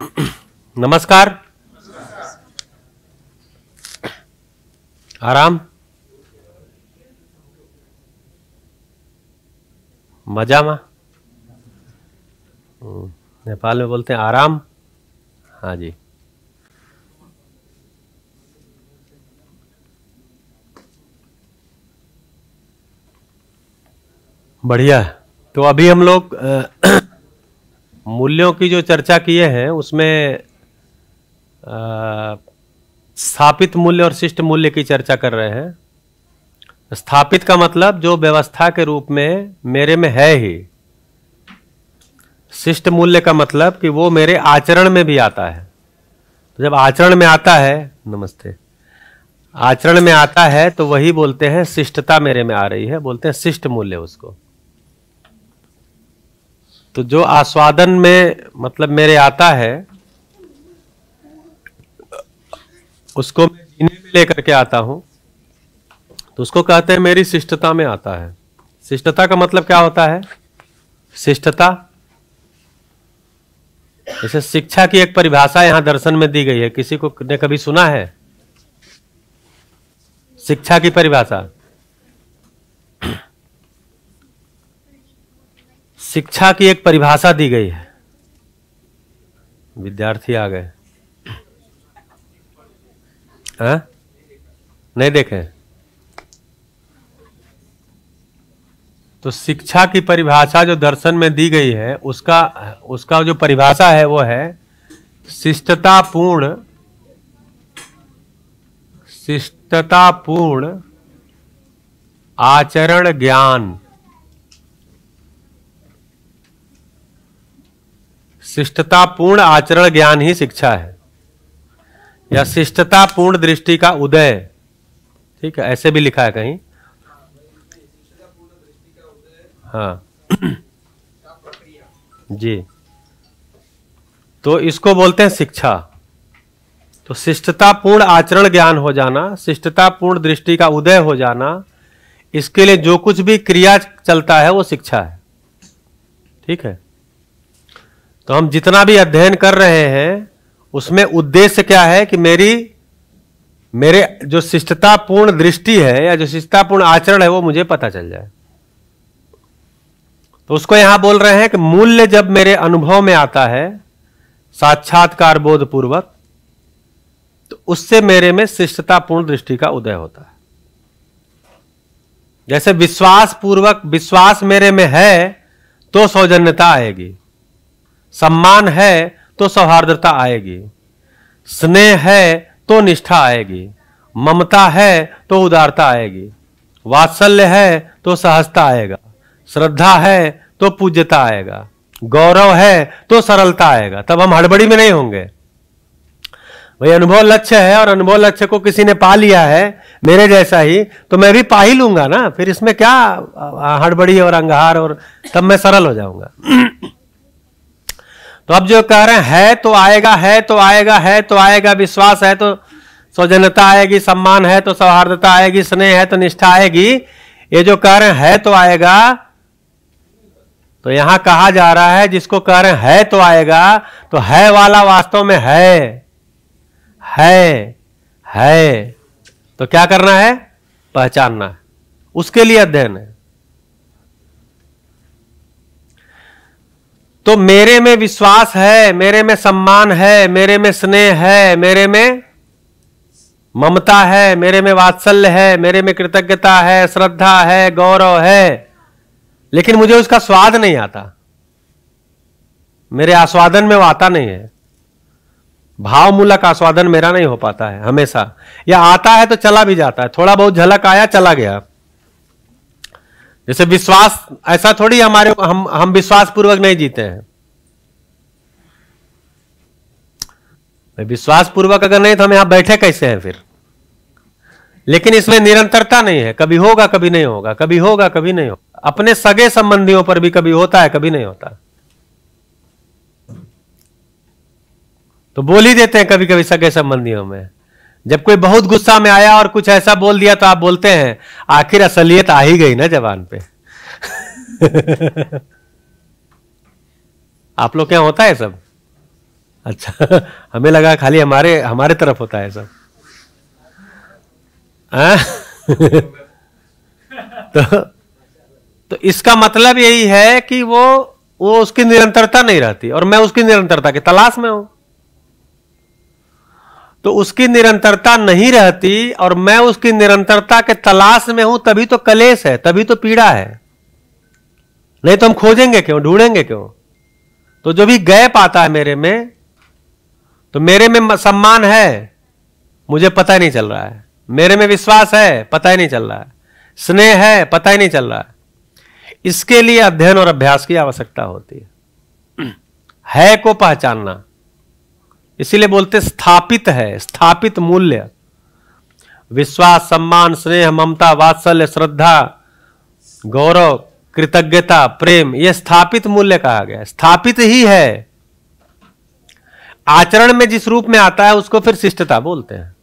नमस्कार। आराम। मज़ा में। हम्म, नेपाल में बोलते हैं आराम। हाँ जी। बढ़िया तो अभी हम लोग मूल्यों की जो चर्चा किए हैं, उसमें स्थापित मूल्य और शिष्ट मूल्य की चर्चा कर रहे हैं। स्थापित का मतलब जो व्यवस्था के रूप में मेरे में है ही। शिष्ट मूल्य का मतलब कि वो मेरे आचरण में भी आता है। तो जब आचरण में आता है, नमस्ते, आचरण में आता है तो वही बोलते हैं, शिष्टता मेरे में आ रही है, बोलते हैं शिष्ट मूल्य उसको। तो जो आस्वादन में मतलब मेरे आता है, उसको मैं जीने में लेकर के आता हूँ तो उसको कहते हैं मेरी शिष्टता में आता है। शिष्टता का मतलब क्या होता है? शिष्टता, जैसे शिक्षा की एक परिभाषा यहाँ दर्शन में दी गई है। किसी को ने कभी सुना है? शिक्षा की परिभाषा। शिक्षा की एक परिभाषा दी गई है। विद्यार्थी आ गए। हाँ? नहीं देखे। तो शिक्षा की परिभाषा जो दर्शन में दी गई है, उसका उसका जो परिभाषा है वो है शिष्टतापूर्ण शिष्टतापूर्ण आचरण ज्ञान। शिष्टतापूर्ण आचरण ज्ञान ही शिक्षा है। या शिष्टतापूर्ण दृष्टि का उदय। ठीक है, ऐसे भी लिखा है कहीं। हाँ। जी। तो इसको बोलते हैं शिक्षा। तो शिष्टतापूर्ण आचरण ज्ञान हो जाना, शिष्टतापूर्ण दृष्टि का उदय हो जाना, इसके लिए जो कुछ भी क्रिया चलता है वो शिक्षा है। ठीक है? तो हम जितना भी अध्ययन कर रहे हैं, उसमें उद्देश्य क्या है कि मेरी, मेरे जो शिष्टतापूर्ण दृष्टि है या जो शिष्टतापूर्ण आचरण है वो मुझे पता चल जाए। तो उसको यहाँ बोल रहे हैं कि मूल्य जब मेरे अनुभव में आता है, साक्षात्कार बोध पूर्वक तो उससे मेरे में शिष्टतापूर्ण दृष्टि का उदय होता है। जैसे विश्वास पूर्वक विश्वास मेरे में है तो सौजन्यता आएगी। सम्मान है तो सौहार्दता आएगी। स्नेह है तो निष्ठा आएगी। ममता है तो उदारता आएगी। वात्सल्य है तो सहजता आएगा। श्रद्धा है तो पूज्यता आएगा। गौरव है तो सरलता आएगा। तब हम हड़बड़ी में नहीं होंगे। वही अनुभव लक्ष्य है और अनुभव लक्ष्य को किसी ने पा लिया है, मेरे जैसा ही तो मैं भी पा ही लूँगा ना। फिर इसमें क्या हड़बड़ी और अंगहार और तब मैं सरल हो जाऊँगा। तो अब जो कह रहे हैं, है तो आएगा, है तो आएगा, है तो आएगा, विश्वास है तो सौजन्यता आएगी, सम्मान है तो सौहार्दता आएगी, स्नेह है तो निष्ठा आएगी। ये जो कह रहे हैं, है तो आएगा तो यहाँ कहा जा रहा है, जिसको कह रहे हैं, है तो आएगा तो है वाला वास्तव में है। है है। तो क्या करना है? पहचानना है। उसके लिए अध्ययन है। तो मेरे में विश्वास है, मेरे में सम्मान है, मेरे में स्नेह है, मेरे में ममता है, मेरे में वात्सल्य है, मेरे में कृतज्ञता है, श्रद्धा है, गौरव है। लेकिन मुझे उसका स्वाद नहीं आता। मेरे आस्वादन में वो आता नहीं है। भावमूलक आस्वादन मेरा नहीं हो पाता है, हमेशा। या आता है तो चला भी जाता है। थोड़ा बहुत झलक आया, चला गया। जैसे विश्वास, ऐसा थोड़ी हमारे, हम हम विश्वास पूर्वक नहीं जीते हैं। विश्वास पूर्वक अगर नहीं तो हम यहाँ बैठे कैसे हैं फिर? लेकिन इसमें निरंतरता नहीं है। कभी होगा, कभी नहीं होगा। कभी होगा, कभी नहीं होगा। अपने सगे संबंधियों पर भी कभी होता है, कभी नहीं होता। तो बोल ही देते हैं कभी कभी सगे संबंधियों में। जब कोई बहुत गुस्सा में आया और कुछ ऐसा बोल दिया तो आप बोलते हैं, आखिर असलियत आ ही गई ना जवान पे? आप लोग क्या होता है सब? अच्छा हमें लगा खाली हमारे हमारे तरफ़ होता है सब। तो तो इसका मतलब यही है कि वो वो उसकी निरंतरता नहीं रहती। और मैं उसकी निरंतरता की तलाश में हूँ। तो उसकी निरंतरता नहीं रहती और मैं उसकी निरंतरता के तलाश में हूँ, तभी तो कलेश है, तभी तो पीड़ा है। नहीं तो हम खोजेंगे क्यों, ढूंढेंगे क्यों? तो जो भी गैप आता है मेरे में तो मेरे में सम्मान है, मुझे पता ही नहीं चल रहा है। मेरे में विश्वास है, पता ही नहीं चल रहा है। स्नेह है, पता ही नहीं चल रहा है। इसके लिए अध्ययन और अभ्यास की आवश्यकता होती है। है को पहचानना। इसीलिए बोलते स्थापित है, स्थापित मूल्य। विश्वास, सम्मान, स्नेह, ममता, वात्सल्य, श्रद्धा, गौरव, कृतज्ञता, प्रेम यह स्थापित मूल्य कहा गया स्थापित ही है। आचरण में जिस रूप में आता है, उसको फिर शिष्टता बोलते हैं।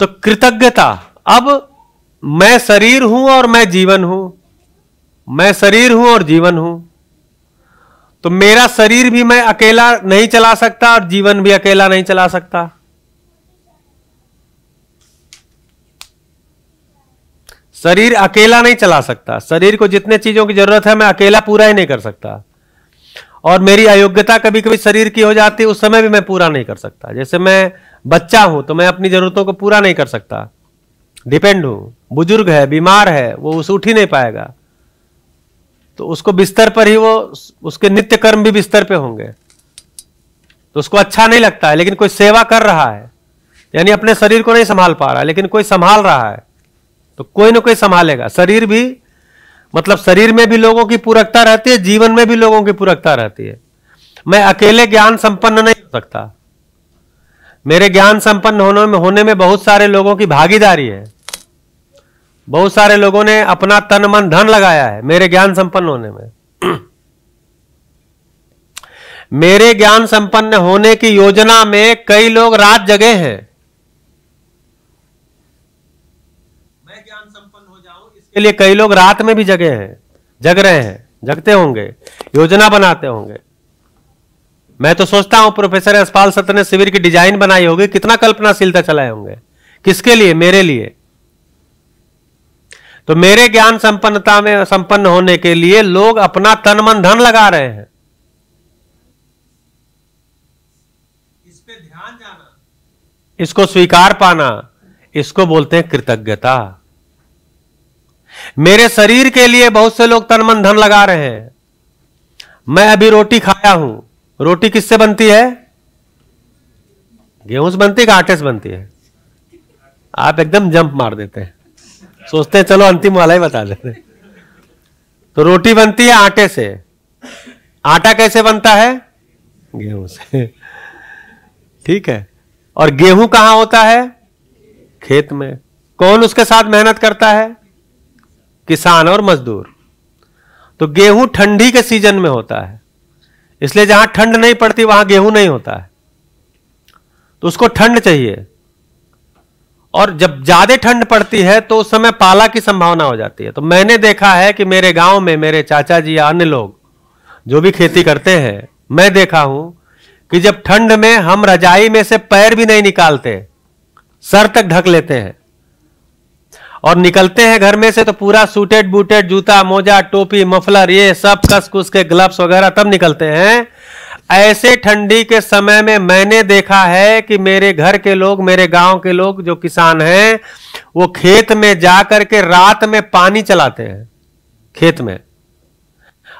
तो कृतज्ञता, अब मैं शरीर हूँ और मैं जीवन हूँ। मैं शरीर हूँ और जीवन हूँ। तो मेरा शरीर भी मैं अकेला नहीं चला सकता और जीवन भी अकेला नहीं चला सकता। शरीर अकेला नहीं चला सकता। शरीर को जितने चीज़ों की ज़रूरत है, मैं अकेला पूरा ही नहीं कर सकता। और मेरी अयोग्यता कभी कभी शरीर की हो जाती उस समय भी मैं पूरा नहीं कर सकता। जैसे मैं बच्चा हूँ तो मैं अपनी जरूरतों को पूरा नहीं कर सकता। डिपेंड हूँ, बुज़ुर्ग है, बीमार है, वो उस उठ ही नहीं पाएगा। तो उसको बिस्तर पर ही वो उसके नित्य कर्म भी बिस्तर पे होंगे। तो उसको अच्छा नहीं लगता है, लेकिन कोई सेवा कर रहा है, यानी अपने शरीर को नहीं संभाल पा रहा है, लेकिन कोई संभाल रहा है तो कोई ना कोई संभालेगा। शरीर भी मतलब शरीर में भी लोगों की पूरकता रहती है, जीवन में भी लोगों की पूरकता रहती है। मैं अकेले ज्ञान संपन्न नहीं हो सकता। मेरे ज्ञान संपन्न होने में होने में बहुत सारे लोगों की भागीदारी है। बहुत सारे लोगों ने अपना तन मन धन लगाया है। मेरे ज्ञान संपन्न होने में। मेरे ज्ञान संपन्न होने की योजना में कई लोग रात जगे हैं। मैं ज्ञान संपन्न हो जाऊँ, इसके लिए कई लोग रात में भी जगे हैं। जग रहे हैं, जगते होंगे, योजना बनाते होंगे। मैं तो सोचता हूँ, प्रोफेसर यशपाल सत्र ने शिविर की डिज़ाइन बनाई होगी, कितना कल्पनाशीलता चलाए होंगे। किसके लिए? मेरे लिए। तो मेरे ज्ञान संपन्नता में संपन्न होने के लिए लोग अपना तन मन धन लगा रहे हैं। इस पे ध्यान जाना। इसको स्वीकार पाना इसको बोलते हैं कृतज्ञता। मेरे शरीर के लिए बहुत से लोग तन मन धन लगा रहे हैं। मैं अभी रोटी खाया हूँ। रोटी किससे बनती है? गेहूँ से बनती है आटे से बनती है? आप एकदम जंप मार देते हैं। सोचते हैं, चलो अंतिम वाला ही बता देते तो रोटी बनती है आटे से। आटा कैसे बनता है? गेहूँ से। ठीक है। और गेहूँ कहाँ होता है? खेत में। कौन उसके साथ मेहनत करता है? किसान और मजदूर। तो गेहूँ ठंडी के सीज़न में होता है। इसलिए जहाँ ठंड नहीं पड़ती, वहाँ गेहूँ नहीं होता है। तो उसको ठंड चाहिए। और जब ज़्यादा ठंड पड़ती है तो उस समय पाला की संभावना हो जाती है। तो मैंने देखा है कि मेरे गाँव में मेरे चाचा जी या अन्य लोग जो भी खेती करते हैं, मैं देखा हूँ कि जब ठंड में हम रजाई में से पैर भी नहीं निकालते, सर तक ढक लेते हैं और निकलते हैं घर में से तो पूरा सूटेड बूटेड जूता, मोजा, टोपी, मफलर, ये सब कस कुस के ग्लव्स वगैरह तब निकलते हैं ऐसे ठंडी के समय में मैंने देखा है कि मेरे घर के लोग, मेरे गाँव के लोग जो किसान हैं, वो खेत में जाकर के रात में पानी चलाते हैं, खेत में।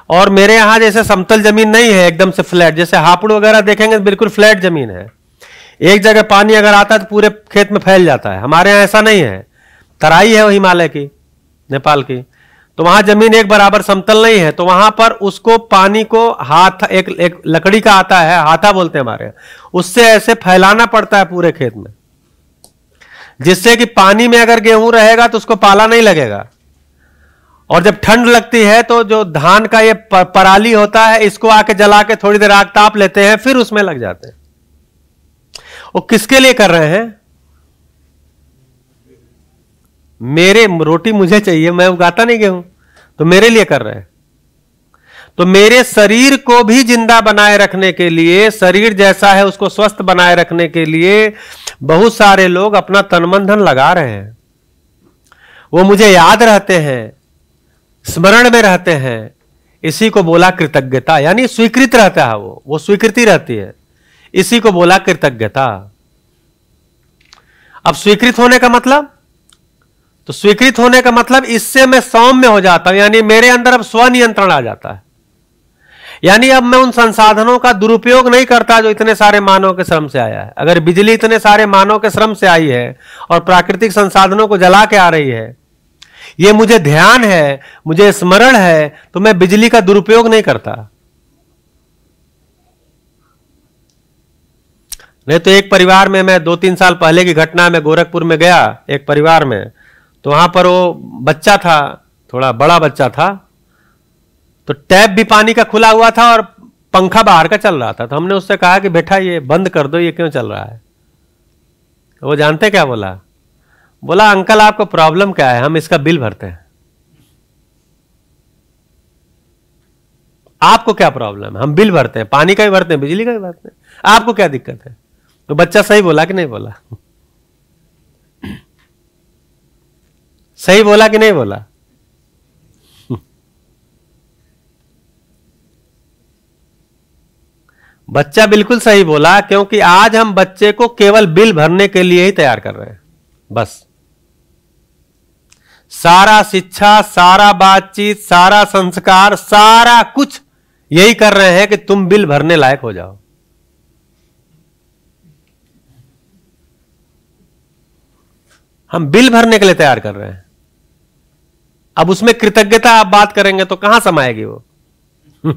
और मेरे यहाँ जैसे समतल ज़मीन नहीं है, एकदम से फ्लैट, जैसे हापुड़ वगैरह देखेंगे तो बिल्कुल फ्लैट ज़मीन है। एक जगह पानी अगर आता है तो पूरे खेत में फैल जाता है। हमारे यहाँ ऐसा नहीं है। तराई है वो हिमालय की, नेपाल की। तो वहाँ ज़मीन एक बराबर समतल नहीं है तो वहाँ पर उसको पानी को हाथ एक, एक लकड़ी का आता है हाथा बोलते हैं हमारे उससे ऐसे फैलाना पड़ता है पूरे खेत में जिससे कि पानी में अगर गेहूँ रहेगा तो उसको पाला नहीं लगेगा। और जब ठंड लगती है तो जो धान का ये पराली होता है इसको आके जला के थोड़ी देर आग ताप लेते हैं फिर उसमें लग जाते हैं। वो किसके लिए कर रहे हैं? मेरे रोटी मुझे चाहिए, मैं उगाता नहीं गेहूँ। तो मेरे लिए कर रहे हैं। तो मेरे शरीर को भी ज़िंदा बनाए रखने के लिए, शरीर जैसा है उसको स्वस्थ बनाए रखने के लिए बहुत सारे लोग अपना तन लगा रहे हैं। वो मुझे याद रहते हैं, स्मरण में रहते हैं। इसी को बोला कृतज्ञता, यानी स्वीकृत रहता है वो वो स्वीकृति रहती है। इसी को बोला कृतज्ञता। अब स्वीकृत होने का मतलब? तो स्वीकृत होने का मतलब इससे मैं सौम्य हो जाता हूँ, यानी मेरे अंदर अब स्वनियंत्रण आ जाता है। यानी अब मैं उन संसाधनों का दुरुपयोग नहीं करता जो इतने सारे मानव के श्रम से आया है। अगर बिजली इतने सारे मानव के श्रम से आई है और प्राकृतिक संसाधनों को जला के आ रही है, ये मुझे ध्यान है, मुझे स्मरण है तो मैं बिजली का दुरुपयोग नहीं करता। नहीं तो एक परिवार में मैं दो तीन साल पहले की घटना में गोरखपुर में गया, एक परिवार में तो वहाँ पर वो बच्चा था, थोड़ा बड़ा बच्चा था तो टैप भी पानी का खुला हुआ था और पंखा बाहर का चल रहा था। तो हमने उससे कहा कि, बेटा, ये बंद कर दो, ये क्यों चल रहा है? वो जानते क्या बोला? बोला, अंकल, आपको प्रॉब्लम क्या है? हम इसका बिल भरते हैं। आपको क्या प्रॉब्लम है? हम बिल भरते हैं, पानी का भी भरते हैं, बिजली का भी भरते हैं। आपको क्या दिक्कत है? तो बच्चा सही बोला कि नहीं बोला? सही बोला कि नहीं बोला? बच्चा बिल्कुल सही बोला, क्योंकि आज हम बच्चे को केवल बिल भरने के लिए ही तैयार कर रहे हैं। बस। सारा शिक्षा, सारा बातचीत, सारा संस्कार, सारा कुछ यही कर रहे हैं कि तुम बिल भरने लायक हो जाओ। हम बिल भरने के लिए तैयार कर रहे हैं। अब उसमें कृतज्ञता आप बात करेंगे तो कहाँ समाएगी वो?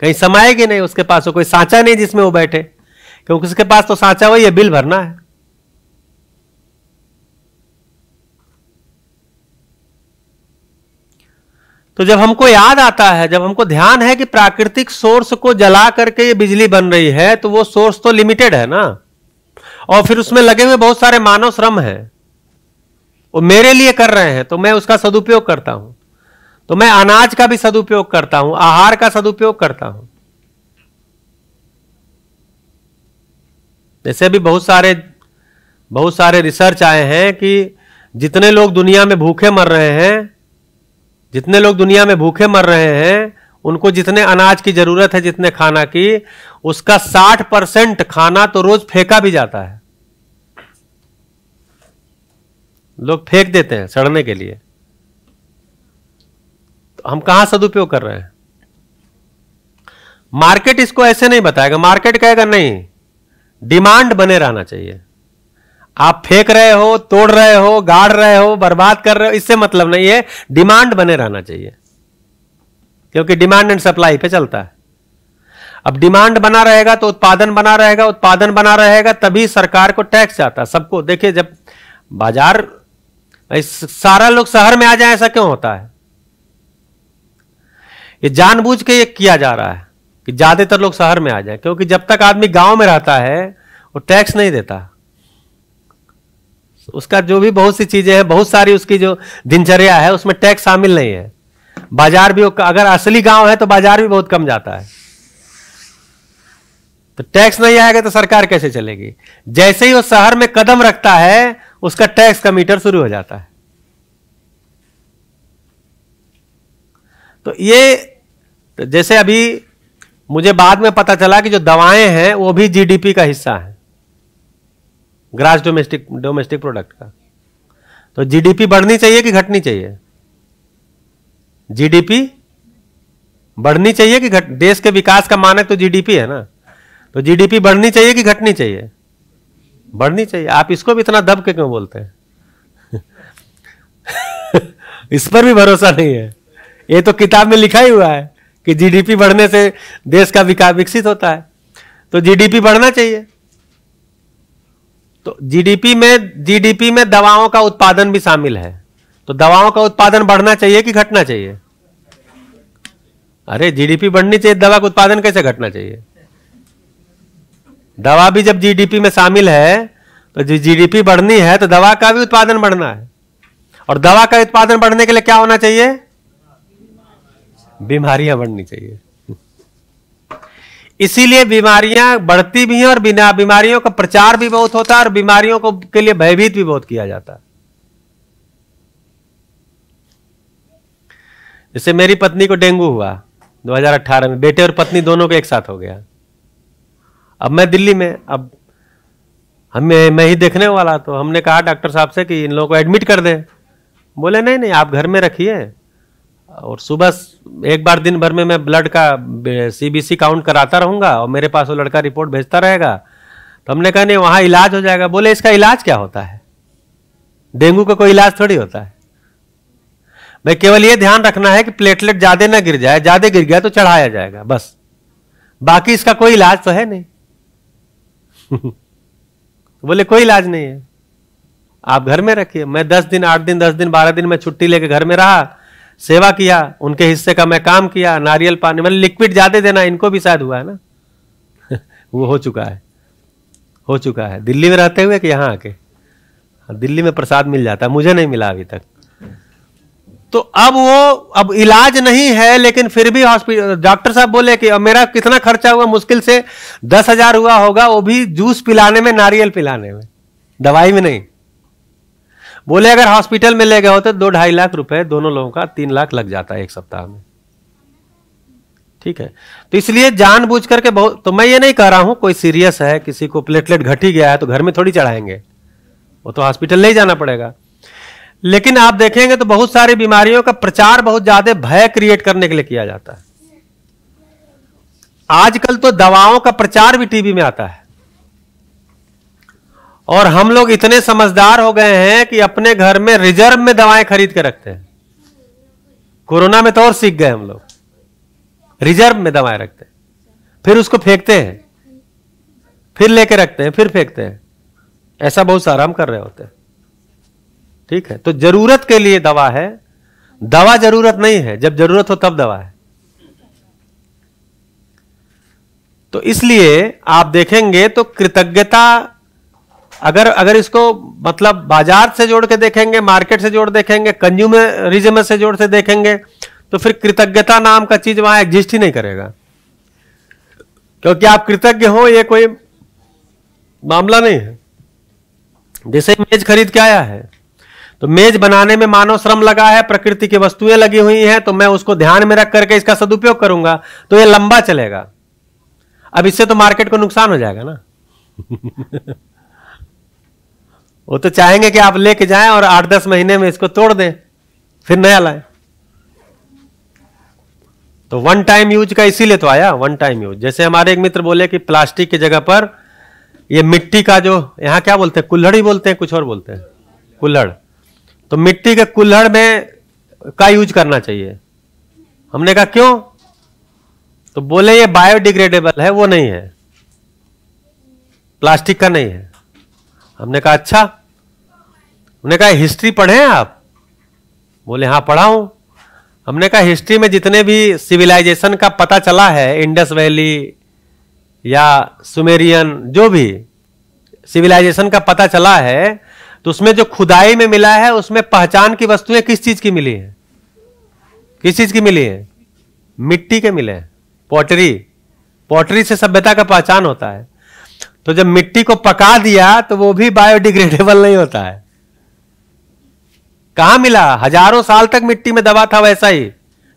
कहीं समाएगी नहीं, उसके पास तो कोई सांचा नहीं जिसमें वो बैठे। क्योंकि उसके पास तो सांचा वही है, बिल भरना है। तो जब हमको याद आता है, जब हमको ध्यान है कि प्राकृतिक सोर्स को जला करके ये बिजली बन रही है तो वो सोर्स तो लिमिटेड है ना? और फिर उसमें लगे हुए बहुत सारे मानव श्रम है। वो मेरे लिए कर रहे हैं तो मैं उसका सदुपयोग करता हूँ। तो मैं अनाज का भी सदुपयोग करता हूँ, आहार का सदुपयोग करता हूँ। जैसे भी बहुत सारे बहुत सारे रिसर्च आए हैं कि जितने लोग दुनिया में भूखे मर रहे हैं, जितने लोग दुनिया में भूखे मर रहे हैं, उनको जितने अनाज की ज़रूरत है जितने खाना की, उसका 60 परसेंट खाना तो रोज फेंका भी जाता है। लोग फेंक देते हैं सड़ने के लिए। तो हम कहाँ सदुपयोग कर रहे हैं? मार्केट इसको ऐसे नहीं बताएगा। मार्केट कहेगा, नहीं, डिमांड बने रहना चाहिए। आप फेंक रहे हो, तोड़ रहे हो, गाड़ रहे हो, बर्बाद कर रहे हो, इससे मतलब नहीं है। डिमांड बने रहना चाहिए। क्योंकि डिमांड एंड सप्लाई पे चलता है। अब डिमांड बना रहेगा तो उत्पादन बना रहेगा, उत्पादन बना रहेगा, तभी सरकार को टैक्स आता सबको, देखिए, जब बाज़ार सारा लोग शहर में आ जाए, ऐसा क्यों होता है? ये जानबूझ के ये किया जा रहा है कि ज़्यादातर लोग शहर में आ जाए, क्योंकि जब तक आदमी गाँव में रहता है, वो टैक्स नहीं देता। उसका जो भी बहुत सी चीज़ें हैं, बहुत सारी उसकी जो दिनचर्या है, उसमें टैक्स शामिल नहीं है। बाज़ार भी अगर असली गाँव है तो बाज़ार भी बहुत कम जाता है। तो टैक्स नहीं आएगा तो सरकार कैसे चलेगी? जैसे ही वो शहर में कदम रखता है उसका टैक्स का मीटर शुरू हो जाता है। तो ये तो जैसे अभी मुझे बाद में पता चला कि जो दवाएँ हैं, वो भी जीडीपी का हिस्सा है। ग्रास डोमेस्टिक डोमेस्टिक प्रोडक्ट का। तो जीडीपी बढ़नी चाहिए कि घटनी चाहिए? जीडीपी बढ़नी चाहिए कि घट, देश के विकास का मानक तो जीडीपी है ना? तो जीडीपी बढ़नी चाहिए कि घटनी चाहिए? बढ़नी चाहिए। आप इसको भी इतना दब के क्यों बोलते हैं? इस पर भी भरोसा नहीं है। ये तो किताब में लिखा ही हुआ है कि जीडीपी बढ़ने से देश का विकास विकसित होता है। तो जीडीपी बढ़ना चाहिए। तो जीडीपी में जीडीपी में दवाओं का उत्पादन भी शामिल है। तो दवाओं का उत्पादन बढ़ना चाहिए कि घटना चाहिए? अरे जीडीपी बढ़नी चाहिए, दवा का उत्पादन कैसे घटना चाहिए? दवा भी जब जीडीपी में शामिल है तो जो जीडीपी बढ़नी है तो दवा का भी उत्पादन बढ़ना है। और दवा का उत्पादन बढ़ने के लिए क्या होना चाहिए? बीमारियाँ बढ़नी चाहिए। इसीलिए बीमारियाँ बढ़ती भी हैं और बिना बीमारियों का प्रचार भी बहुत होता है और बीमारियों को के लिए भयभीत भी बहुत किया जाता है। जैसे मेरी पत्नी को डेंगू हुआ 2018 में। बेटे और पत्नी दोनों को एक साथ हो गया। अब मैं दिल्ली में, अब हमें, मैं ही देखने वाला तो हमने कहा डॉक्टर साहब से कि इन लोगों को एडमिट कर दें। बोले, नहीं नहीं, आप घर में रखिए। और सुबह एक बार दिन भर में मैं ब्लड का सीबीसी काउंट कराता रहूँगा और मेरे पास वो लड़का रिपोर्ट भेजता रहेगा। तो हमने कहा, नहीं, वहाँ इलाज हो जाएगा। बोले, इसका इलाज क्या होता है? डेंगू का कोई इलाज थोड़ी होता है। मैं केवल ये ध्यान रखना है कि प्लेटलेट ज़्यादा ना गिर जाए, ज़्यादा गिर गया तो चढ़ाया जाएगा, बस। बाकी इसका कोई इलाज तो है नहीं। बोले कोई इलाज नहीं है। आप घर में रखिए। मैं दस दिन आठ दिन दस दिन बारह दिन में छुट्टी लेके घर में रहा सेवा किया उनके हिस्से का मैं काम किया नारियल पानी मतलब लिक्विड ज़्यादा देना इनको भी शायद हुआ है ना? वो हो चुका है। हो चुका है। दिल्ली में रहते हुए कि यहाँ आके? हाँ, दिल्ली में प्रसाद मिल जाता है। मुझे नहीं मिला अभी तक। तो अब वो, अब इलाज नहीं है, लेकिन फिर भी हॉस्पिटल डॉक्टर साहब बोले कि अब मेरा कितना खर्चा हुआ मुश्किल से दस हज़ार हुआ होगा, वो भी जूस पिलाने में, नारियल पिलाने में, दवाई में नहीं। बोले अगर हॉस्पिटल में ले गए होते, दो ढाई लाख रुपए दोनों लोगों का तीन लाख लग जाता है एक सप्ताह में। ठीक है? तो इसलिए जानबूझ करके बहुत तो मैं ये नहीं कह रहा हूँ, कोई सीरियस है, किसी को प्लेटलेट घट ही गया है तो घर में थोड़ी चढ़ाएँगे। वो तो हॉस्पिटल ले जाना पड़ेगा। लेकिन आप देखेंगे तो बहुत सारी बीमारियों का प्रचार बहुत ज़्यादा भय क्रिएट करने के लिए किया जाता है। आजकल तो दवाओं का प्रचार भी टीवी में आता है। और हम लोग इतने समझदार हो गए हैं कि अपने घर में रिज़र्व में दवाएँ खरीद के रखते हैं। कोरोना में तो और सीख गए हम लोग। रिज़र्व में दवाएँ रखते हैं। फिर उसको फेंकते हैं। फिर लेके रखते हैं, फिर फेंकते हैं। ऐसा बहुत सारा हम कर रहे होते हैं। ठीक है? तो ज़रूरत के लिए दवा है। दवा ज़रूरत नहीं है। जब ज़रूरत हो तब दवा है। तो इसलिए आप देखेंगे तो कृतज्ञता, अगर अगर इसको मतलब बाज़ार से जोड़ के देखेंगे, मार्केट से जोड़ देखेंगे कंज्यूमरिज्म से जोड़ से देखेंगे तो फिर कृतज्ञता नाम का चीज़ वहाँ एग्जिस्ट ही नहीं करेगा। क्योंकि आप कृतज्ञ हो, ये कोई मामला नहीं है। जैसे मेज खरीद के आया है। तो मेज बनाने में मानव श्रम लगा है, प्रकृति की वस्तुएँ लगी हुई हैं तो मैं उसको ध्यान में रख करके इसका सदुपयोग करूँगा तो ये लंबा चलेगा। अब इससे तो मार्केट को नुकसान हो जाएगा ना। वो तो चाहेंगे कि आप लेके जाएँ और आठ दस महीने में इसको तोड़ दें, फिर नया लाए। तो वन टाइम यूज़ का इसीलिए तो आया वन टाइम यूज़ जैसे हमारे एक मित्र बोले कि प्लास्टिक की जगह पर ये मिट्टी का जो, यहाँ क्या बोलते हैं? कुल्हड़ ही बोलते हैं, कुछ और बोलते हैं। कुल्हड़। तो मिट्टी के कुल्हड़ में का यूज़ करना चाहिए? हमने कहा, क्यों? तो बोले, ये बायोडिग्रेडेबल है, वो नहीं है। प्लास्टिक का नहीं है। हमने कहा अच्छा। हमने कहा, हिस्ट्री पढ़े हैं आप? बोले हाँ पढ़ा हूँ हमने कहा, हिस्ट्री में जितने भी सिविलाइजेशन का पता चला है, इंडस वैली या सुमेरियन, जो भी सिविलाइजेशन का पता चला है तो उसमें जो खुदाई में मिला है, उसमें पहचान की वस्तुएँ किस चीज़ की मिली है? किस चीज़ की मिली है? मिट्टी के मिले हैं। पॉटरी। पॉटरी से सभ्यता का पहचान होता है। तो जब मिट्टी को पका दिया तो वो भी बायोडिग्रेडेबल नहीं होता है। कहा मिला? हज़ारों साल तक मिट्टी में दबा था वैसा ही।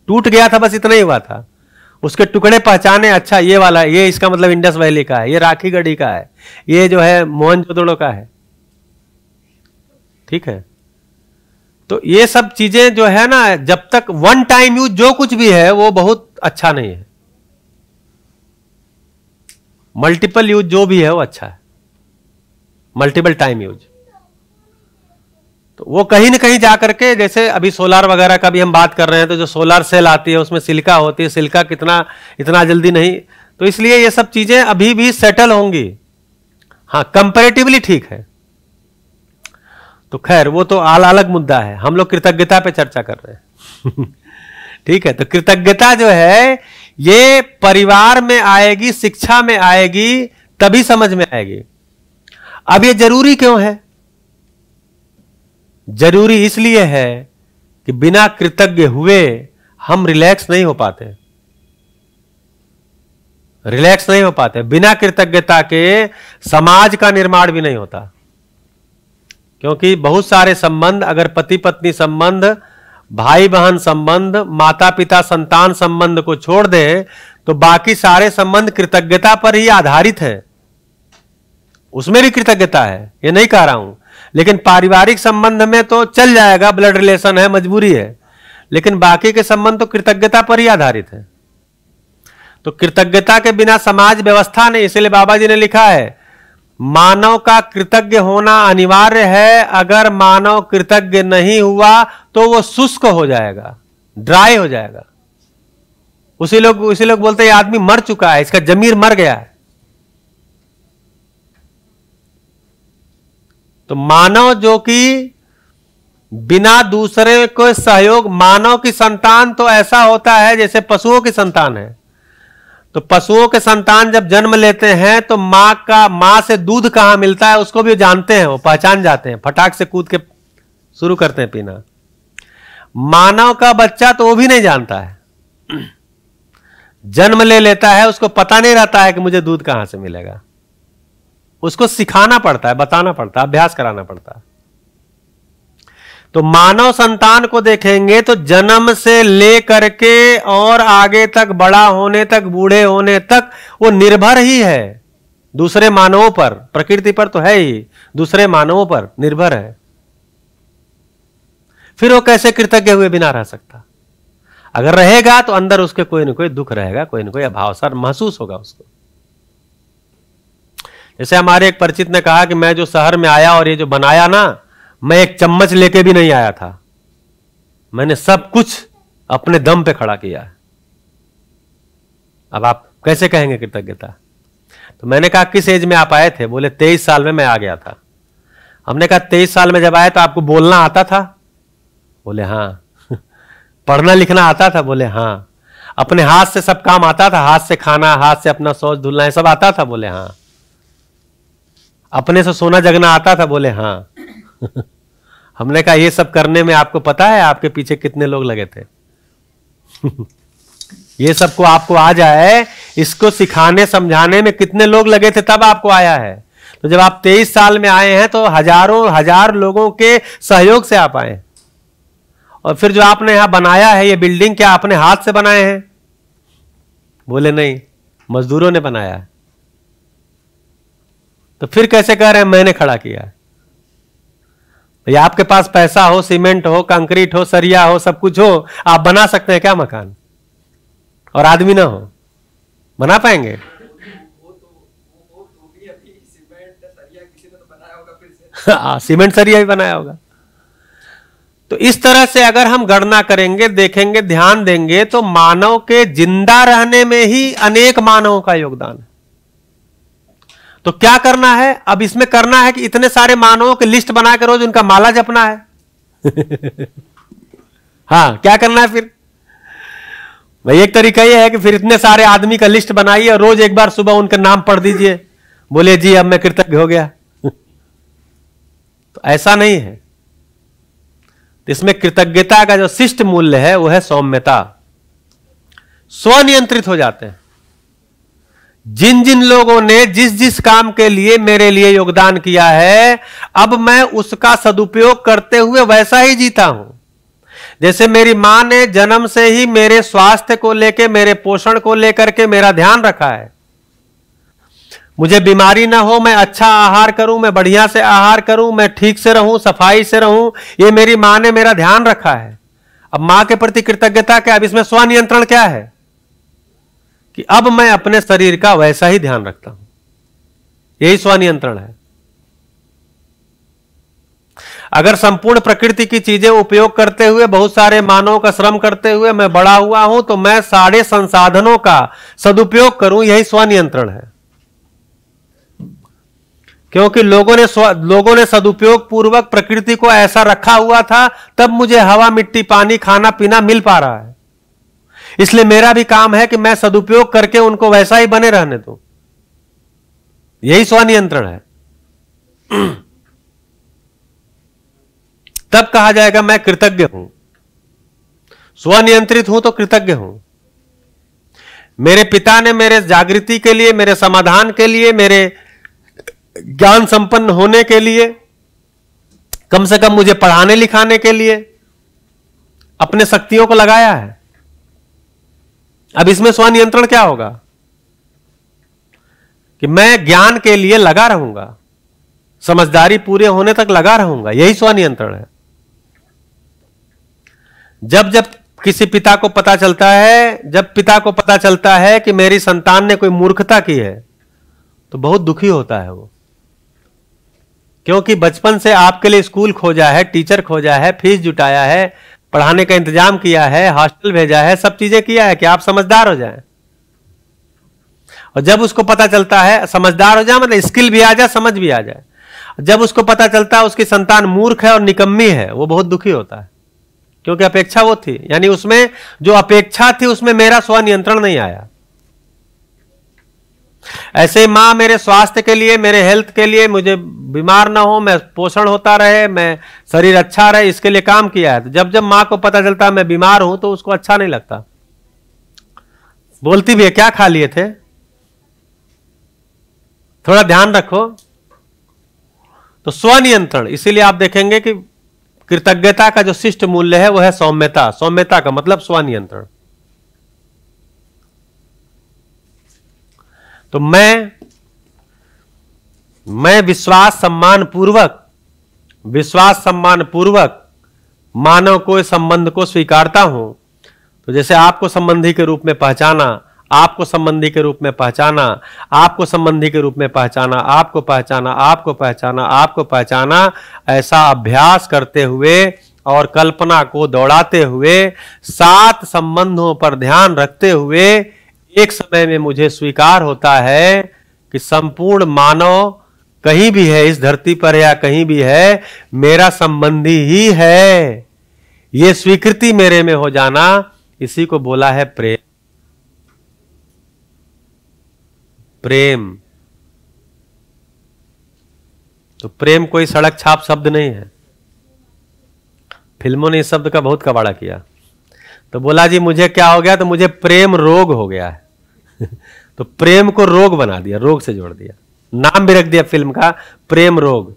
टूट गया था, बस इतना ही हुआ था। उसके टुकड़े पहचाने अच्छा ये वाला, ये इसका मतलब इंडस वैली का है, ये राखी गढ़ी का है, ये जो है मोहन का है। ठीक है? तो ये सब चीज़ें जो है ना, जब तक वन टाइम यूज़ जो कुछ भी है, वो बहुत अच्छा नहीं है। मल्टीपल यूज़ जो भी है, वो अच्छा है। मल्टीपल टाइम यूज़ तो वो कहीं ना कहीं जाकर के जैसे अभी सोलार वगैरह का भी हम बात कर रहे हैं तो जो सोलार सेल आती है, उसमें सिल्का होती है सिल्का कितना, इतना जल्दी नहीं। तो इसलिए ये सब चीज़ें अभी भी सेटल होंगी। हाँ कंपेरेटिवली ठीक है। तो खैर, वो तो आल अलग मुद्दा है। हम लोग कृतज्ञता पे चर्चा कर रहे हैं। ठीक है तो कृतज्ञता जो है, ये परिवार में आएगी, शिक्षा में आएगी, तभी समझ में आएगी। अब ये ज़रूरी क्यों है? ज़रूरी इसलिए है कि बिना कृतज्ञ हुए हम रिलैक्स नहीं हो पाते। रिलैक्स नहीं हो पाते। बिना कृतज्ञता के समाज का निर्माण भी नहीं होता। क्योंकि बहुत सारे संबंध, अगर पति पत्नी संबंध भाई बहन संबंध माता पिता संतान संबंध को छोड़ दे तो बाकी सारे संबंध कृतज्ञता पर ही आधारित है। उसमें भी कृतज्ञता है, ये नहीं कह रहा हूँ। लेकिन पारिवारिक संबंध में तो चल जाएगा ब्लड रिलेशन है, मजबूरी है। लेकिन बाकी के संबंध तो कृतज्ञता पर ही आधारित है। तो कृतज्ञता के बिना समाज व्यवस्था नहीं, इसलिए बाबा जी ने लिखा है मानव का कृतज्ञ होना अनिवार्य है। अगर मानव कृतज्ञ नहीं हुआ तो वो शुष्क हो जाएगा, ड्राई हो जाएगा। उसी लोग उसी लोग बोलते हैं आदमी मर चुका है, इसका जमीर मर गया है। तो मानव जो कि बिना दूसरे को सहयोग, मानव की संतान तो ऐसा होता है जैसे पशुओं की संतान है। तो पशुओं के संतान जब जन्म लेते हैं तो माँ का, माँ से दूध कहाँ मिलता है, उसको भी जानते हैं, वो पहचान जाते हैं, फटाक से कूद के शुरू करते हैं पीना। मानव का बच्चा तो वो भी नहीं जानता है। जन्म ले लेता है, उसको पता नहीं रहता है कि मुझे दूध कहाँ से मिलेगा। उसको सिखाना पड़ता है, बताना पड़ता है, अभ्यास कराना पड़ता है। तो मानव संतान को देखेंगे तो जन्म से लेकर के और आगे तक, बड़ा होने तक, बूढ़े होने तक वो निर्भर ही है। दूसरे मानवों पर, प्रकृति पर तो है ही, दूसरे मानवों पर निर्भर है। फिर वो कैसे कृतज्ञ हुए बिना रह सकता? अगर रहेगा तो अंदर उसके कोई ना कोई दुख रहेगा, कोई ना कोई अभाव सर महसूस होगा उसको। जैसे हमारे एक परिचित ने कहा कि मैं जो शहर में आया और ये जो बनाया ना मैं एक चम्मच लेके भी नहीं आया था। मैंने सब कुछ अपने दम पे खड़ा किया है। अब आप कैसे कहेंगे कृतज्ञता? तो मैंने कहा, किस एज में आप आए थे? बोले, तेईस साल में मैं आ गया था। हमने कहा, तेईस साल में जब आए तो आपको बोलना आता था? बोले हाँ। पढ़ना लिखना आता था? बोले हाँ। अपने हाथ से सब काम आता था? हाथ से खाना, हाथ से अपना सोच धुलना सब आता था? बोले हाँ। अपने से सोना जगना आता था? बोले हाँ। हमने कहा, ये सब करने में आपको पता है, आपके पीछे कितने लोग लगे थे? ये सबको आपको आ जाए, इसको सिखाने, समझाने में कितने लोग लगे थे, तब आपको आया है। तो जब आप तेईस साल में आए हैं तो हज़ारों, हज़ार लोगों के सहयोग से आप आए और फिर जो आपने यहाँ बनाया है, ये बिल्डिंग क्या आपने हाथ से बनाए हैं? बोले, नहीं, मजदूरों ने बनाया तो फिर कैसे कह रहे हैं, मैंने खड़ा किया है। या आपके पास पैसा हो, सीमेंट हो, कंक्रीट हो, सरिया हो, सब कुछ हो, आप बना सकते हैं क्या मकान? और आदमी ना हो, बना पाएँगे? हाँ सीमेंट सरिया भी बनाया होगा। तो इस तरह से अगर हम गणना करेंगे, देखेंगे, ध्यान देंगे तो मानव के ज़िंदा रहने में ही अनेक मानवों का योगदान है। तो क्या करना है? अब इसमें करना है कि इतने सारे मानवों की लिस्ट बना के रोज उनका माला जपना है। हाँ क्या करना है फिर? भाई, एक तरीका यह है कि फिर इतने सारे आदमी का लिस्ट बनाइए और रोज एक बार सुबह उनका नाम पढ़ दीजिए। बोले, जी, अब मैं कृतज्ञ हो गया। तो ऐसा नहीं है। तो इसमें कृतज्ञता का जो शिष्ट मूल्य है वह है सौम्यता। स्वनियंत्रित हो जाते हैं। जिन जिन लोगों ने जिस जिस काम के लिए मेरे लिए योगदान किया है, अब मैं उसका सदुपयोग करते हुए वैसा ही जीता हूँ। जैसे मेरी माँ ने जन्म से ही मेरे स्वास्थ्य को लेकर मेरे पोषण को लेकर के मेरा ध्यान रखा है। मुझे बीमारी ना हो, मैं अच्छा आहार करूँ, मैं बढ़िया से आहार करूँ, मैं ठीक से रहूँ, सफ़ाई से रहूँ, ये मेरी माँ ने मेरा ध्यान रखा है। अब माँ के प्रति कृतज्ञता क्या, अब इसमें स्वनियंत्रण क्या है? कि अब मैं अपने शरीर का वैसा ही ध्यान रखता हूँ। यही स्वनियंत्रण है। अगर संपूर्ण प्रकृति की चीज़ें उपयोग करते हुए, बहुत सारे मानव का श्रम करते हुए मैं बड़ा हुआ हूँ तो मैं सारे संसाधनों का सदुपयोग करूँ, यही स्वनियंत्रण है। क्योंकि लोगों ने लोगों ने सदुपयोग पूर्वक प्रकृति को ऐसा रखा हुआ था, तब मुझे हवा, मिट्टी, पानी, खाना, पीना मिल पा रहा है। इसलिए मेरा भी काम है कि मैं सदुपयोग करके उनको वैसा ही बने रहने दू। यही स्वनियंत्रण है। तब कहा जाएगा, मैं कृतज्ञ हूँ। स्वनियंत्रित हूँ तो कृतज्ञ हूँ। मेरे पिता ने मेरे जागृति के लिए, मेरे समाधान के लिए, मेरे ज्ञान संपन्न होने के लिए, कम से कम मुझे पढ़ाने लिखाने के लिए, अपने शक्तियों को लगाया है। अब इसमें स्वनियंत्रण क्या होगा? कि मैं ज्ञान के लिए लगा रहूँगा। समझदारी पूरे होने तक लगा रहूँगा। यही स्वनियंत्रण है। जब जब किसी पिता को पता चलता है, जब पिता को पता चलता है कि मेरी संतान ने कोई मूर्खता की है तो बहुत दुखी होता है वो। क्योंकि बचपन से आपके लिए स्कूल खोजा है, टीचर खोजा है, फ़ीस जुटाया है पढ़ाने का इंतज़ाम किया है, हॉस्टल भेजा है, सब चीज़ें किया है कि आप समझदार हो जाए। और जब उसको पता चलता है, समझदार हो जाए मतलब स्किल भी आ जाए, समझ भी आ जाए। जब उसको पता चलता है, उसकी संतान मूर्ख है और निकम्मी है, वो बहुत दुखी होता है। क्योंकि अपेक्षा वो थी। यानी उसमें जो अपेक्षा थी, उसमें मेरा स्व नियंत्रण नहीं आया। ऐसे माँ मेरे स्वास्थ्य के लिए, मेरे हेल्थ के लिए, मुझे बीमार ना हो, मैं पोषण होता रहे, मैं शरीर अच्छा रहे, इसके लिए काम किया है। तो जब जब माँ को पता चलता मैं बीमार हूँ तो उसको अच्छा नहीं लगता। बोलती भी है, क्या खा लिए थे? थोड़ा ध्यान रखो। तो स्वनियंत्रण, इसीलिए आप देखेंगे कि कृतज्ञता का जो शिष्ट मूल्य है वह है सौम्यता। सौम्यता का मतलब स्वनियंत्रण। तो मैं मैं विश्वास सम्मान पूर्वक विश्वास सम्मान पूर्वक मानव को इस संबंध को स्वीकारता हूँ। तो जैसे आपको संबंधी के रूप में पहचाना, आपको संबंधी के रूप में पहचाना, आपको संबंधी के रूप में पहचाना, आपको पहचाना आपको पहचाना आपको पहचाना, ऐसा अभ्यास करते हुए और कल्पना को दौड़ाते हुए, सात संबंधों पर ध्यान रखते हुए एक समय में मुझे स्वीकार होता है कि संपूर्ण मानव कहीं भी है, इस धरती पर या कहीं भी है, मेरा संबंधी ही है। यह स्वीकृति मेरे में हो जाना इसी को बोला है प्रेम। प्रेम। तो प्रेम कोई सड़क छाप शब्द नहीं है। फ़िल्मों ने इस शब्द का बहुत कबाड़ा किया। तो बोला जी, मुझे क्या हो गया? तो मुझे प्रेम रोग हो गया है। तो प्रेम को रोग बना दिया, रोग से जोड़ दिया। नाम भी रख दिया फ़िल्म का, प्रेम रोग।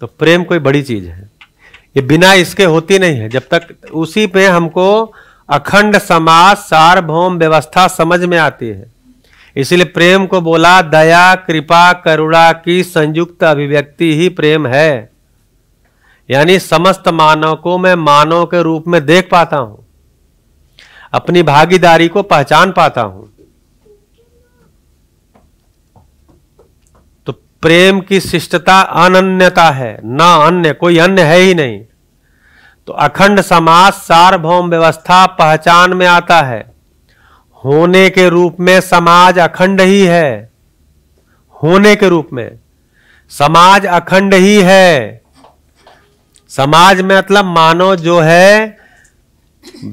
तो प्रेम कोई बड़ी चीज़ है। ये बिना इसके होती नहीं है। जब तक उसी पे हमको अखंड समाज, सार्वभौम व्यवस्था समझ में आती है। इसलिए प्रेम को बोला, दया, कृपा, करुणा की संयुक्त अभिव्यक्ति ही प्रेम है। यानी समस्त मानव को मैं मानव के रूप में देख पाता हूँ। अपनी भागीदारी को पहचान पाता हूँ। तो प्रेम की शिष्टता अनन्यता है, ना अन्य, कोई अन्य है ही नहीं। तो अखंड समाज, सार्वभौम व्यवस्था पहचान में आता है। होने के रूप में समाज अखंड ही है। होने के रूप में समाज अखंड ही है। समाज में मतलब मानव जो है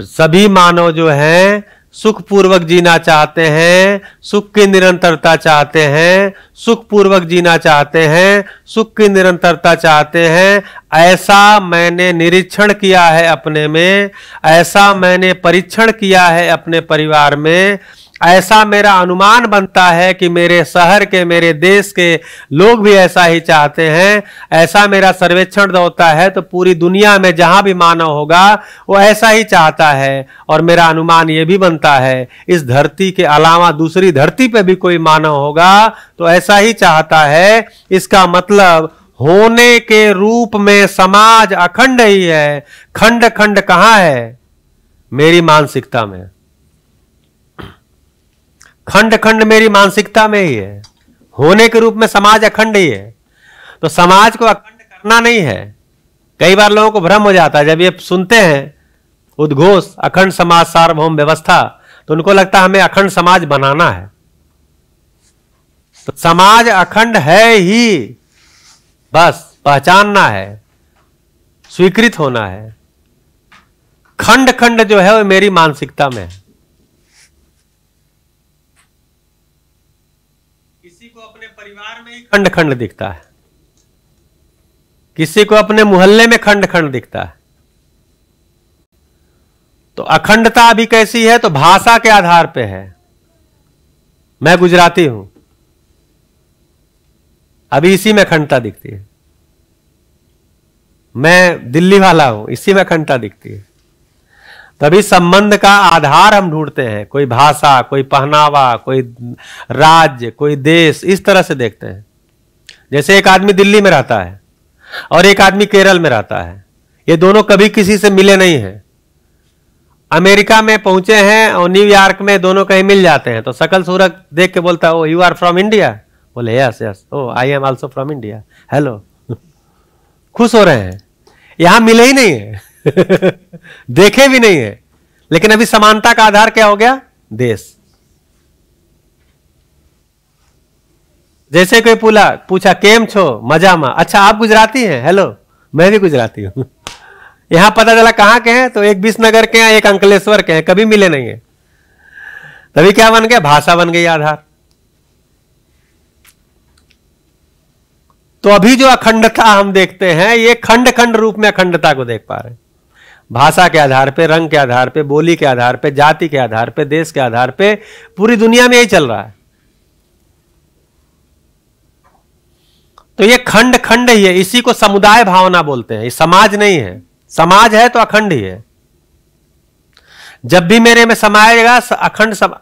सभी मानव जो हैं, सुखपूर्वक जीना चाहते हैं, सुख की निरंतरता चाहते हैं, सुखपूर्वक जीना चाहते हैं, सुख की निरंतरता चाहते हैं। ऐसा मैंने निरीक्षण किया है अपने में, ऐसा मैंने परीक्षण किया है अपने परिवार में। ऐसा मेरा अनुमान बनता है कि मेरे शहर के, मेरे देश के लोग भी ऐसा ही चाहते हैं। ऐसा मेरा सर्वेक्षण होता है तो पूरी दुनिया में जहाँ भी मानव होगा, वो ऐसा ही चाहता है। और मेरा अनुमान ये भी बनता है, इस धरती के अलावा दूसरी धरती पे भी कोई मानव होगा तो ऐसा ही चाहता है। इसका मतलब होने के रूप में समाज अखंड ही है। खंड खंड कहाँ है? मेरी मानसिकता में। खंड खंड मेरी मानसिकता में ही है। होने के रूप में समाज अखंड ही है। तो समाज को अखंड करना नहीं है। कई बार लोगों को भ्रम हो जाता है। जब ये सुनते हैं, उद्घोष, अखंड समाज, सार्वभौम व्यवस्था तो उनको लगता है हमें अखंड समाज बनाना है। तो समाज अखंड है ही। बस, पहचानना है। स्वीकृत होना है। खंड खंड जो है वो मेरी मानसिकता में है। खंड खंड दिखता है। किसी को अपने मोहल्ले में खंड खंड दिखता है। तो अखंडता अभी कैसी है? तो भाषा के आधार पे है। मैं गुजराती हूँ। अभी इसी में अखंडता दिखती है। मैं दिल्ली वाला हूँ, इसी में अखंडता दिखती है। तभी संबंध का आधार हम ढूंढते हैं। कोई भाषा, कोई पहनावा, कोई राज्य, कोई देश, इस तरह से देखते हैं। जैसे एक आदमी दिल्ली में रहता है और एक आदमी केरल में रहता है, ये दोनों कभी किसी से मिले नहीं हैं। अमेरिका में पहुँचे हैं और न्यूयॉर्क में दोनों कहीं मिल जाते हैं। तो सकल सूरत देख के बोलता है oh you are from India बोले yes yes oh I am also from India hello खुश हो रहे हैं। यहाँ मिले ही नहीं है। देखे भी नहीं है। लेकिन अभी समानता का आधार क्या हो गया? देश। जैसे कोई पूछा पूछा, केम छो? मज़ा मा? अच्छा आप गुजराती हैं? हेलो मैं भी गुजराती हूँ. यहाँ पता चला कहाँ के हैं? तो एक नगर के हैं, एक अंकलेश्वर के हैं, कभी मिले नहीं है। तभी क्या बन गया? भाषा बन गई आधार। तो अभी जो अखंडता हम देखते हैं, ये खंड खंड रूप में अखंडता को देख पा रहे हैं। भाषा के आधार पे, रंग के आधार पे, बोली के आधार पे, जाति के आधार पे, देश के आधार पे, पूरी दुनिया में यही चल रहा है। तो ये खंड खंड ही है इसी को समुदाय भावना बोलते हैं। ये समाज नहीं है। समाज है तो अखंड ही है। जब भी मेरे में समाएगा अखंड सम,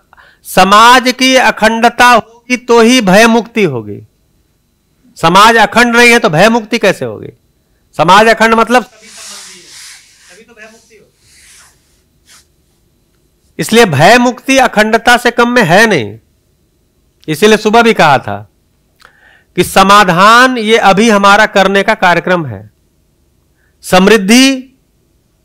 समाज की अखंडता होगी तो ही भय मुक्ति होगी। समाज अखंड नहीं है तो भय मुक्ति कैसे होगी? समाज अखंड मतलब इसलिए भय मुक्ति अखंडता से कम में है नहीं। इसीलिए सुबह भी कहा था कि समाधान ये अभी हमारा करने का कार्यक्रम है। समृद्धि,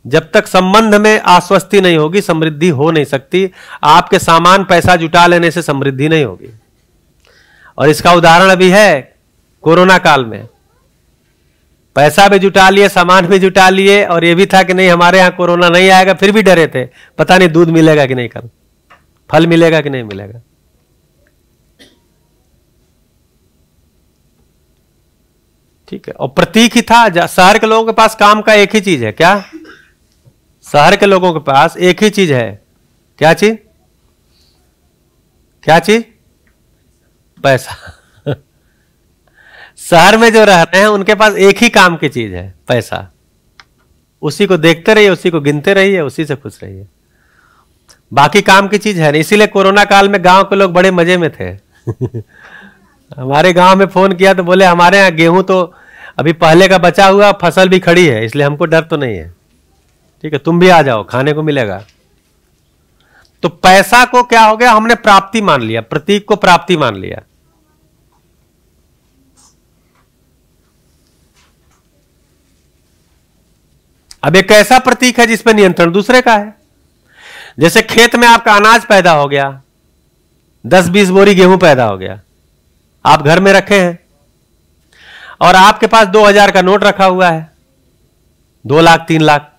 जब तक संबंध में आश्वस्ति नहीं होगी, समृद्धि हो नहीं सकती। आपके सामान पैसा जुटा लेने से समृद्धि नहीं होगी। और इसका उदाहरण अभी है कोरोना काल में। पैसा भी जुटा लिए, सामान भी जुटा लिए, और ये भी था कि नहीं, हमारे यहाँ कोरोना नहीं आएगा, फिर भी डरे थे। पता नहीं दूध मिलेगा कि नहीं कल। फल मिलेगा कि नहीं मिलेगा। ठीक है। और प्रतीक ही था शहर के लोगों के पास काम का एक ही चीज़ है, क्या? शहर के लोगों के पास एक ही चीज़ है। क्या चीज़? क्या चीज़? पैसा। शहर में जो रह रहे हैं, उनके पास एक ही काम की चीज़ है, पैसा। उसी को देखते रहिए, उसी को गिनते रहिए, उसी से खुश रहिए। बाकी काम की चीज़ है नहीं, इसीलिए कोरोना काल में गाँव के लोग बड़े मज़े में थे। हमारे गाँव में फ़ोन किया तो बोले, हमारे यहाँ गेहूँ तो अभी पहले का बचा हुआ, फ़सल भी खड़ी है, इसलिए हमको डर तो नहीं है। ठीक है, तुम भी आ जाओ, खाने को मिलेगा। तो पैसा को क्या हो गया? हमने प्राप्ति मान लिया, प्रतीक को प्राप्ति मान लिया। अब एक ऐसा प्रतीक है जिसपे नियंत्रण दूसरे का है। जैसे खेत में आपका अनाज पैदा हो गया, दस बीस बोरी गेहूँ पैदा हो गया, आप घर में रखे हैं और आपके पास दो हज़ार का नोट रखा हुआ है। दो लाख, तीन लाख।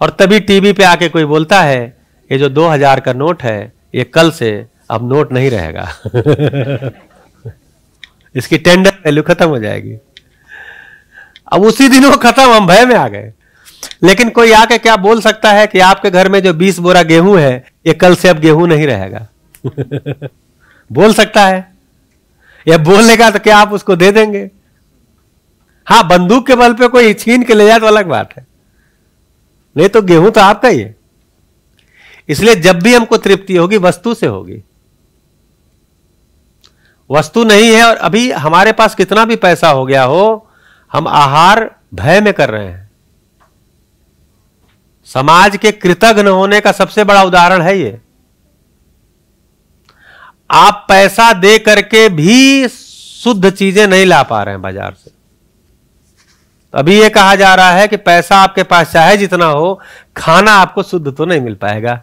और तभी टीवी पे आके कोई बोलता है, ये जो दो हज़ार का नोट है, ये कल से अब नोट नहीं रहेगा। इसकी टेंडर वैल्यू खत्म हो जाएगी। अब उसी दिन वो खत्म, हम भय में आ गए। लेकिन कोई आके क्या बोल सकता है कि आपके घर में जो बीस बोरा गेहूँ है, ये कल से अब गेहूँ नहीं रहेगा? बोल सकता है। या बोलने का तो क्या आप उसको दे देंगे? हाँ बंदूक के बल पे कोई छीन के ले जाए तो अलग बात है। नहीं तो गेहूँ तो आपका ही है। इसलिए जब भी हमको तृप्ति होगी, वस्तु से होगी। वस्तु नहीं है और अभी हमारे पास कितना भी पैसा हो गया हो, हम आहार भय में कर रहे हैं। समाज के कृतज्ञ होने का सबसे बड़ा उदाहरण है ये। आप पैसा दे करके भी शुद्ध चीज़ें नहीं ला पा रहे हैं बाज़ार से। तो अभी ये कहा जा रहा है कि पैसा आपके पास चाहे जितना हो, खाना आपको शुद्ध तो नहीं मिल पाएगा।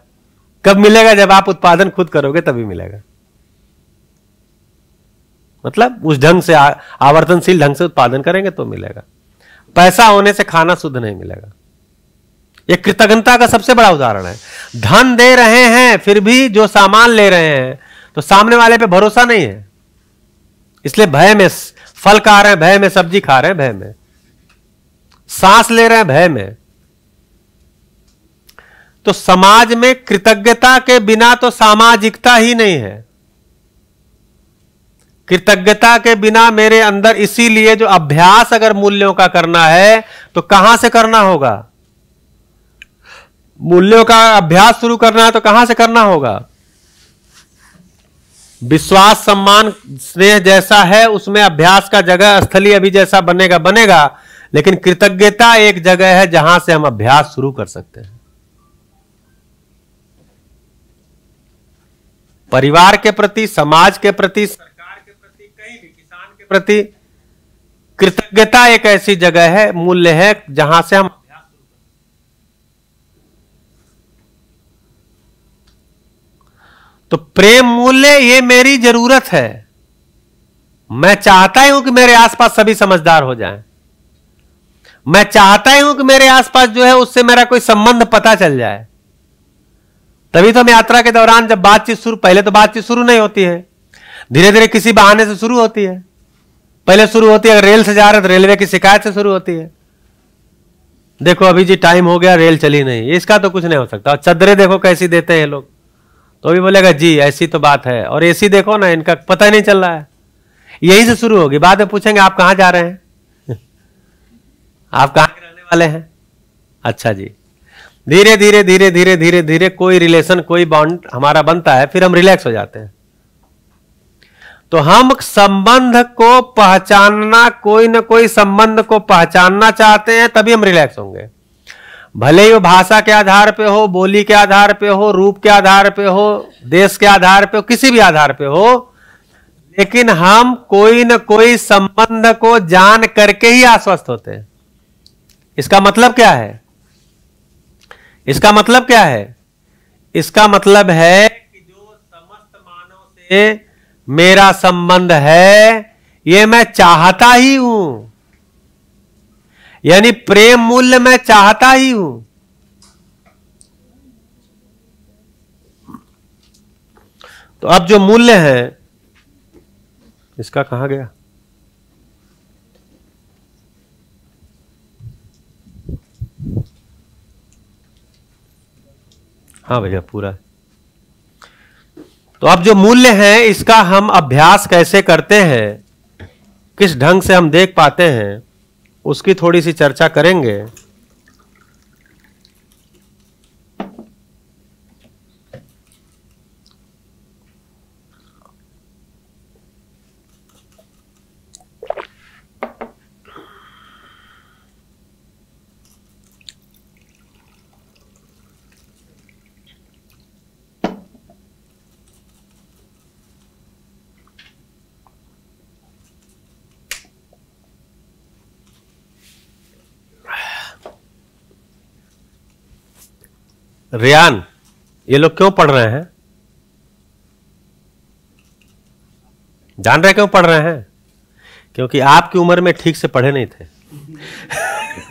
कब मिलेगा? जब आप उत्पादन खुद करोगे तभी मिलेगा। मतलब उस ढंग से आवर्तनशील ढंग से उत्पादन करेंगे तो मिलेगा। पैसा होने से खाना शुद्ध नहीं मिलेगा। यह कृतज्ञता का सबसे बड़ा उदाहरण है। धन दे रहे हैं, फिर भी जो सामान ले रहे हैं तो सामने वाले पे भरोसा नहीं है। इसलिए भय में फल खा रहे हैं, भय में सब्ज़ी खा रहे हैं, भय में। सांस ले रहे हैं, भय में। तो समाज में कृतज्ञता के बिना तो सामाजिकता ही नहीं है। कृतज्ञता के बिना मेरे अंदर इसीलिए जो अभ्यास अगर मूल्यों का करना है तो कहाँ से करना होगा? मूल्यों का अभ्यास शुरू करना है तो कहाँ से करना होगा? विश्वास, सम्मान, स्नेह जैसा है, उसमें अभ्यास का जगह स्थली अभी जैसा बनेगा बनेगा, लेकिन कृतज्ञता एक जगह है जहाँ से हम अभ्यास शुरू कर सकते हैं। परिवार के प्रति, समाज के प्रति, सरकार के प्रति, कहीं भी, किसान के प्रति, कृतज्ञता एक ऐसी जगह है, मूल्य है, जहाँ से हम अभ्यास शुरू कर तो प्रेम मूल्य ये मेरी ज़रूरत है। मैं चाहता हूँ कि मेरे आसपास सभी समझदार हो जाएँ। मैं चाहता हूँ कि मेरे आसपास जो है उससे मेरा कोई संबंध पता चल जाए। तभी तो हम यात्रा के दौरान जब बातचीत शुरू, पहले तो बातचीत शुरू नहीं होती है। धीरे धीरे किसी बहाने से शुरू होती है। पहले शुरू होती है अगर रेल से जा रहे तो रेलवे की शिकायत से शुरू होती है। देखो अभी जी, टाइम हो गया, रेल चली नहीं। इसका तो कुछ नहीं हो सकता। और चदरे देखो कैसी देते हैं लोग। तो भी बोलेगा, जी, ऐसी तो बात है। और एसी देखो ना, इनका पता ही नहीं चल रहा है। यही से शुरू होगी। बाद में पूछेंगे, आप कहाँ जा रहे हैं? आप कहाँ रहने वाले हैं? अच्छा जी। धीरे धीरे धीरे धीरे धीरे धीरे कोई रिलेशन कोई बॉन्ड हमारा बनता है, फिर हम रिलैक्स हो जाते हैं। तो हम संबंध को पहचानना, कोई ना कोई संबंध को पहचानना चाहते हैं, तभी हम रिलैक्स होंगे। भले ही वो भाषा के आधार पे हो, बोली के आधार पे हो, रूप के आधार पे हो, देश के आधार पे हो, किसी भी आधार पे हो, लेकिन हम कोई न कोई संबंध को जान करके ही आश्वस्त होते हैं। इसका मतलब क्या है? इसका मतलब क्या है? इसका मतलब है कि जो समस्त मानव से मेरा संबंध है, ये मैं चाहता ही हूँ। यानी प्रेम मूल्य मैं चाहता ही हूँ। तो अब जो मूल्य है, इसका कहा गया? हाँ भैया, पूरा तो अब जो मूल्य है, इसका हम अभ्यास कैसे करते हैं, किस ढंग से हम देख पाते हैं उसकी थोड़ी सी चर्चा करेंगे। रियान, ये लोग क्यों पढ़ रहे हैं? जान रहे क्यों पढ़ रहे हैं? क्योंकि आपकी उम्र में ठीक से पढ़े नहीं थे।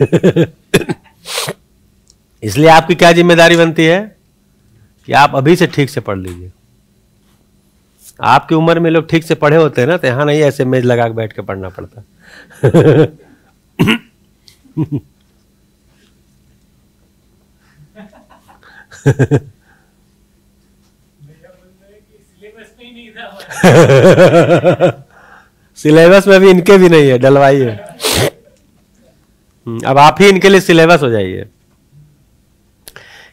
इसलिए आपकी क्या ज़िम्मेदारी बनती है? कि आप अभी से ठीक से पढ़ लीजिए। आपकी उम्र में लोग ठीक से पढ़े होते हैं ना तो यहाँ नहीं ऐसे मेज लगा के बैठ के पढ़ना पड़ता। सिलेबस में भी इनके भी नहीं है डलवाइए। हम्म, अब आप ही इनके लिए सिलेबस हो जाइए।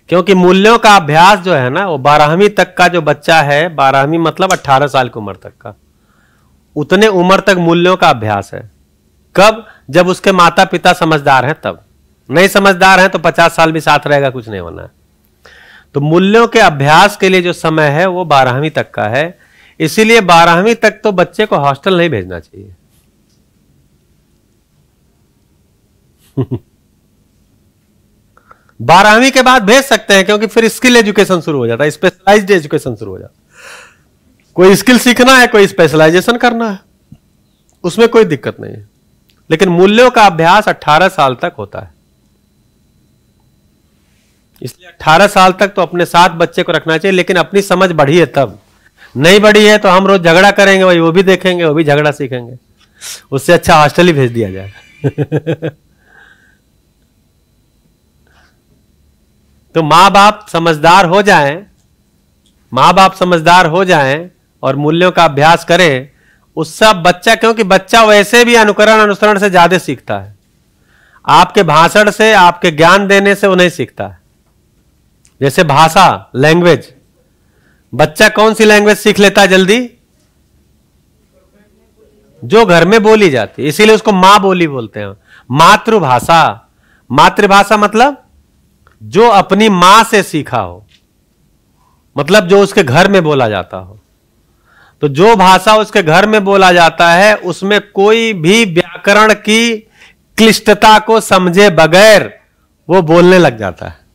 क्योंकि मूल्यों का अभ्यास जो है ना वो बारहवीं तक का जो बच्चा है बारहवीं मतलब अट्ठारह साल की उम्र तक का उतने उम्र तक मूल्यों का अभ्यास है। कब? जब उसके माता पिता समझदार हैं तब। नहीं समझदार हैं तो पचास साल भी साथ रहेगा कुछ नहीं होना। है तो मूल्यों के अभ्यास के लिए जो समय है, वो बारहवीं तक का है। इसीलिए बारहवीं तक तो बच्चे को हॉस्टल नहीं भेजना चाहिए। बारहवीं के बाद भेज सकते हैं, क्योंकि फिर स्किल एजुकेशन शुरू हो जाता है स्पेशलाइज्ड एजुकेशन शुरू हो जाता है। कोई स्किल सीखना है, कोई स्पेशलाइजेशन करना है। उसमें कोई दिक्कत नहीं है। लेकिन मूल्यों का अभ्यास 18 साल तक होता है। 18 साल तक तो अपने साथ बच्चे को रखना चाहिए, लेकिन अपनी समझ बढ़ी है तब। नहीं बढ़ी है तो हम रोज झगड़ा करेंगे भाई वो भी देखेंगे, वो भी झगड़ा सीखेंगे। उससे अच्छा हॉस्टल ही भेज दिया जाए। तो माँ बाप समझदार हो जाएँ माँ बाप समझदार हो जाएँ और मूल्यों का अभ्यास करें उससे बच्चा, क्योंकि बच्चा वैसे भी अनुकरण अनुसरण से ज़्यादा सीखता है। आपके भाषण से, आपके ज्ञान देने से वो नहीं सीखता है। जैसे भाषा लैंग्वेज बच्चा कौन सी लैंग्वेज सीख लेता है जल्दी? जो घर में बोली जाती है, इसीलिए उसको माँ बोली बोलते हैं। मातृभाषा। मातृभाषा मतलब जो अपनी माँ से सीखा हो। मतलब जो उसके घर में बोला जाता हो। तो जो भाषा उसके घर में बोला जाता है, उसमें कोई भी व्याकरण की क्लिष्टता को समझे बगैर वो बोलने लग जाता है।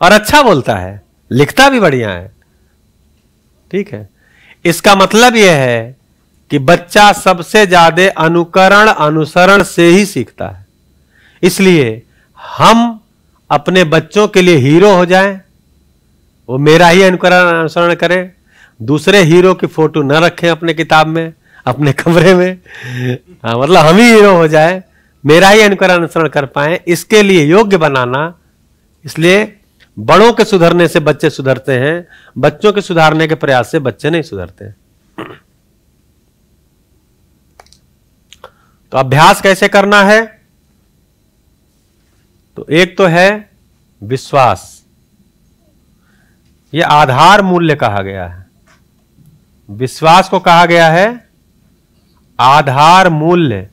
और अच्छा बोलता है, लिखता भी बढ़िया है। ठीक है? इसका मतलब यह है कि बच्चा सबसे ज़्यादा अनुकरण, अनुसरण से ही सीखता है। इसलिए हम अपने बच्चों के लिए हीरो हो जाएँ, वो मेरा ही अनुकरण, अनुसरण करें। दूसरे हीरो की फ़ोटो न रखें अपने किताब में, अपने कमरे में। हाँ मतलब हम ही हीरो हो जाए, मेरा ही अनुकरण, अनुसरण कर पाए, इसके लिए योग्य बनाना, इसलिए बड़ों के सुधरने से बच्चे सुधरते हैं, बच्चों के सुधारने के प्रयास से बच्चे नहीं सुधरते तो अभ्यास कैसे करना है? तो एक तो है विश्वास। यह आधार मूल्य कहा गया है। विश्वास को कहा गया है आधार मूल्य,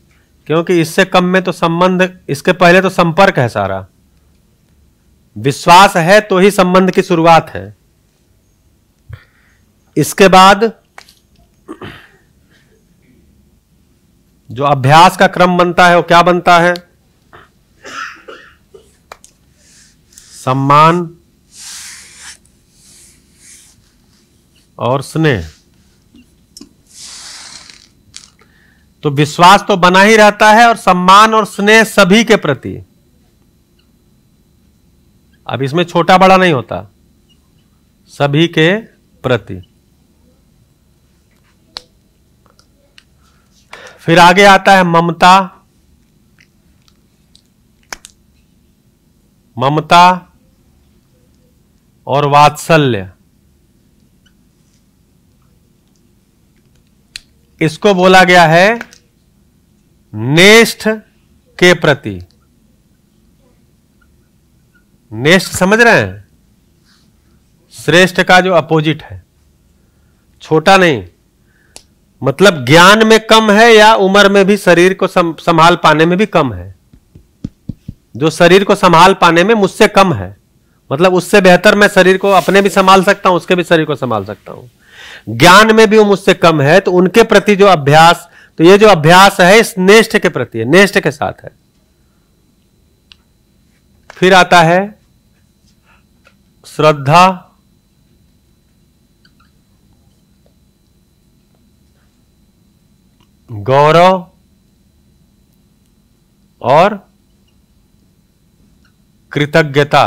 क्योंकि इससे कम में तो संबंध, इसके पहले तो संपर्क है सारा। विश्वास है तो ही संबंध की शुरुआत है। इसके बाद जो अभ्यास का क्रम बनता है वो क्या बनता है? सम्मान और स्नेह। तो विश्वास तो बना ही रहता है और सम्मान और स्नेह सभी के प्रति। अब इसमें छोटा बड़ा नहीं होता। सभी के प्रति। फिर आगे आता है ममता। ममता और वात्सल्य। इसको बोला गया है नेष्ठ के प्रति। नेष्ठ समझ रहे हैं? श्रेष्ठ का जो अपोजिट है। छोटा नहीं। मतलब ज्ञान में कम है या उम्र में भी शरीर को संभाल पाने में भी कम है? जो शरीर को संभाल पाने में मुझसे कम है। मतलब उससे बेहतर मैं शरीर को अपने भी संभाल सकता हूँ, उसके भी शरीर को संभाल सकता हूँ। ज्ञान में भी वो मुझसे कम है तो उनके प्रति जो अभ्यास तो ये जो अभ्यास है, इस नेष्ठ के प्रति है, नेष्ठ के साथ है। फिर आता है श्रद्धा। गौरव और कृतज्ञता।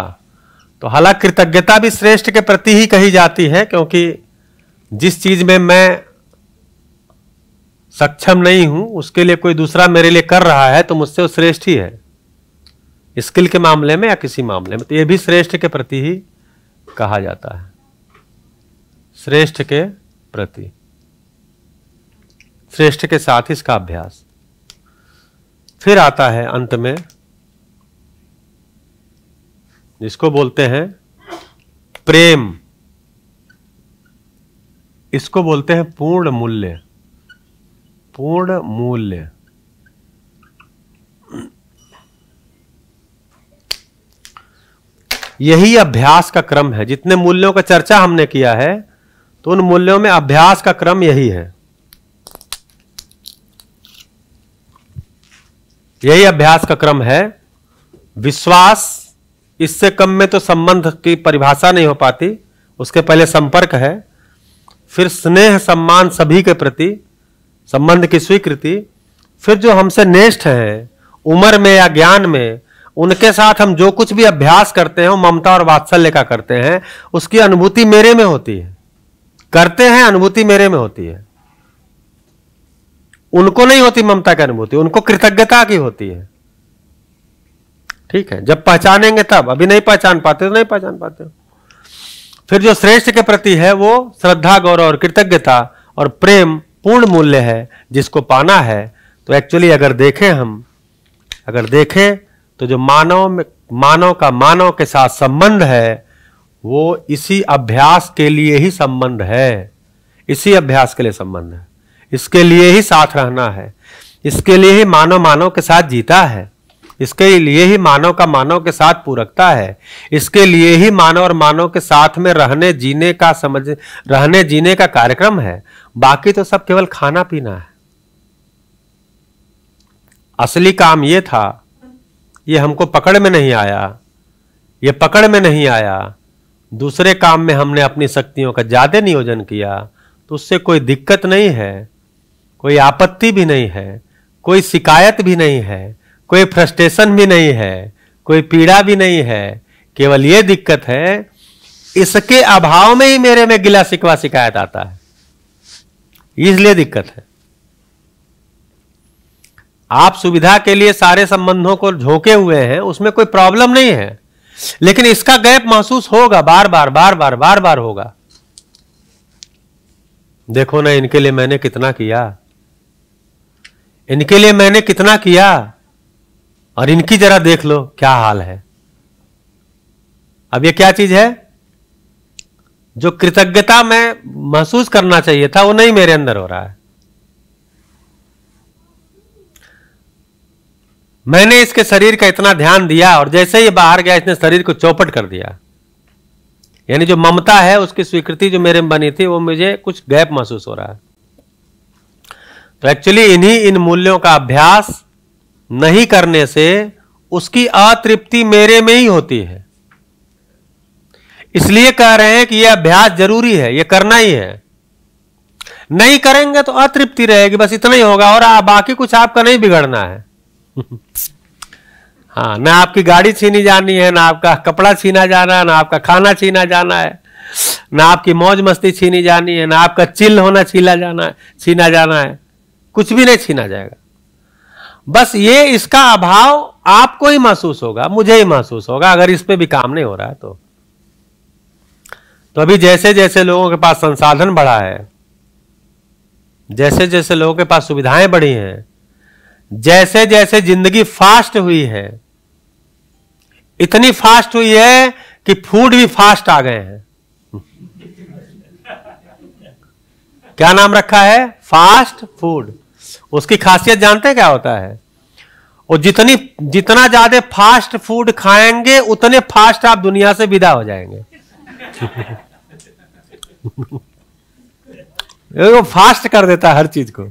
तो हालाँकि कृतज्ञता भी श्रेष्ठ के प्रति ही कही जाती है, क्योंकि जिस चीज़ में मैं सक्षम नहीं हूँ, उसके लिए कोई दूसरा मेरे लिए कर रहा है तो मुझसे वो श्रेष्ठ ही है। स्किल के मामले में या किसी मामले में? तो यह भी श्रेष्ठ के प्रति ही कहा जाता है। श्रेष्ठ के प्रति। श्रेष्ठ के साथ इसका अभ्यास। फिर आता है अंत में, जिसको बोलते हैं प्रेम। इसको बोलते हैं पूर्ण मूल्य। पूर्ण मूल्य। यही अभ्यास का क्रम है। जितने मूल्यों का चर्चा हमने किया है तो उन मूल्यों में अभ्यास का क्रम यही है। यही अभ्यास का क्रम है। विश्वास, इससे कम में तो संबंध की परिभाषा नहीं हो पाती, उसके पहले संपर्क है। फिर स्नेह, सम्मान सभी के प्रति, संबंध की स्वीकृति। फिर जो हमसे नेष्ठ है, उम्र में या ज्ञान में उनके साथ हम जो कुछ भी अभ्यास करते हैं ममता और वात्सल्य का करते हैं, उसकी अनुभूति मेरे में होती है। करते हैं, अनुभूति मेरे में होती है। उनको नहीं होती ममता की अनुभूति, उनको कृतज्ञता की होती है। ठीक है, जब पहचानेंगे तब, अभी नहीं पहचान पाते तो नहीं पहचान पाते। फिर जो श्रेष्ठ के प्रति है, वो श्रद्धा, गौरव और कृतज्ञता और प्रेम पूर्ण मूल्य है, जिसको पाना है। तो एक्चुअली अगर देखें हम, अगर देखें तो जो मानव में, मानव का, मानव के साथ संबंध है, वो इसी अभ्यास के लिए ही संबंध है। इसी अभ्यास के लिए संबंध है। इसके लिए ही साथ रहना है। इसके लिए ही मानव मानव के साथ जीता है। इसके लिए ही मानव का मानव के साथ पूरकता है। इसके लिए ही मानव और मानव के साथ में रहने, जीने का समझ, रहने, जीने का कार्यक्रम है। बाकी तो सब केवल खाना पीना है। असली काम यह था ये हमको पकड़ में नहीं आया। ये पकड़ में नहीं आया। दूसरे काम में हमने अपनी शक्तियों का ज़्यादा नियोजन किया तो उससे कोई दिक्कत नहीं है, कोई आपत्ति भी नहीं है, कोई शिकायत भी नहीं है, कोई फ्रस्ट्रेशन भी नहीं है, कोई पीड़ा भी नहीं है। केवल यह दिक्कत है, इसके अभाव में ही मेरे में गिला शिकवा शिकायत आता है। इसलिए दिक्कत है। आप सुविधा के लिए सारे संबंधों को झोंके हुए हैं, उसमें कोई प्रॉब्लम नहीं है। लेकिन इसका गैप महसूस होगा, बार बार बार बार बार बार होगा। देखो ना, इनके लिए मैंने कितना किया। इनके लिए मैंने कितना किया। और इनकी जरा देख लो, क्या हाल है। अब ये क्या चीज़ है? जो कृतज्ञता में महसूस करना चाहिए था, वो नहीं मेरे अंदर हो रहा है। मैंने इसके शरीर का इतना ध्यान दिया और जैसे ही बाहर गया, इसने शरीर को चौपट कर दिया। यानी जो ममता है, उसकी स्वीकृति जो मेरे में बनी थी, वो मुझे कुछ गैप महसूस हो रहा है। तो एक्चुअली इन्हीं इन मूल्यों का अभ्यास नहीं करने से उसकी अतृप्ति मेरे में ही होती है। इसलिए कह रहे हैं कि यह अभ्यास ज़रूरी है यह करना ही है। नहीं करेंगे तो अतृप्ति रहेगी, बस इतना ही होगा और बाकी कुछ आपका नहीं बिगड़ना है। हाँ ना आपकी गाड़ी छीनी जानी है, ना आपका कपड़ा छीना जाना है, ना आपका खाना छीना जाना है, ना आपकी मौज मस्ती छीनी जानी है, ना आपका चिल होना छीना जाना है, छीना जाना है। कुछ भी नहीं छीना जाएगा। बस ये इसका अभाव आपको ही महसूस होगा, मुझे ही महसूस होगा, अगर इस पर भी काम नहीं हो रहा है तो। तो अभी जैसे जैसे लोगों के पास संसाधन बढ़ा है, जैसे जैसे लोगों के पास सुविधाएँ बढ़ी हैं जैसे जैसे ज़िंदगी फास्ट हुई है, इतनी फास्ट हुई है कि फ़ूड भी फास्ट आ गए हैं। क्या नाम रखा है? Fast food. उसकी खासियत जानते हैं क्या होता है? और जितनी, जितना ज़्यादा फास्ट फ़ूड खाएँगे, उतने फास्ट आप दुनिया से विदा हो जाएँगे। वो फास्ट कर देता है हर चीज़ को।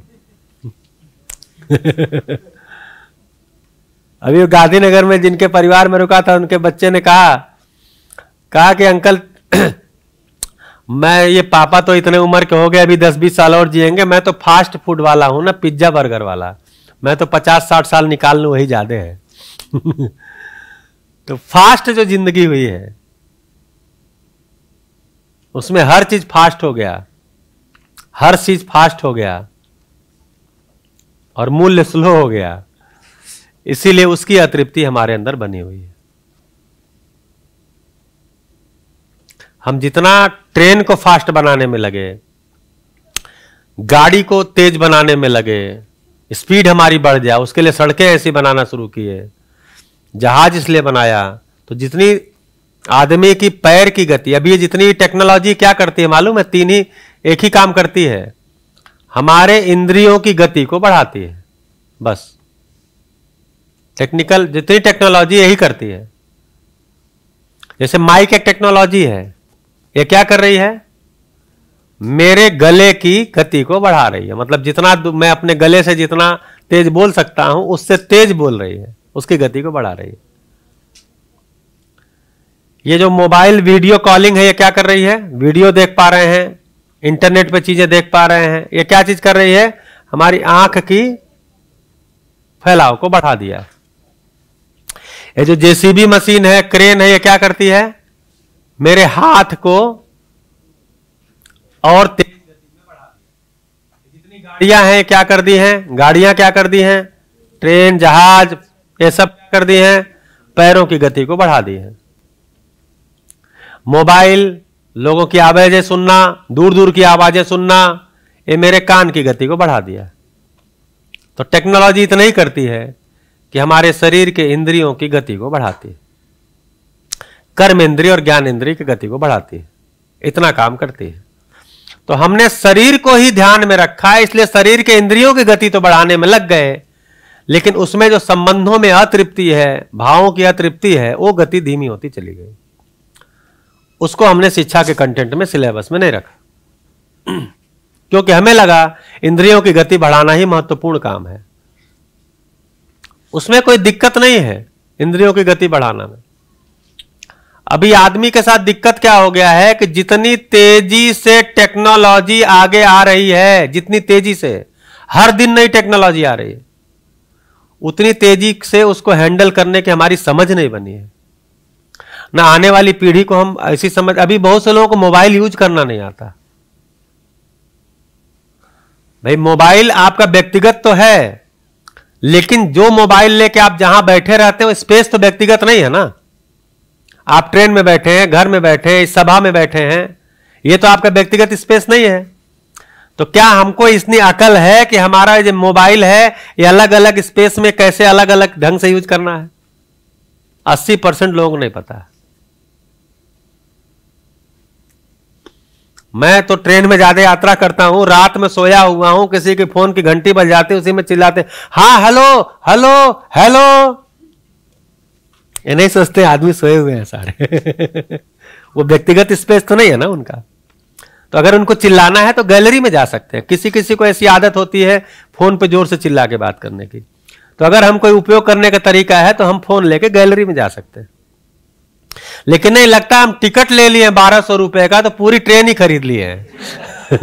अभी गांधीनगर में जिनके परिवार में रुका था, उनके बच्चे ने कहा कहा कि, अंकल, मैं, ये पापा तो इतने उम्र के हो गए, अभी दस बीस साल और जिएँगे, मैं तो फास्ट फ़ूड वाला हूँ ना पिज्जा बर्गर वाला। मैं तो पचास साठ साल निकाल लू, वही ज़्यादा है। तो फास्ट जो ज़िंदगी हुई है, उसमें हर चीज़ फास्ट हो गया। हर चीज़ फास्ट हो गया। और मूल्य स्लो हो गया। इसीलिए उसकी अतृप्ति हमारे अंदर बनी हुई है। हम जितना ट्रेन को फास्ट बनाने में लगे, गाड़ी को तेज बनाने में लगे, स्पीड हमारी बढ़ जाए उसके लिए सड़कें ऐसी बनाना शुरू किए, जहाज़ इसलिए बनाया तो जितनी आदमी की पैर की गति, अभी ये जितनी टेक्नोलॉजी क्या करती है मालूम है? तीन ही, एक ही काम करती है। हमारे इंद्रियों की गति को बढ़ाती है। बस। टेक्निकल जितनी टेक्नोलॉजी यही करती है। जैसे माइक एक टेक्नोलॉजी है। ये क्या कर रही है? मेरे गले की गति को बढ़ा रही है। मतलब जितना मैं अपने गले से जितना तेज बोल सकता हूँ, उससे तेज बोल रही है। उसकी गति को बढ़ा रही है। ये जो मोबाइल वीडियो कॉलिंग है, ये क्या कर रही है? वीडियो देख पा रहे हैं। इंटरनेट पे चीज़ें देख पा रहे हैं। ये क्या चीज़ कर रही है? हमारी आँख की फैलाव को बढ़ा दिया। ये जो जेसीबी मशीन है, क्रेन है, ये क्या करती है? मेरे हाथ को और तेज जितनी गाड़ियाँ हैं, क्या कर दी हैं? गाड़ियाँ क्या कर दी हैं? ट्रेन, जहाज़, ये सब कर दी हैं? पैरों की गति को बढ़ा दी है। मोबाइल लोगों की आवाज़ें सुनना दूर दूर की आवाज़ें सुनना, ये मेरे कान की गति को बढ़ा दिया। तो टेक्नोलॉजी इतना ही करती है कि हमारे शरीर के इंद्रियों की गति को बढ़ाती है। कर्म इंद्रिय और ज्ञान इंद्रिय की गति को बढ़ाती है। इतना काम करती है। तो हमने शरीर को ही ध्यान में रखा है, इसलिए शरीर के इंद्रियों की गति तो बढ़ाने में लग गए। लेकिन उसमें जो संबंधों में अतृप्ति है, भावों की अतृप्ति है, वो गति धीमी होती चली गई। उसको हमने शिक्षा के कंटेंट में सिलेबस में नहीं रखा। क्योंकि हमें लगा इंद्रियों की गति बढ़ाना ही महत्वपूर्ण काम है। उसमें कोई दिक्कत नहीं है इंद्रियों की गति बढ़ाना में। अभी आदमी के साथ दिक्कत क्या हो गया है कि जितनी तेज़ी से टेक्नोलॉजी आगे आ रही है, जितनी तेज़ी से, हर दिन नई टेक्नोलॉजी आ रही है। उतनी तेज़ी से उसको हैंडल करने की हमारी समझ नहीं बनी है। ना आने वाली पीढ़ी को हम ऐसी समझ, अभी बहुत से लोगों को मोबाइल यूज़ करना नहीं आता। भाई, मोबाइल आपका व्यक्तिगत तो है, लेकिन जो मोबाइल लेके आप जहाँ बैठे रहते हो, स्पेस तो व्यक्तिगत नहीं है ना। आप ट्रेन में बैठे हैं, घर में बैठे हैं, सभा में बैठे हैं, ये तो आपका व्यक्तिगत स्पेस नहीं है। तो क्या हमको इतनी अकल है कि हमारा जो मोबाइल है, ये अलग अलग स्पेस में कैसे अलग अलग ढंग से यूज़ करना है? अस्सी परसेंट लोगों को नहीं पता। मैं तो ट्रेन में ज़्यादा यात्रा करता हूँ, रात में सोया हुआ हूँ, किसी के फ़ोन की घंटी बज जाती उसी में चिल्लाते हाँ। Hello hello hello. ये नहीं सोचते आदमी सोए हुए हैं सारे। वो व्यक्तिगत स्पेस तो नहीं है ना उनका। तो अगर उनको चिल्लाना है तो गैलरी में जा सकते हैं। किसी किसी को ऐसी आदत होती है फ़ोन पे ज़ोर से चिल्ला के बात करने की। तो अगर हम कोई उपयोग करने का तरीका है तो हम फ़ोन लेके गैलरी में जा सकते हैं। लेकिन नहीं, लगता हम टिकट ले लिए बारह सौ रुपए का तो पूरी ट्रेन ही खरीद लिए है।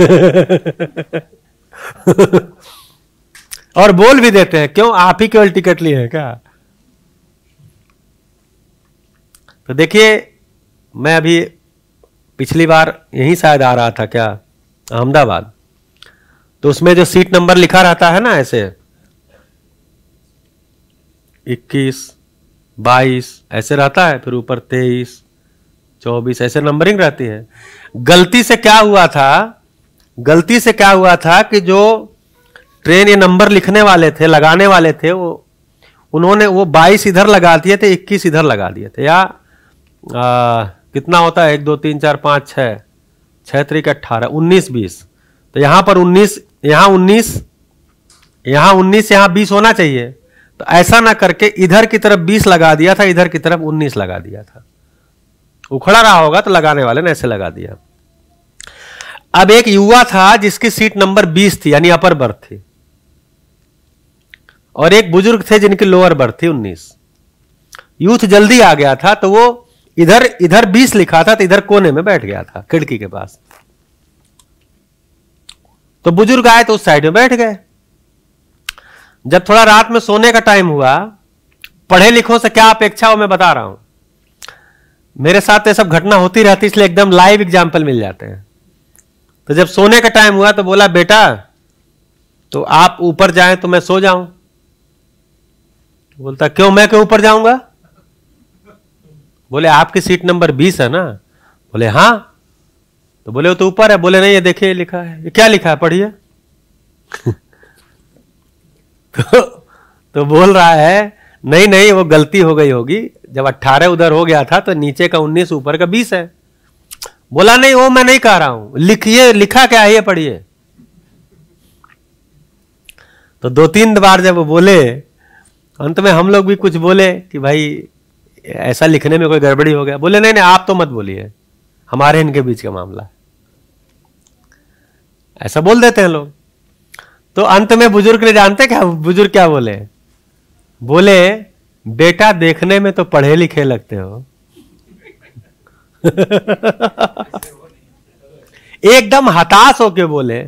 और बोल भी देते हैं, क्यों, आप ही केवल टिकट लिए हैं क्या? तो देखिए, मैं अभी पिछली बार यहीं शायद आ रहा था क्या? अहमदाबाद। तो उसमें जो सीट नंबर लिखा रहता है ना ऐसे, इक्कीस बाईस ऐसे रहता है फिर ऊपर तेईस चौबीस ऐसे नंबरिंग रहती है। गलती से क्या हुआ था? गलती से क्या हुआ था कि जो ट्रेन ये नंबर लिखने वाले थे लगाने वाले थे वो उन्होंने वो बाईस इधर लगा दिए थे इक्कीस इधर लगा दिए थे। या आ, कितना होता है? एक दो तीन चार पाँच छः छः तरीके अट्ठारह उन्नीस बीस। तो यहाँ पर उन्नीस यहाँ उन्नीस यहाँ उन्नीस यहाँ बीस होना चाहिए। तो ऐसा ना करके इधर की तरफ़ बीस लगा दिया था, इधर की तरफ़ उन्नीस लगा दिया था। उखड़ा रहा होगा तो लगाने वाले ने ऐसे लगा दिया। अब एक युवा था जिसकी सीट नंबर बीस थी, यानी अपर बर्थ थी। और एक बुज़ुर्ग थे जिनकी लोअर बर्थ थी, उन्नीस। यूथ जल्दी आ गया था तो वो इधर इधर बीस लिखा था तो इधर कोने में बैठ गया था, खिड़की के पास। तो बुज़ुर्ग आए तो उस साइड में बैठ गए। जब थोड़ा रात में सोने का टाइम हुआ, पढ़े लिखों से क्या अपेक्षा हो मैं बता रहा हूँ? मेरे साथ ये सब घटना होती रहती, इसलिए एकदम लाइव एग्ज़ाम्पल मिल जाते हैं। तो जब सोने का टाइम हुआ तो बोला, बेटा तो आप ऊपर जाए तो मैं सो जाऊँ। बोलता, क्यों, मैं क्यों ऊपर जाऊँगा? बोले, आपकी सीट नंबर बीस है ना? बोले हाँ। तो बोले, वो तो ऊपर है। बोले, नहीं, ये देखिए लिखा है। ये क्या लिखा है? पढ़िए। तो, तो बोल रहा है नहीं नहीं वो गलती हो गई होगी। जब अट्ठारह उधर हो गया था तो नीचे का उन्नीस ऊपर का बीस है। बोला नहीं वो मैं नहीं कह रहा हूँ। लिखिए लिखा क्या है ये पढ़िए। तो दो तीन बार जब वो बोले अंत में हम लोग भी कुछ बोले कि भाई ऐसा लिखने में कोई गड़बड़ी हो गया। बोले नहीं नहीं आप तो मत बोलिए। हमारे इनके बीच का मामला ऐसा बोल देते हैं लोग। तो अंत में बुज़ुर्ग ने जानते क्या बुज़ुर्ग क्या बोले? बोले, बेटा, देखने में तो पढ़े लिखे लगते हो। एकदम हताश होके बोले,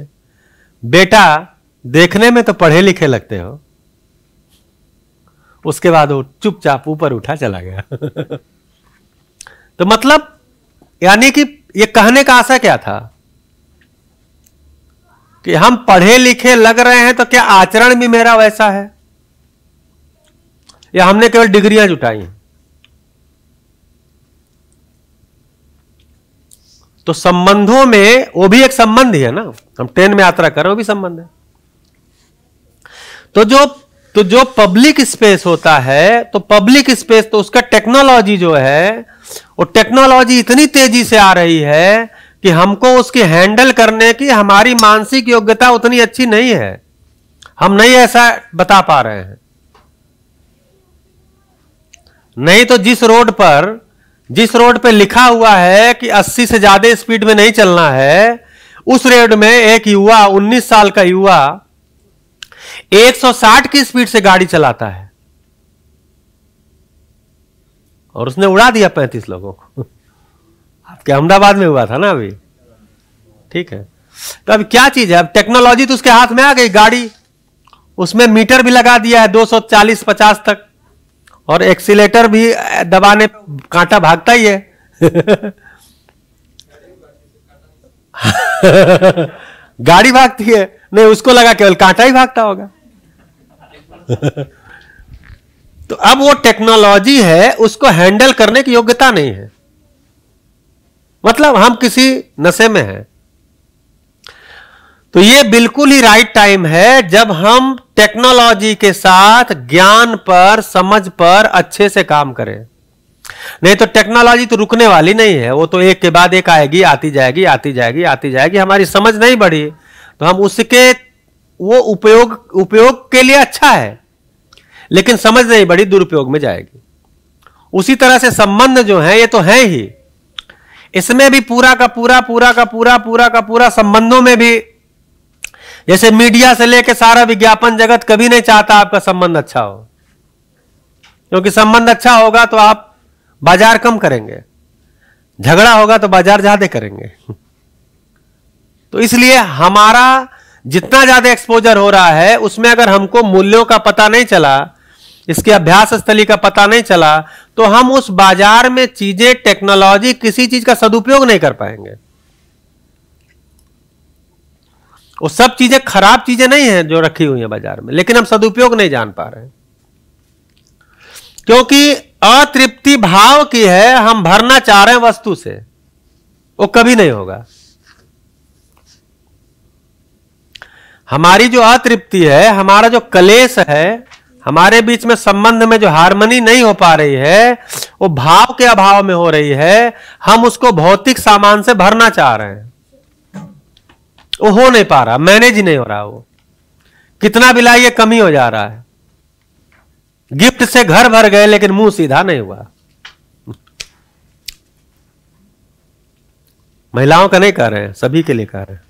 बेटा, देखने में तो पढ़े लिखे लगते हो। उसके बाद वो चुपचाप ऊपर उठा, चला गया। तो मतलब यानी कि ये कहने का आशा क्या था? कि हम पढ़े लिखे लग रहे हैं तो क्या आचरण भी मेरा वैसा है? या हमने केवल डिग्रियाँ जुटाई हैं? तो संबंधों में वो भी एक संबंध ही है ना? हम ट्रेन में यात्रा कर रहे हैं, वो भी संबंध है। तो जो तो जो पब्लिक स्पेस होता है तो पब्लिक स्पेस तो उसका टेक्नोलॉजी जो है, वो टेक्नोलॉजी इतनी तेज़ी से आ रही है कि हमको उसकी हैंडल करने की, हमारी मानसिक योग्यता उतनी अच्छी नहीं है। हम नहीं ऐसा बता पा रहे हैं। नहीं तो जिस रोड पर, जिस रोड पे लिखा हुआ है कि 80 से ज़्यादा स्पीड में नहीं चलना है, उस रोड में एक युवा 19 साल का युवा 160 की स्पीड से गाड़ी चलाता है। और उसने उड़ा दिया 35 लोगों को। आपके अहमदाबाद में हुआ था ना अभी? ठीक है। तो अब क्या चीज़ है? अब टेक्नोलॉजी तो उसके हाथ में आ गई, गाड़ी। उसमें मीटर भी लगा दिया है 240-50 तक। और एक्सीटर भी दबाने कांटा भागता ही है। गाड़ी भागती है। नहीं, उसको लगा केवल कांटा ही भागता होगा। तो अब वो टेक्नोलॉजी है, उसको हैंडल करने की योग्यता नहीं है। मतलब हम किसी नशे में हैं। तो ये बिल्कुल ही राइट टाइम है जब हम टेक्नोलॉजी के साथ ज्ञान पर, समझ पर अच्छे से काम करें। नहीं तो टेक्नोलॉजी तो रुकने वाली नहीं है, वो तो एक के बाद एक आएगी, आती जाएगी आती जाएगी आती जाएगी, हमारी समझ नहीं बढ़ी। तो हम उसके, वो उपयोग उपयोग के लिए अच्छा है, लेकिन समझ नहीं बढ़ी, दुरुपयोग में जाएगी। उसी तरह से संबंध जो है, ये तो है ही। इसमें भी पूरा का पूरा पूरा का पूरा पूरा का पूरा संबंधों में भी जैसे मीडिया से लेकर सारा विज्ञापन जगत कभी नहीं चाहता आपका संबंध अच्छा हो। क्योंकि संबंध अच्छा होगा तो आप बाज़ार कम करेंगे। झगड़ा होगा तो बाज़ार ज़्यादा करेंगे। तो इसलिए हमारा जितना ज़्यादा एक्सपोजर हो रहा है, उसमें अगर हमको मूल्यों का पता नहीं चला इसके अभ्यास स्थली का पता नहीं चला तो हम उस बाज़ार में चीज़ें टेक्नोलॉजी किसी चीज़ का सदुपयोग नहीं कर पाएँगे। वो सब चीज़ें खराब चीज़ें नहीं है जो रखी हुई है बाज़ार में, लेकिन हम सदुपयोग नहीं जान पा रहे क्योंकि अतृप्ति भाव की है, हम भरना चाह रहे हैं वस्तु से। वो कभी नहीं होगा। हमारी जो अतृप्ति है, हमारा जो कलेश है हमारे बीच में संबंध में जो हारमोनी नहीं हो पा रही है, वो भाव के अभाव में हो रही है, हम उसको भौतिक सामान से भरना चाह रहे हैं। वो हो नहीं पा रहा, मैनेज नहीं हो रहा वो। कितना भी लाइए, कमी हो जा रहा है। गिफ्ट से घर भर गए, लेकिन मुँह सीधा नहीं हुआ। महिलाओं का नहीं कर रहे हैं, सभी के लिए कर रहे हैं।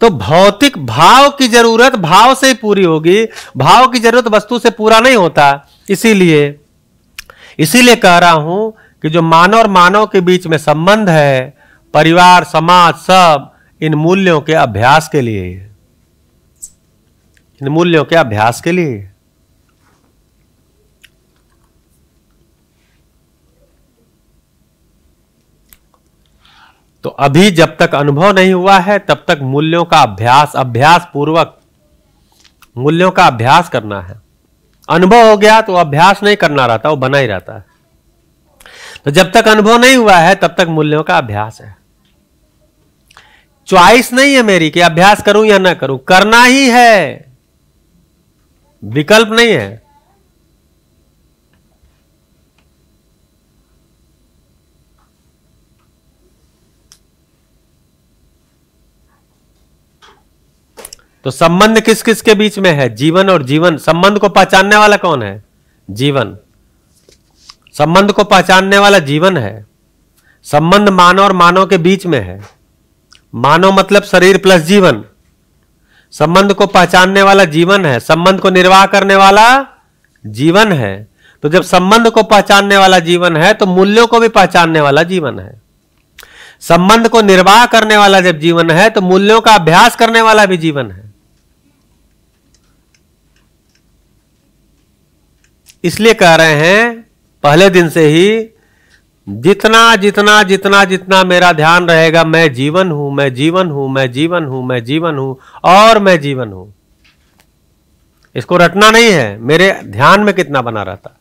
तो भौतिक भाव की ज़रूरत भाव से ही पूरी होगी। भाव की ज़रूरत वस्तु से पूरा नहीं होता। इसीलिए इसीलिए कह रहा हूँ कि जो मानव और मानव के बीच में संबंध है, परिवार, समाज, सब, इन मूल्यों के अभ्यास के लिए। इन मूल्यों के अभ्यास के लिए। तो अभी जब तक अनुभव नहीं हुआ है, तब तक मूल्यों का अभ्यास अभ्यास पूर्वक मूल्यों का अभ्यास करना है। अनुभव हो गया तो अभ्यास नहीं करना रहता, वो बना ही रहता है। तो जब तक अनुभव नहीं हुआ है, तब तक मूल्यों का अभ्यास है। च्वाइस नहीं है मेरी कि अभ्यास करूँ या ना करूँ, करना ही है। विकल्प नहीं है। तो संबंध किस किस के बीच में है? जीवन और जीवन। संबंध को पहचानने वाला कौन है? जीवन। संबंध को पहचानने वाला जीवन है। संबंध मानव और मानव के बीच में है। मानव मतलब शरीर प्लस जीवन। संबंध को पहचानने वाला जीवन है। संबंध को निर्वाह करने वाला जीवन है। तो जब संबंध को पहचानने वाला जीवन है तो मूल्यों को भी पहचानने वाला जीवन है। संबंध को निर्वाह करने वाला जब जीवन है तो मूल्यों का अभ्यास करने वाला भी जीवन है। इसलिए कह रहे हैं, पहले दिन से ही जितना जितना जितना जितना मेरा ध्यान रहेगा, मैं जीवन हूँ, मैं जीवन हूँ, मैं जीवन हूँ, मैं जीवन हूँ और मैं जीवन हूँ। इसको रटना नहीं है, मेरे ध्यान में कितना बना रहता।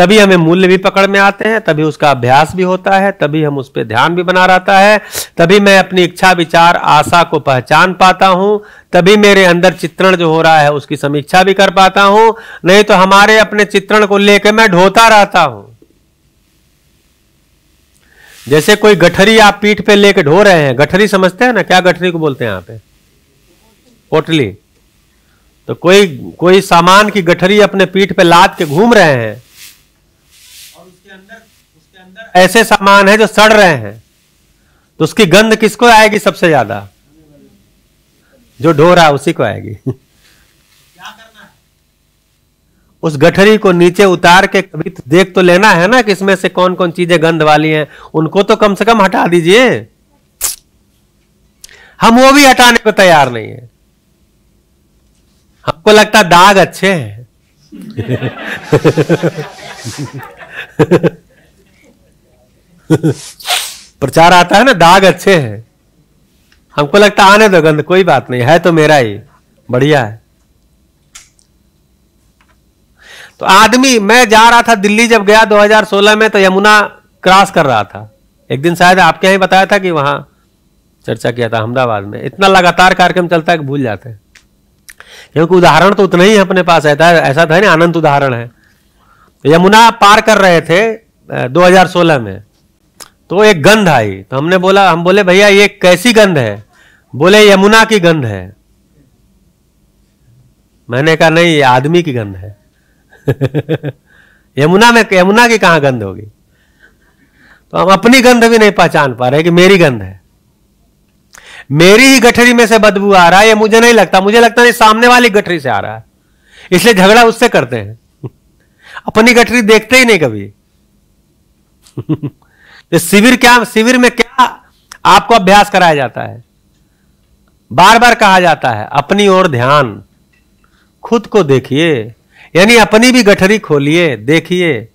तभी हमें मूल्य भी पकड़ में आते हैं, तभी उसका अभ्यास भी होता है, तभी हम उस पर ध्यान भी बना रहता है, तभी मैं अपनी इच्छा, विचार, आशा को पहचान पाता हूँ, तभी मेरे अंदर चित्रण जो हो रहा है उसकी समीक्षा भी कर पाता हूँ, नहीं तो हमारे अपने चित्रण को लेकर मैं ढोता रहता हूँ। जैसे कोई गठरी आप पीठ पे लेके ढो रहे हैं, गठरी समझते हैं ना, क्या गठरी को बोलते हैं यहाँ पे? पोटली। तो कोई कोई सामान की गठरी अपने पीठ पे लाद के घूम रहे हैं और उसके अंदर उसके अंदर ऐसे सामान है जो सड़ रहे हैं तो उसकी गंध किसको आएगी सबसे ज़्यादा? जो ढो रहा उसी को आएगी। उस गठरी को नीचे उतार के कभी तो देख तो लेना है ना कि इसमें से कौन कौन चीज़ें गंध वाली हैं। उनको तो कम से कम हटा दीजिए। हम वो भी हटाने को तैयार नहीं है। हमको लगता दाग अच्छे हैं। प्रचार आता है ना, दाग अच्छे हैं। हमको लगता आने दो गंध, कोई बात नहीं, है तो मेरा ही, बढ़िया है। तो आदमी, मैं जा रहा था दिल्ली जब गया 2016 में तो यमुना क्रॉस कर रहा था। एक दिन शायद आपके यहाँ बताया था कि वहाँ चर्चा किया था अहमदाबाद में। इतना लगातार कार्यक्रम चलता है कि भूल जाते हैं। क्योंकि उदाहरण तो उतना ही अपने पास रहता है, ऐसा था ना अनंत उदाहरण है। तो यमुना पार कर रहे थे 2016 में। तो एक गंध आई। तो हमने बोला, हम बोले, भैया, ये कैसी गंध है? बोले, यमुना की गंध है। मैंने कहा, नहीं, ये आदमी की गंध है। यमुना में, यमुना की कहाँ गंध होगी? तो हम अपनी गंध भी नहीं पहचान पा रहे कि मेरी गंध है। मेरी ही गठरी में से बदबू आ रहा है, ये मुझे नहीं लगता। मुझे लगता है सामने वाली गठरी से आ रहा है। इसलिए झगड़ा उससे करते हैं। अपनी गठरी देखते ही नहीं कभी। तो शिविर क्या, शिविर में क्या आपको अभ्यास कराया जाता है? बार बार कहा जाता है, अपनी ओर ध्यान। खुद को देखिए, यानी अपनी भी गठरी खोलिए, देखिए,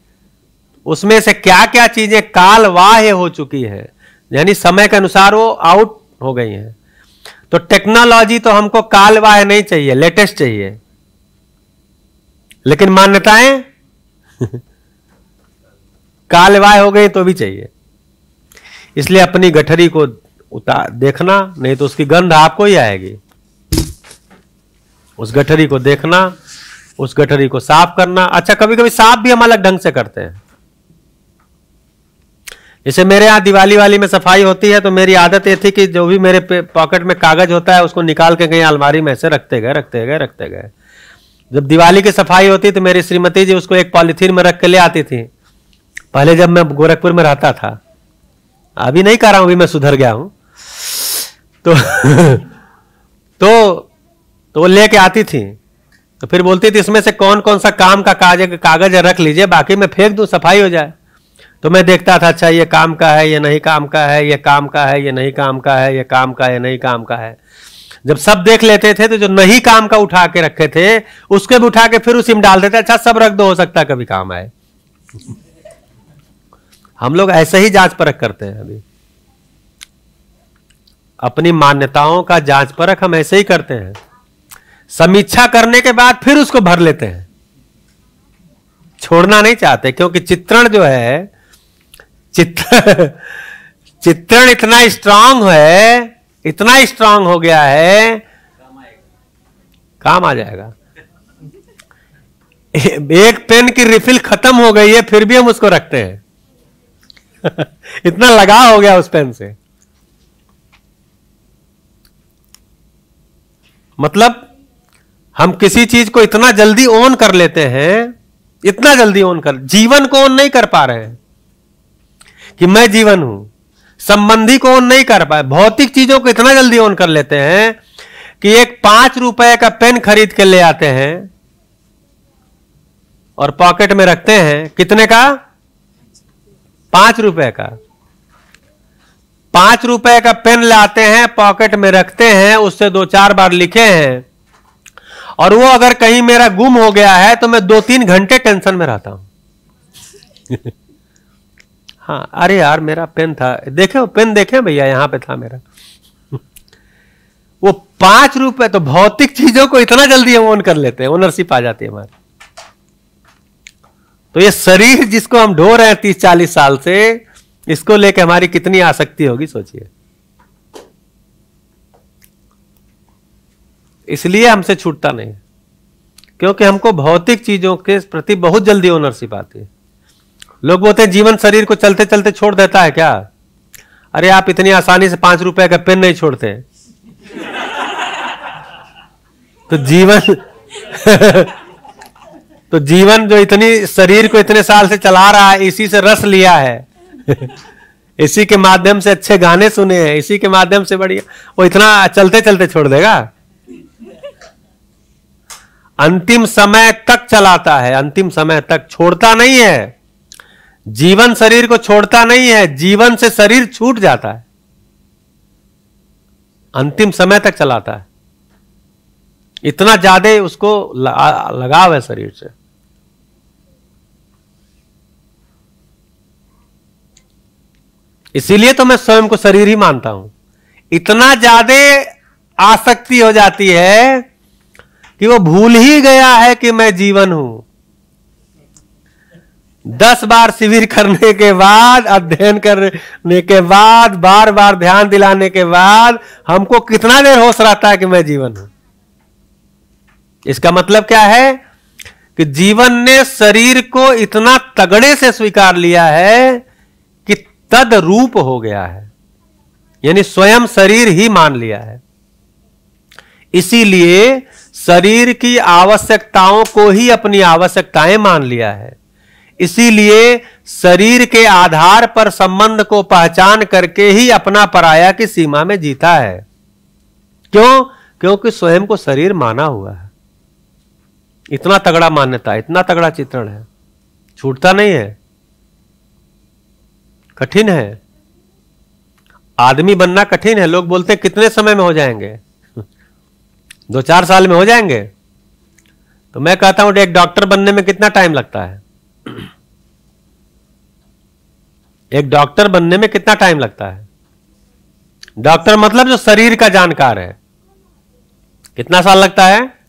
उसमें से क्या क्या चीज़ें काल वाह्य हो चुकी है, यानी समय के अनुसार वो आउट हो गई हैं। तो टेक्नोलॉजी तो हमको काल कालवाह नहीं चाहिए लेटेस्ट चाहिए। लेकिन मान्यताएँ? कालवाह हो गई तो भी चाहिए। इसलिए अपनी गठरी को उतार देखना, नहीं तो उसकी गंध आपको ही आएगी। उस गठरी को देखना, उस गठरी को साफ़ करना। अच्छा कभी कभी साफ़ भी हम अलग ढंग से करते हैं। जैसे मेरे यहाँ दिवाली वाली में सफ़ाई होती है तो मेरी आदत ये थी कि जो भी मेरे पॉकेट में कागज़ होता है, उसको निकाल के कहीं अलमारी में ऐसे रखते गए रखते गए रखते गए। जब दिवाली की सफ़ाई होती तो मेरी श्रीमती जी उसको एक पॉलिथीन में रख के ले आती थी। पहले जब मैं गोरखपुर में रहता था अभी नहीं कर रहा हूँ, अभी मैं सुधर गया हूँ। तो तो तो वो लेके आती थी। तो फिर बोलती थी, इसमें से कौन कौन सा काम का कागज़ कागज़ रख लीजिए, बाकी मैं फेंक दूँ, सफ़ाई हो जाए। तो मैं देखता था अच्छा ये काम का है, ये नहीं काम का है, ये काम का है, ये नहीं काम का है, ये काम का है नहीं काम का है। जब सब देख लेते थे तो जो नहीं काम का उठा के रखे थे, उसके भी उठा के फिर उसी में डाल देते अच्छा सब रख दो, हो सकता कभी काम आए। हम लोग ऐसे ही जाँच परख करते हैं अभी। अपनी मान्यताओं का जाँच परख हम ऐसे ही करते हैं। समीक्षा करने के बाद फिर उसको भर लेते हैं। छोड़ना नहीं चाहते, क्योंकि चित्रण जो है चित्र चित्रण इतना स्ट्रांग है, इतना स्ट्रांग हो गया है। काम आ जाएगा। एक पेन की रिफिल खत्म हो गई है, फिर भी हम उसको रखते हैं। इतना लगाव हो गया उस पेन से। मतलब हम किसी चीज़ को इतना जल्दी ऑन कर लेते हैं, इतना जल्दी ऑन कर, जीवन को ऑन नहीं कर पा रहे हैं कि मैं जीवन हूँ, संबंधी को ऑन नहीं कर पाए भौतिक चीज़ों को इतना जल्दी ऑन कर लेते हैं कि एक पाँच रुपए का पेन खरीद के ले आते हैं और पॉकेट में रखते हैं, कितने का? पाँच रुपए का। पाँच रुपए का पेन लाते हैं, पॉकेट में रखते हैं, उससे दो चार बार लिखे हैं। और वो अगर कहीं मेरा गुम हो गया है तो मैं दो तीन घंटे टेंशन में रहता हूँ। हाँ अरे यार, मेरा पेन था। देखे, पेन देखे भैया, यहाँ पे था मेरा। वो पाँच रुपए तो भौतिक चीज़ों को इतना जल्दी हम ओन कर लेते हैं ओनरशिप आ जाती है हमारी। तो ये शरीर जिसको हम ढो रहे हैं तीस चालीस साल से, इसको लेके हमारी कितनी आसक्ति होगी, सोचिए। इसलिए हमसे छूटता नहीं। क्योंकि हमको भौतिक चीज़ों के प्रति बहुत जल्दी ओनरशिप आती है। लोग बोलते हैं, जीवन शरीर को चलते चलते छोड़ देता है क्या? अरे आप इतनी आसानी से पाँच रुपए का पेन नहीं छोड़ते। तो जीवन तो जीवन जो इतनी, शरीर को इतने साल से चला रहा है, इसी से रस लिया है। इसी के माध्यम से अच्छे गाने सुने हैं, इसी के माध्यम से बढ़िया। वो इतना चलते चलते छोड़ देगा। अंतिम समय तक चलाता है, अंतिम समय तक छोड़ता नहीं है। जीवन शरीर को छोड़ता नहीं है, जीवन से शरीर छूट जाता है। अंतिम समय तक चलाता है। इतना ज़्यादा उसको लगाव है शरीर से। इसीलिए तो मैं स्वयं को शरीर ही मानता हूँ। इतना ज़्यादा आसक्ति हो जाती है कि वो भूल ही गया है कि मैं जीवन हूँ। दस बार शिविर करने के बाद, अध्ययन करने के बाद, बार बार ध्यान दिलाने के बाद हमको कितना देर होश रहता है कि मैं जीवन हूँ। इसका मतलब क्या है? कि जीवन ने शरीर को इतना तगड़े से स्वीकार लिया है कि तद रूप हो गया है। यानी स्वयं शरीर ही मान लिया है। इसीलिए शरीर की आवश्यकताओं को ही अपनी आवश्यकताएँ मान लिया है। इसीलिए शरीर के आधार पर संबंध को पहचान करके ही अपना पराया की सीमा में जीता है। क्यों? क्योंकि स्वयं को शरीर माना हुआ है। इतना तगड़ा मान्यता, इतना तगड़ा चित्रण है। छूटता नहीं है। कठिन है। आदमी बनना कठिन है। लोग बोलते हैं, कितने समय में हो जाएँगे? दो चार साल में हो जाएँगे। तो मैं कहता हूँ, एक डॉक्टर बनने में कितना टाइम लगता है? एक डॉक्टर बनने में कितना टाइम लगता है? डॉक्टर मतलब जो शरीर का जानकार है। कितना साल लगता है?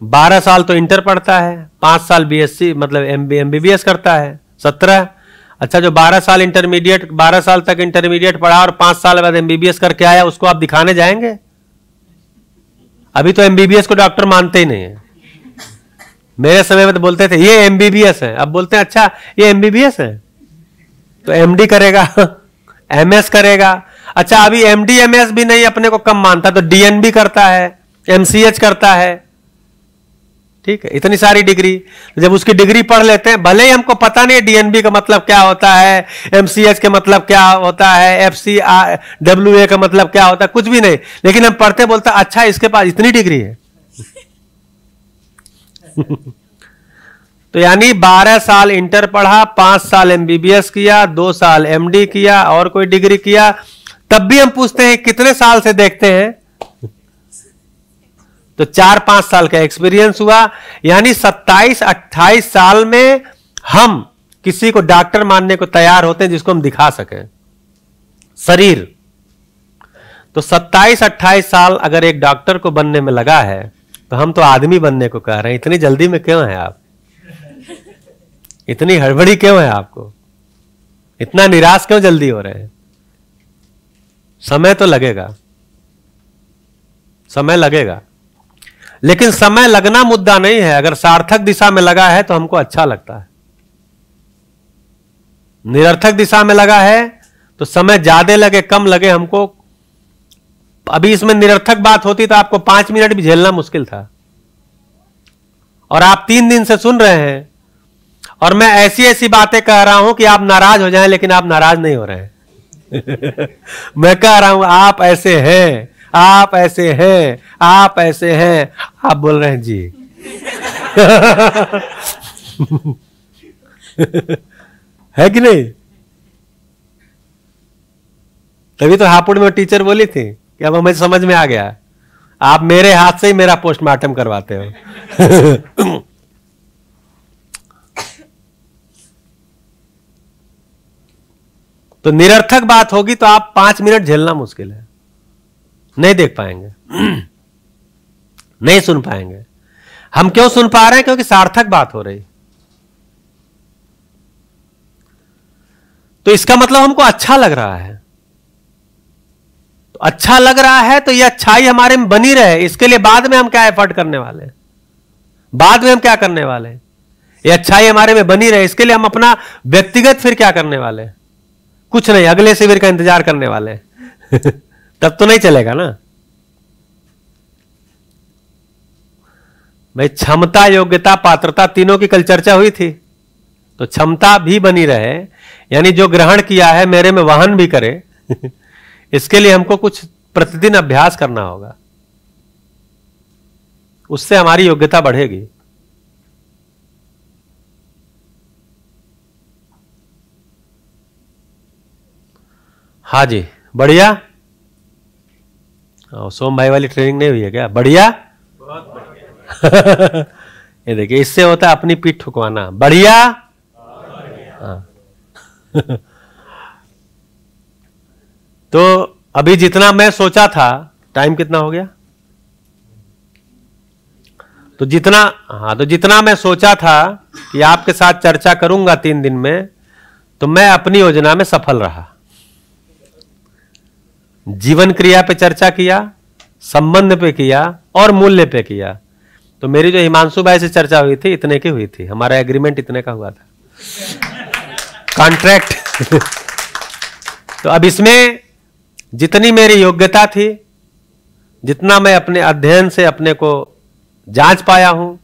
बारह साल तो इंटर पढ़ता है, पाँच साल बीएससी मतलब एम बी करता है, सत्रह। अच्छा जो बारह साल इंटरमीडिएट बारह साल तक इंटरमीडिएट पढ़ा और पाँच साल बाद एमबीबीएस करके आया, उसको आप दिखाने जाएँगे? अभी तो एमबीबीएस को डॉक्टर मानते ही नहीं है। मेरे समय में तो बोलते थे, ये एमबीबीएस है। अब बोलते हैं अच्छा ये एमबीबीएस है? तो एमडी करेगा एमएस करेगा। अच्छा अभी एमडी एमएस भी नहीं, अपने को कम मानता तो डीएनबी करता है एमसीएच करता है। ठीक है, इतनी सारी डिग्री। जब उसकी डिग्री पढ़ लेते हैं, भले ही हमको पता नहीं डीएनबी का मतलब क्या होता है एमसीएच का मतलब क्या होता है एफ़ सी डब्ल्यू ए का मतलब क्या होता है, कुछ भी नहीं। लेकिन हम पढ़ते बोलते अच्छा इसके पास इतनी डिग्री है। तो यानी 12 साल इंटर पढ़ा, पाँच साल एमबीबीएस किया, दो साल एमडी किया, और कोई डिग्री किया। तब भी हम पूछते हैं, कितने साल से देखते हैं? तो चार पाँच साल का एक्सपीरियंस हुआ। यानी सत्ताईस, अट्ठाईस साल में हम किसी को डॉक्टर मानने को तैयार होते हैं जिसको हम दिखा सकें। शरीर। तो सत्ताईस, अट्ठाईस साल अगर एक डॉक्टर को बनने में लगा है तो हम तो आदमी बनने को कह रहे हैं, इतनी जल्दी में क्यों है आप? इतनी हड़बड़ी क्यों है आपको? इतना निराश क्यों जल्दी हो रहे हैं? समय तो लगेगा। समय लगेगा। लेकिन समय लगना मुद्दा नहीं है। अगर सार्थक दिशा में लगा है तो हमको अच्छा लगता है। निरर्थक दिशा में लगा है तो समय ज़्यादा लगे, कम लगे हमको। अभी इसमें निरर्थक बात होती तो आपको पाँच मिनट भी झेलना मुश्किल था। और आप तीन दिन से सुन रहे हैं। और मैं ऐसी ऐसी बातें कह रहा हूँ कि आप नाराज़ हो जाएँ, लेकिन आप नाराज़ नहीं हो रहे हैं। मैं कह रहा हूँ, आप ऐसे हैं। आप ऐसे हैं, आप ऐसे हैं। आप बोल रहे हैं, जी। है कि नहीं? तभी तो हापुड़ में टीचर बोली थी कि अब हमें समझ में आ गया। आप मेरे हाथ से ही मेरा पोस्टमार्टम करवाते हो। तो निरर्थक बात होगी तो आप पाँच मिनट झेलना मुश्किल है। नहीं देख पाएँगे। नहीं सुन पाएँगे। हम क्यों सुन पा रहे हैं? क्योंकि सार्थक बात हो रही। तो इसका मतलब हमको अच्छा लग रहा है। तो अच्छा लग रहा है तो यह अच्छाई हमारे में बनी रहे। इसके लिए बाद में हम क्या एफर्ट करने वाले? बाद में हम क्या करने वाले? ये अच्छाई हमारे में बनी रहे। इसके लिए हम अपना व्यक्तिगत फिर क्या करने वाले? कुछ नहीं, अगले शिविर का इंतज़ार करने वाले। तब तो नहीं चलेगा ना। भाई क्षमता, योग्यता, पात्रता तीनों की कल चर्चा हुई थी। तो क्षमता भी बनी रहे, यानी जो ग्रहण किया है, मेरे में वाहन भी करे, इसके लिए हमको कुछ प्रतिदिन अभ्यास करना होगा। उससे हमारी योग्यता बढ़ेगी। हाँ जी, बढ़िया। सोम भाई वाली ट्रेनिंग नहीं हुई है क्या? बढ़िया? ये देखिए इससे होता है अपनी पीठ ठुकवाना। बढ़िया? हाँ। तो अभी जितना मैं सोचा था टाइम कितना हो गया? तो जितना हाँ तो जितना मैं सोचा था कि आपके साथ चर्चा करूँगा तीन दिन में तो मैं अपनी योजना में सफल रहा। जीवन क्रिया पे चर्चा किया, संबंध पे किया और मूल्य पे किया। तो मेरी जो हिमांशु भाई से चर्चा हुई थी, इतने की हुई थी। हमारा एग्रीमेंट इतने का हुआ था। कॉन्ट्रैक्ट तो अब इसमें जितनी मेरी योग्यता थी, जितना मैं अपने अध्ययन से अपने को जाँच पाया हूँ,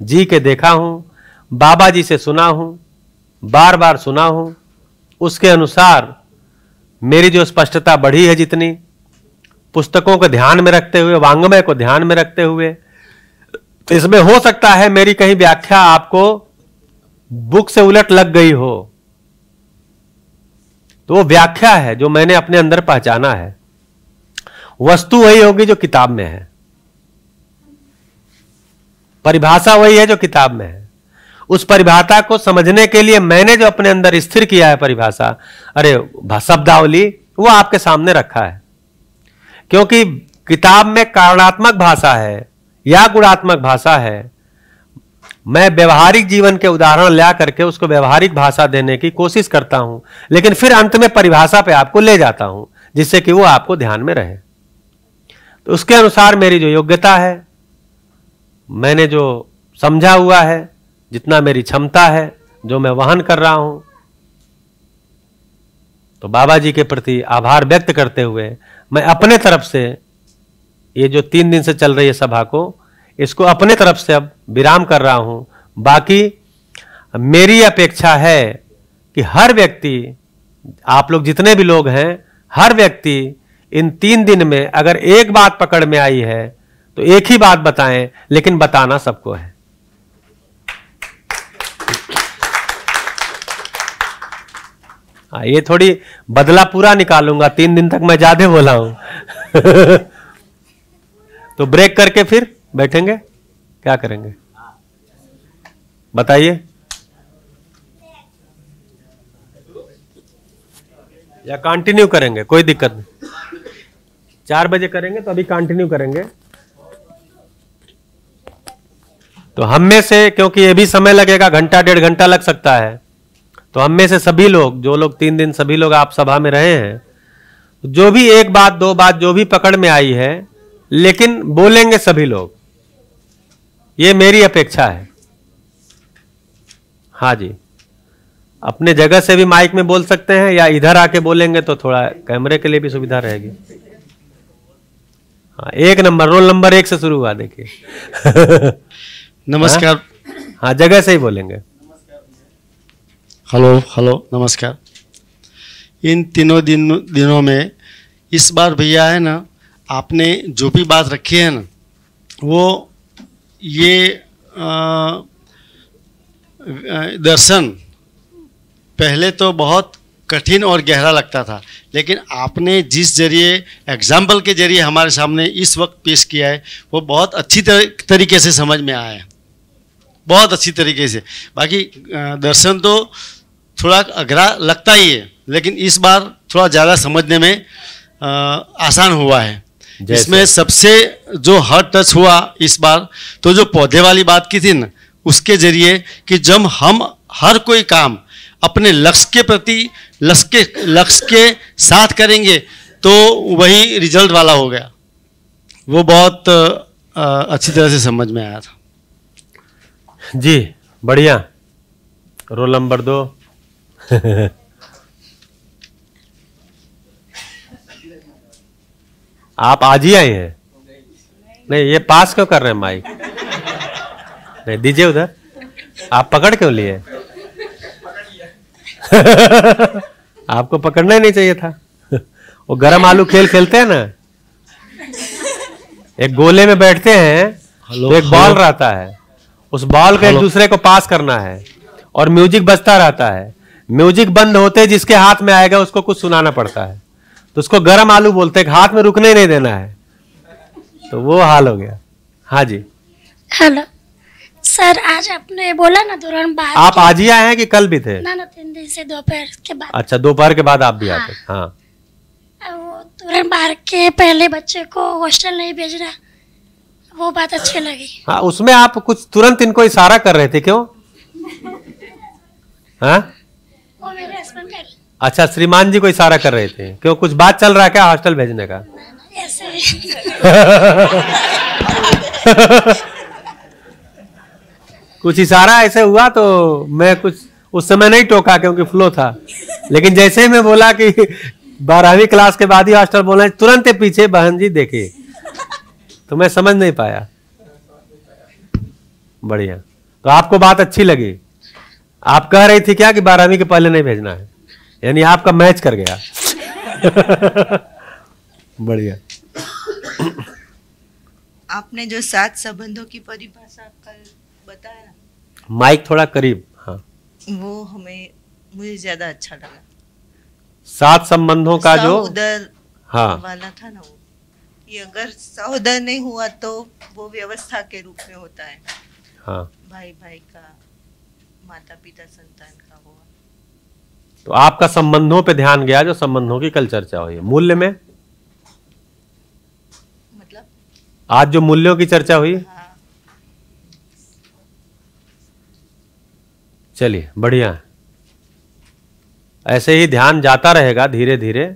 जी के देखा हूँ, बाबा जी से सुना हूँ बार बार सुना हूँ, उसके अनुसार मेरी जो स्पष्टता बढ़ी है जितनी, पुस्तकों को ध्यान में रखते हुए, वांग्मय को ध्यान में रखते हुए तो इसमें हो सकता है मेरी कहीं व्याख्या आपको बुक से उलट लग गई हो। तो वो व्याख्या है जो मैंने अपने अंदर पहचाना है। वस्तु वही होगी जो किताब में है। परिभाषा वही है जो किताब में है। उस परिभाषा को समझने के लिए मैंने जो अपने अंदर स्थिर किया है परिभाषा, अरे शब्दावली, वो आपके सामने रखा है। क्योंकि किताब में कारणात्मक भाषा है या गुणात्मक भाषा है, मैं व्यवहारिक जीवन के उदाहरण ला करके उसको व्यवहारिक भाषा देने की कोशिश करता हूँ, लेकिन फिर अंत में परिभाषा पे आपको ले जाता हूँ, जिससे कि वो आपको ध्यान में रहे। तो उसके अनुसार मेरी जो योग्यता है, मैंने जो समझा हुआ है जितना मेरी क्षमता है, जो मैं वहन कर रहा हूँ। तो बाबा जी के प्रति आभार व्यक्त करते हुए मैं अपने तरफ़ से ये जो तीन दिन से चल रही है सभा को, इसको अपने तरफ़ से अब विराम कर रहा हूँ। बाकी मेरी अपेक्षा है कि हर व्यक्ति, आप लोग जितने भी लोग हैं, हर व्यक्ति इन तीन दिन में अगर एक बात पकड़ में आई है तो एक ही बात बताएँ, लेकिन बताना सबको है। हाँ ये थोड़ी बदला पूरा निकालूँगा, तीन दिन तक मैं ज़्यादा बोला हूँ। तो ब्रेक करके फिर बैठेंगे? क्या करेंगे? बताइए। या कंटिन्यू करेंगे, कोई दिक्कत नहीं। चार बजे करेंगे तो अभी कंटिन्यू करेंगे। तो हम में से, क्योंकि ये भी समय लगेगा, घंटा, डेढ़ घंटा लग सकता है। तो हम में से सभी लोग जो लोग तीन दिन सभी लोग आप सभा में रहे हैं जो भी एक बात दो बात जो भी पकड़ में आई है लेकिन बोलेंगे सभी लोग। ये मेरी अपेक्षा है। हाँ जी। अपने जगह से भी माइक में बोल सकते हैं या इधर आके बोलेंगे तो थोड़ा कैमरे के लिए भी सुविधा रहेगी। हाँ एक नंबर रोल नंबर एक से शुरू हुआ देखिए। नमस्कार। हाँ, हाँ जगह से ही बोलेंगे। हेलो हेलो नमस्कार। इन तीनों दिन दिनों में इस बार भैया है ना आपने जो भी बात रखी है ना वो ये आ, दर्शन पहले तो बहुत कठिन और गहरा लगता था लेकिन आपने जिस ज़रिए एग्ज़ाम्पल के ज़रिए हमारे सामने इस वक्त पेश किया है वो बहुत अच्छी तरीके से समझ में आया है। बहुत अच्छी तरीके से। बाकी दर्शन तो थोड़ा अघरा लगता ही है लेकिन इस बार थोड़ा ज़्यादा समझने में आ, आसान हुआ है। इसमें सबसे जो हर टच हुआ इस बार तो जो पौधे वाली बात की थी ना उसके ज़रिए कि जब हम हर कोई काम अपने लक्ष्य के प्रति लक्ष्य के लक्ष्य के साथ करेंगे तो वही रिज़ल्ट वाला हो गया। वो बहुत अ, अच्छी तरह से समझ में आया था। जी बढ़िया। रोल नंबर दो। आप आज ही आए हैं? नहीं ये पास क्यों कर रहे हैं माइक? नहीं दीजिए उधर। आप पकड़ क्यों लिए? आपको पकड़ना ही नहीं चाहिए था। वो गरम आलू खेल खेलते हैं ना? एक गोले में बैठते हैं तो एक बॉल रहता है। उस बॉल को एक दूसरे को पास करना है। और म्यूज़िक बजता रहता है। म्यूज़िक बंद होते जिसके हाथ में आएगा उसको कुछ सुनाना पड़ता है। तो उसको गरम आलू बोलते हैं हाथ में रुकने ही नहीं देना है। तो वो हाल हो गया। हाँ जी। हेलो। सर आज आपने बोला ना दौरान बाहर आप आज ही आए हैं कि कल भी थे? ना ना तीन दिन से दोपहर के बाद। अच्छा दोपहर के बाद आप भी आते हाँ। वो तुरंत बाहर के पहले बच्चे को हॉस्टल नहीं भेजना वो बात अच्छी लगी। हाँ उसमें आप कुछ तुरंत इनको इशारा कर रहे थे क्यों? हाँ? अच्छा श्रीमान जी को इशारा कर रहे थे। क्यों, कुछ बात चल रहा है क्या हॉस्टल भेजने का? कुछ इशारा ऐसे हुआ तो मैं कुछ, उस समय नहीं टोका क्योंकि फ्लो था। लेकिन जैसे ही मैं बोला कि बारहवीं क्लास के बाद ही हॉस्टल बोला तुरंत पीछे बहन जी देखे। तो मैं समझ नहीं पाया। बढ़िया। तो आपको बात अच्छी लगी। आप कह रही थी क्या कि बारहवीं के पहले नहीं भेजना है? यानी आपका मैच कर गया। बढ़िया। आपने जो सात संबंधों की परिभाषा कल बताया माइक थोड़ा करीब हाँ। वो हमें मुझे ज़्यादा अच्छा लगा। सात संबंधों का जो सहोदर हाँ। वाला था ना वो कि अगर सहोदर नहीं हुआ तो वो व्यवस्था के रूप में होता है। हाँ। भाई भाई का माता पिता संतान का हुआ तो आपका संबंधों पे ध्यान गया जो संबंधों की कल चर्चा हुई है। मूल्य में? मतलब? आज जो मूल्यों की चर्चा हुई? हाँ। चलिए बढ़िया। ऐसे ही ध्यान जाता रहेगा धीरे धीरे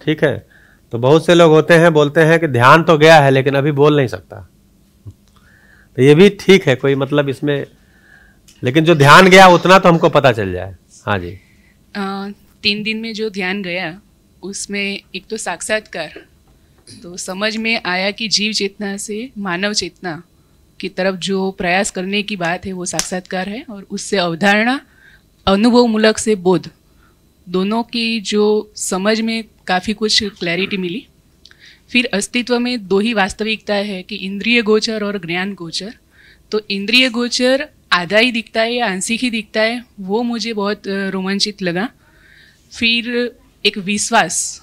ठीक है? तो बहुत से लोग होते हैं बोलते हैं कि ध्यान तो गया है लेकिन अभी बोल नहीं सकता। तो ये भी ठीक है कोई मतलब इसमें लेकिन जो ध्यान गया उतना तो हमको पता चल जाए। हाँ जी। अ, तीन दिन में जो ध्यान गया उसमें एक तो साक्षात्कार तो समझ में आया कि जीव चेतना से मानव चेतना की तरफ़ जो प्रयास करने की बात है वो साक्षात्कार है और उससे अवधारणा अनुभव मूलक से बोध दोनों की जो समझ में काफ़ी कुछ क्लैरिटी मिली। फिर अस्तित्व में दो ही वास्तविकता है कि इंद्रिय गोचर और ज्ञान गोचर। तो इंद्रिय गोचर आधा ही दिखता है या आंशिक ही दिखता है वो मुझे बहुत रोमांचित लगा। फिर एक विश्वास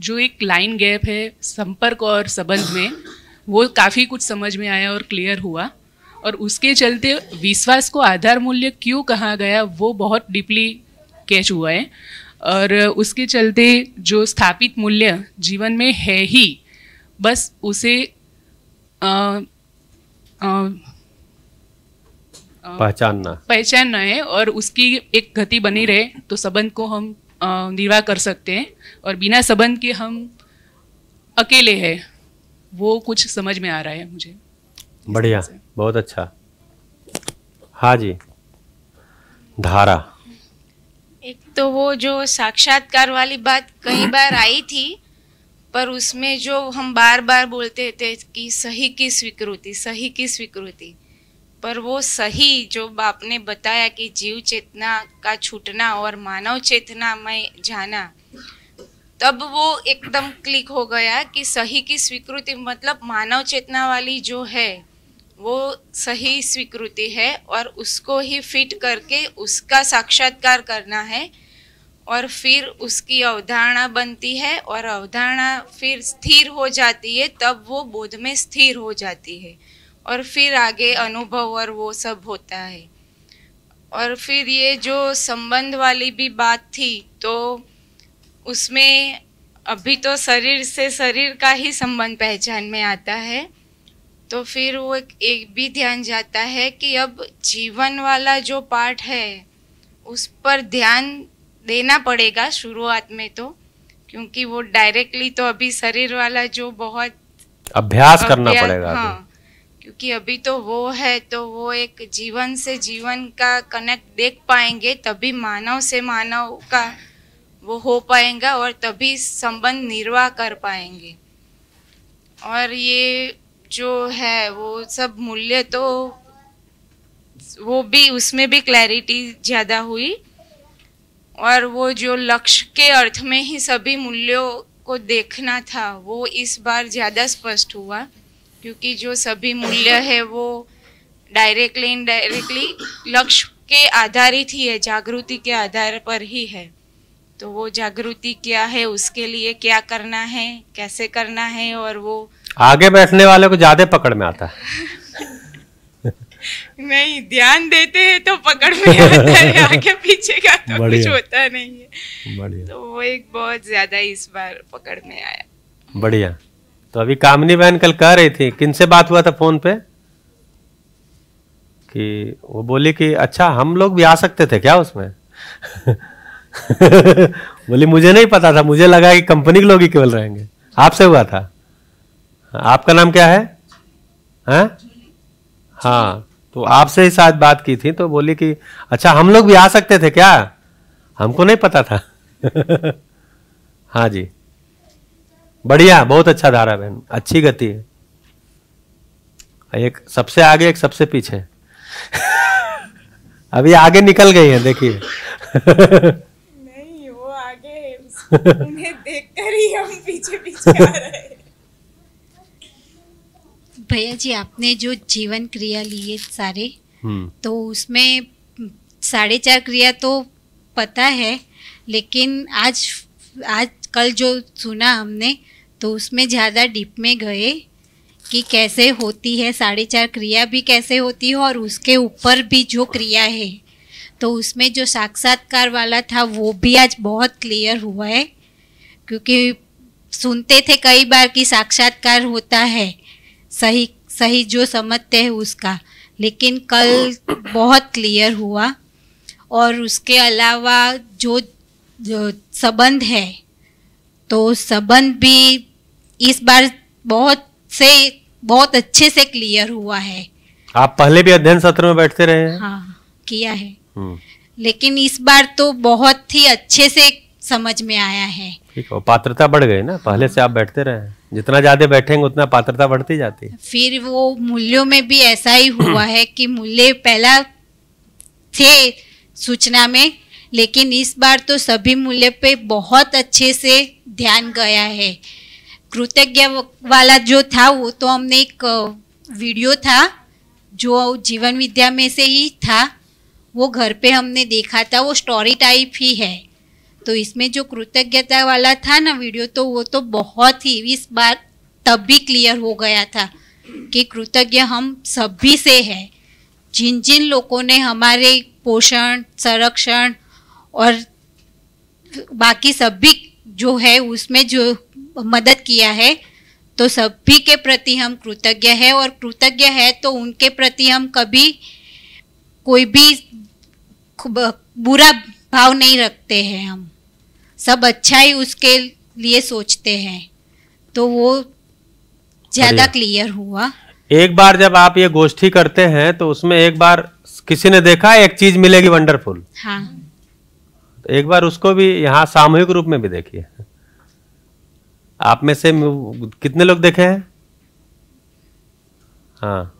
जो एक लाइन गैप है संपर्क और संबंध में वो काफ़ी कुछ समझ में आया और क्लियर हुआ। और उसके चलते विश्वास को आधार मूल्य क्यों कहा गया वो बहुत डीपली कैच हुआ है। और उसके चलते जो स्थापित मूल्य जीवन में है ही बस उसे अ, अ, पहचानना। पहचानना है और उसकी एक गति बनी रहे तो संबंध को हम निर्वाह कर सकते हैं और बिना संबंध के हम अकेले हैं। वो कुछ समझ में आ रहा है मुझे। बढ़िया बहुत अच्छा। हाँ जी धारा। एक तो वो जो साक्षात्कार वाली बात कई बार आई थी पर उसमें जो हम बार बार बोलते थे कि सही की स्वीकृति सही की स्वीकृति पर वो सही जो बाप ने बताया कि जीव चेतना का छूटना और मानव चेतना में जाना, तब वो एकदम क्लिक हो गया कि सही की स्वीकृति मतलब मानव चेतना वाली जो है, वो सही स्वीकृति है और उसको ही फिट करके उसका साक्षात्कार करना है और फिर उसकी अवधारणा बनती है और अवधारणा फिर स्थिर हो जाती है, तब वो बोध में स्थिर हो जाती है। और फिर आगे अनुभव और वो सब होता है। और फिर ये जो संबंध वाली भी बात थी तो उसमें अभी तो शरीर से शरीर का ही संबंध पहचान में आता है। तो फिर वो एक, एक भी ध्यान जाता है कि अब जीवन वाला जो पार्ट है उस पर ध्यान देना पड़ेगा शुरुआत में तो क्योंकि वो डायरेक्टली तो अभी शरीर वाला जो बहुत अभ्यास अभ्यास करना अभ्यास- पड़ेगा हाँ क्योंकि अभी तो वो है तो वो एक जीवन से जीवन का कनेक्ट देख पाएँगे, तभी मानव से मानव का वो हो पाएगा और तभी संबंध निर्वाह कर पाएँगे। और ये जो है, वो सब मूल्य तो वो भी, उसमें भी क्लैरिटी ज़्यादा हुई। और वो जो लक्ष्य के अर्थ में ही सभी मूल्यों को देखना था, वो इस बार ज़्यादा स्पष्ट हुआ। क्योंकि जो सभी मूल्य है वो डायरेक्टली इनडायरेक्टली लक्ष्य के आधारित ही है जागृति के आधार पर ही है। तो वो जागृति क्या है उसके लिए क्या करना है कैसे करना है और वो आगे बैठने वाले को ज़्यादा पकड़ में आता है। नहीं ध्यान देते हैं तो पकड़ में आता है आगे पीछे का तो कुछ होता नहीं है। तो वो एक बहुत ज़्यादा इस बार पकड़ में आया। बढ़िया। तो अभी कामनी बहन कल कह रही थी, किनसे बात हुआ था फ़ोन पे? कि वो बोली कि अच्छा हम लोग भी आ सकते थे क्या उसमें? बोली, मुझे नहीं पता था, मुझे लगा कि कंपनी के लोग ही केवल रहेंगे। आपसे हुआ था? आपका नाम क्या है? हैं? हाँ तो आपसे ही शायद बात की थी तो बोली कि अच्छा हम लोग भी आ सकते थे क्या? हमको नहीं पता था। हाँ जी। बढ़िया बहुत अच्छा धारा बहन अच्छी गति है। एक सबसे आगे एक सबसे पीछे। अभी आगे निकल गई है देखिए। नहीं वो आगे उन्हें देखकर ही हम पीछे पीछे आ रहे हैं। भैया जी आपने जो जीवन क्रिया लिए सारे हम्म। तो उसमें साढ़े चार क्रिया तो पता है लेकिन आज आज कल जो सुना हमने तो उसमें ज़्यादा डीप में गए कि कैसे होती है, साढ़े चार क्रिया भी कैसे होती है और उसके ऊपर भी जो क्रिया है। तो उसमें जो साक्षात्कार वाला था, वो भी आज बहुत क्लियर हुआ है, क्योंकि सुनते थे कई बार कि साक्षात्कार होता है, सही सही जो समझते हैं उसका, लेकिन कल बहुत क्लियर हुआ। और उसके अलावा जो जो संबंध है तो संबंध भी इस बार बहुत से बहुत अच्छे से क्लियर हुआ है। आप पहले भी अध्ययन सत्र में बैठते रहे हैं? हाँ किया है। हम्म, लेकिन इस बार तो बहुत ही अच्छे से समझ में आया है। ठीक है पात्रता बढ़ गई ना पहले से आप बैठते रहे जितना ज़्यादा बैठेंगे उतना पात्रता बढ़ती जाती है। फिर वो मूल्यों में भी ऐसा ही हुआ है कि मूल्य पहला थे सूचना में लेकिन इस बार तो सभी मूल्य पे बहुत अच्छे से ध्यान गया है। कृतज्ञ वाला जो था, वो तो हमने एक वीडियो था, जो जीवन विद्या में से ही था, वो घर पे हमने देखा था, वो स्टोरी टाइप ही है। तो इसमें जो कृतज्ञता वाला था ना वीडियो तो वो तो बहुत ही इस बार तब भी क्लियर हो गया था कि कृतज्ञ हम सभी से है। जिन जिन लोगों ने हमारे पोषण, संरक्षण और बाकी सभी जो है उसमें जो मदद किया है तो सभी के प्रति हम कृतज्ञ है और कृतज्ञ है तो उनके प्रति हम कभी कोई भी बुरा भाव नहीं रखते हैं हम। सब अच्छा ही उसके लिए सोचते हैं। तो वो ज़्यादा क्लियर हुआ। एक बार जब आप ये गोष्ठी करते हैं तो उसमें एक बार किसी ने देखा एक चीज़ मिलेगी वंडरफुल? हाँ। तो एक बार उसको भी यहाँ सामूहिक रूप में भी देखिए। आप में से कितने लोग देखे हैं? हाँ।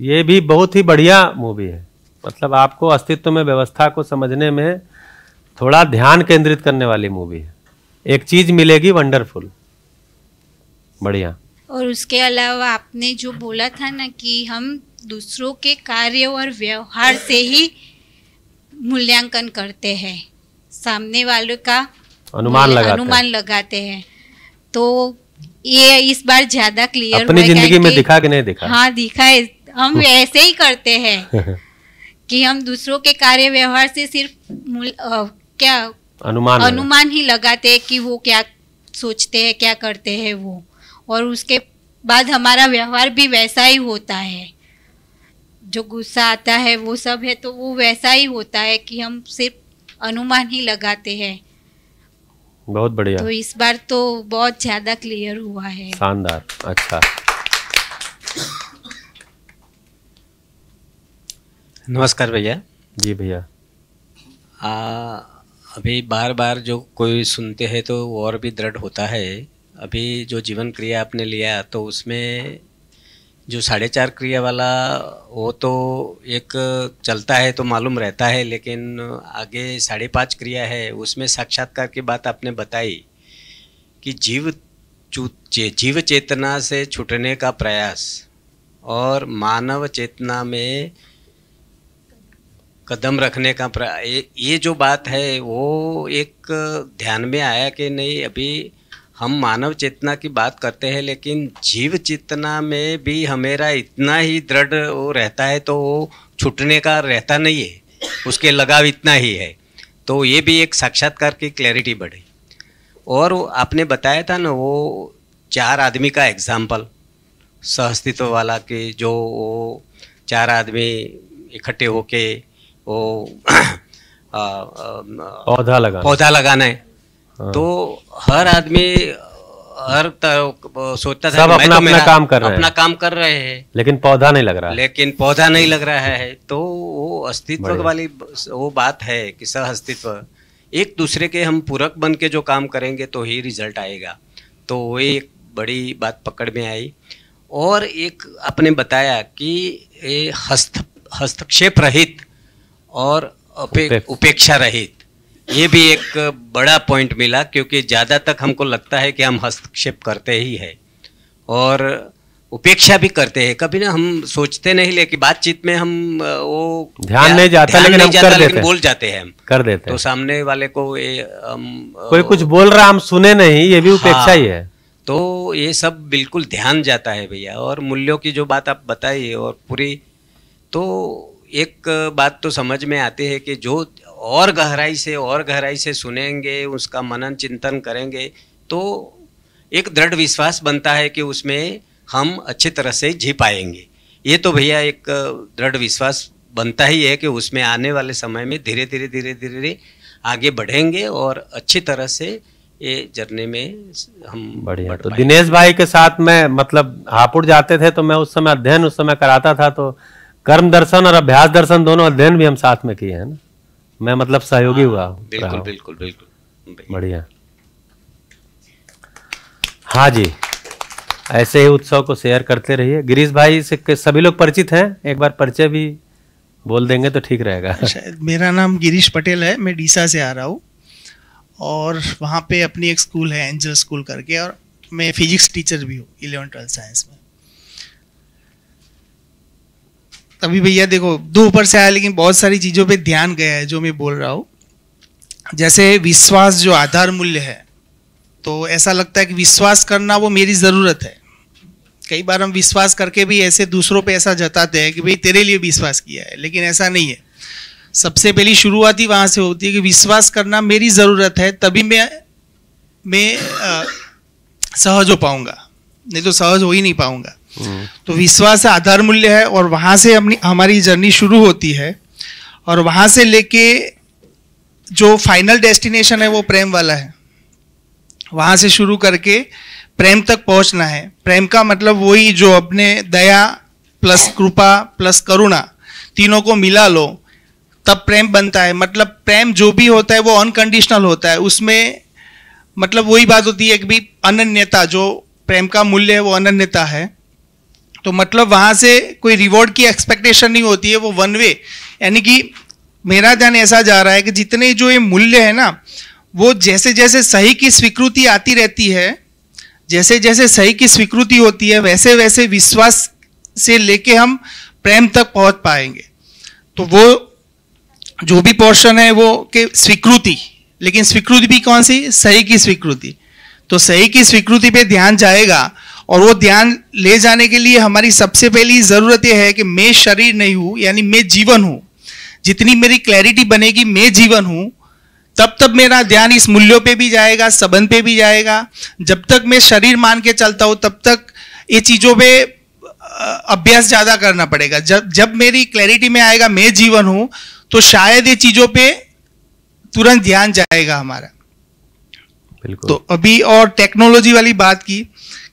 ये भी बहुत ही बढ़िया मूवी है। मतलब आपको अस्तित्व में, व्यवस्था को समझने में थोड़ा ध्यान केंद्रित करने वाली मूवी है। एक चीज़ मिलेगी वंडरफुल बढ़िया। और उसके अलावा आपने जो बोला था ना कि हम दूसरों के कार्य और व्यवहार से ही मूल्यांकन करते हैं। सामने वालों का अनुमान लगाते हैं। अनुमान लगाते हैं। तो ये इस बार ज़्यादा क्लियर अपनी ज़िंदगी में दिखा कि नहीं दिखा? हाँ दिखा है। हम ऐसे ही करते हैं कि हम दूसरों के कार्य व्यवहार से सिर्फ़ मूल- क्या अनुमान अनुमान ही लगाते हैं कि वो क्या सोचते हैं क्या करते हैं वो। और उसके बाद हमारा व्यवहार भी वैसा ही होता है। जो गुस्सा आता है वो सब है तो वो वैसा ही होता है कि हम सिर्फ़ अनुमान ही लगाते हैं। बहुत बढ़िया। तो इस बार तो बहुत ज़्यादा क्लियर हुआ है। शानदार अच्छा। नमस्कार भैया। जी भैया। अभी बार बार जो कोई सुनते हैं तो और भी दृढ़ होता है। अभी जो जीवन क्रिया आपने लिया तो उसमें जो साढ़े चार क्रिया वाला, वो तो एक चलता है तो मालूम रहता है, लेकिन आगे साढ़े पाँच क्रिया है, उसमें साक्षात्कार की बात आपने बताई कि जीव जीव चेतना से छूटने का प्रयास और मानव चेतना में कदम रखने का ये जो बात है, वो एक ध्यान में आया कि नहीं, अभी हम मानव चेतना की बात करते हैं लेकिन जीव चेतना में भी हमेरा इतना ही दृढ़ वो रहता है तो वो छूटने का रहता नहीं है उसके लगाव इतना ही है। तो ये भी एक साक्षात्कार की क्लैरिटी बढ़ी। और आपने बताया था ना वो चार आदमी का एग्ज़ाम्पल सहअस्तित्व वाला कि जो वो चार आदमी इकट्ठे होके वो पौधा लगा पौधा लगाना हाँ। तो हर आदमी हर सोचता था सब अपना- तो अपना काम कर रहे हैं। अपना काम कर रहे हैं। लेकिन पौधा नहीं लग रहा। है लेकिन पौधा नहीं लग रहा है। तो वो अस्तित्व वाली वो बात है कि सह अस्तित्व। एक दूसरे के हम पूरक बन के जो काम करेंगे तो ही रिज़ल्ट आएगा। तो वो एक बड़ी बात पकड़ में आई। और एक आपने बताया कि ये हस्त हस्तक्षेप रहित और उपे, उपेक्षा रहित। ये भी एक बड़ा पॉइंट मिला क्योंकि ज़्यादा तक हमको लगता है कि हम हस्तक्षेप करते ही है और उपेक्षा भी करते हैं कभी ना हम सोचते नहीं लेकिन बातचीत में हम वो ध्यान नहीं जाता, ध्यान लेकिन नहीं हम जाता, कर लेकिन देते। बोल जाते हैं हम कर देते तो सामने वाले को ये हम कोई कुछ बोल रहा हम सुने नहीं ये भी उपेक्षा हाँ। ही है तो ये सब बिल्कुल ध्यान जाता है भैया और मूल्यों की जो बात आप बताइए और पूरी तो एक बात तो समझ में आती है कि जो और गहराई से और गहराई से सुनेंगे उसका मनन चिंतन करेंगे तो एक दृढ़ विश्वास बनता है कि उसमें हम अच्छी तरह से जी पाएँगे। ये तो भैया एक दृढ़ विश्वास बनता ही है कि उसमें आने वाले समय में धीरे धीरे धीरे धीरे आगे बढ़ेंगे और अच्छी तरह से ये जर्नी में हम बढ़िया। तो दिनेश भाई के साथ में मतलब हापुड़ जाते थे तो मैं उस समय अध्ययन उस समय कराता था तो कर्म दर्शन और अभ्यास दर्शन दोनों अध्ययन भी हम साथ में किए हैं ना। मैं मतलब सहयोगी हुआ हूँ, बिल्कुल बिल्कुल बिल्कुल। बढ़िया। हाँ जी ऐसे ही उत्सव को शेयर करते रहिए। गिरीश भाई से सभी लोग परिचित हैं एक बार परिचय भी बोल देंगे तो ठीक रहेगा। शायद मेरा नाम गिरीश पटेल है मैं डीसा से आ रहा हूँ। और वहाँ पे अपनी एक स्कूल है एंजल स्कूल करके और मैं फिजिक्स टीचर भी हूँ इलेवन ट्वेल्थ साइंस में। अभी भैया देखो दो ऊपर से आया लेकिन बहुत सारी चीज़ों पे ध्यान गया है जो मैं बोल रहा हूँ। जैसे विश्वास जो आधार मूल्य है तो ऐसा लगता है कि विश्वास करना वो मेरी ज़रूरत है। कई बार हम विश्वास करके भी ऐसे दूसरों पे ऐसा जताते हैं कि भाई तेरे लिए विश्वास किया है लेकिन ऐसा नहीं है। सबसे पहली शुरुआत ही वहाँ से होती है कि विश्वास करना मेरी ज़रूरत है तभी मैं मैं अ, सहज हो पाऊँगा। नहीं तो सहज हो ही नहीं पाऊँगा। तो विश्वास आधार मूल्य है और वहाँ से अपनी, हमारी जर्नी शुरू होती है और वहाँ से लेके जो फाइनल डेस्टिनेशन है वो प्रेम वाला है। वहाँ से शुरू करके प्रेम तक पहुँचना है। प्रेम का मतलब वही जो अपने दया प्लस कृपा प्लस करुणा तीनों को मिला लो, तब प्रेम बनता है। मतलब प्रेम जो भी होता है वो अनकंडीशनल होता है। उसमें मतलब वही बात होती है कि भी अनन्यता, जो प्रेम का मूल्य है वो अनन्यता है। तो मतलब वहाँ से कोई रिवॉर्ड की एक्सपेक्टेशन नहीं होती है, वो वन वे यानी कि मेरा ध्यान ऐसा जा रहा है कि जितने जो ये मूल्य है ना, वो जैसे जैसे सही की स्वीकृति आती रहती है जैसे जैसे सही की स्वीकृति होती है वैसे वैसे विश्वास से लेके हम प्रेम तक पहुँच पाएँगे। तो वो जो भी पोर्शन है वो के स्वीकृति, लेकिन स्वीकृति भी कौन सी? सही की स्वीकृति। तो सही की स्वीकृति पे ध्यान जाएगा और वो ध्यान ले जाने के लिए हमारी सबसे पहली ज़रूरत यह है कि मैं शरीर नहीं हूँ यानी मैं जीवन हूँ। जितनी मेरी क्लैरिटी बनेगी मैं जीवन हूँ। तब तब मेरा ध्यान इस मूल्यों पे भी जाएगा संबंध पे भी जाएगा। जब तक मैं शरीर मान के चलता हूँ तब तक ये चीज़ों पे अभ्यास ज़्यादा करना पड़ेगा। जब जब मेरी क्लैरिटी में आएगा मैं जीवन हूँ तो शायद ये चीज़ों पे तुरंत ध्यान जाएगा हमारा। बिल्कुल। तो अभी और टेक्नोलॉजी वाली बात की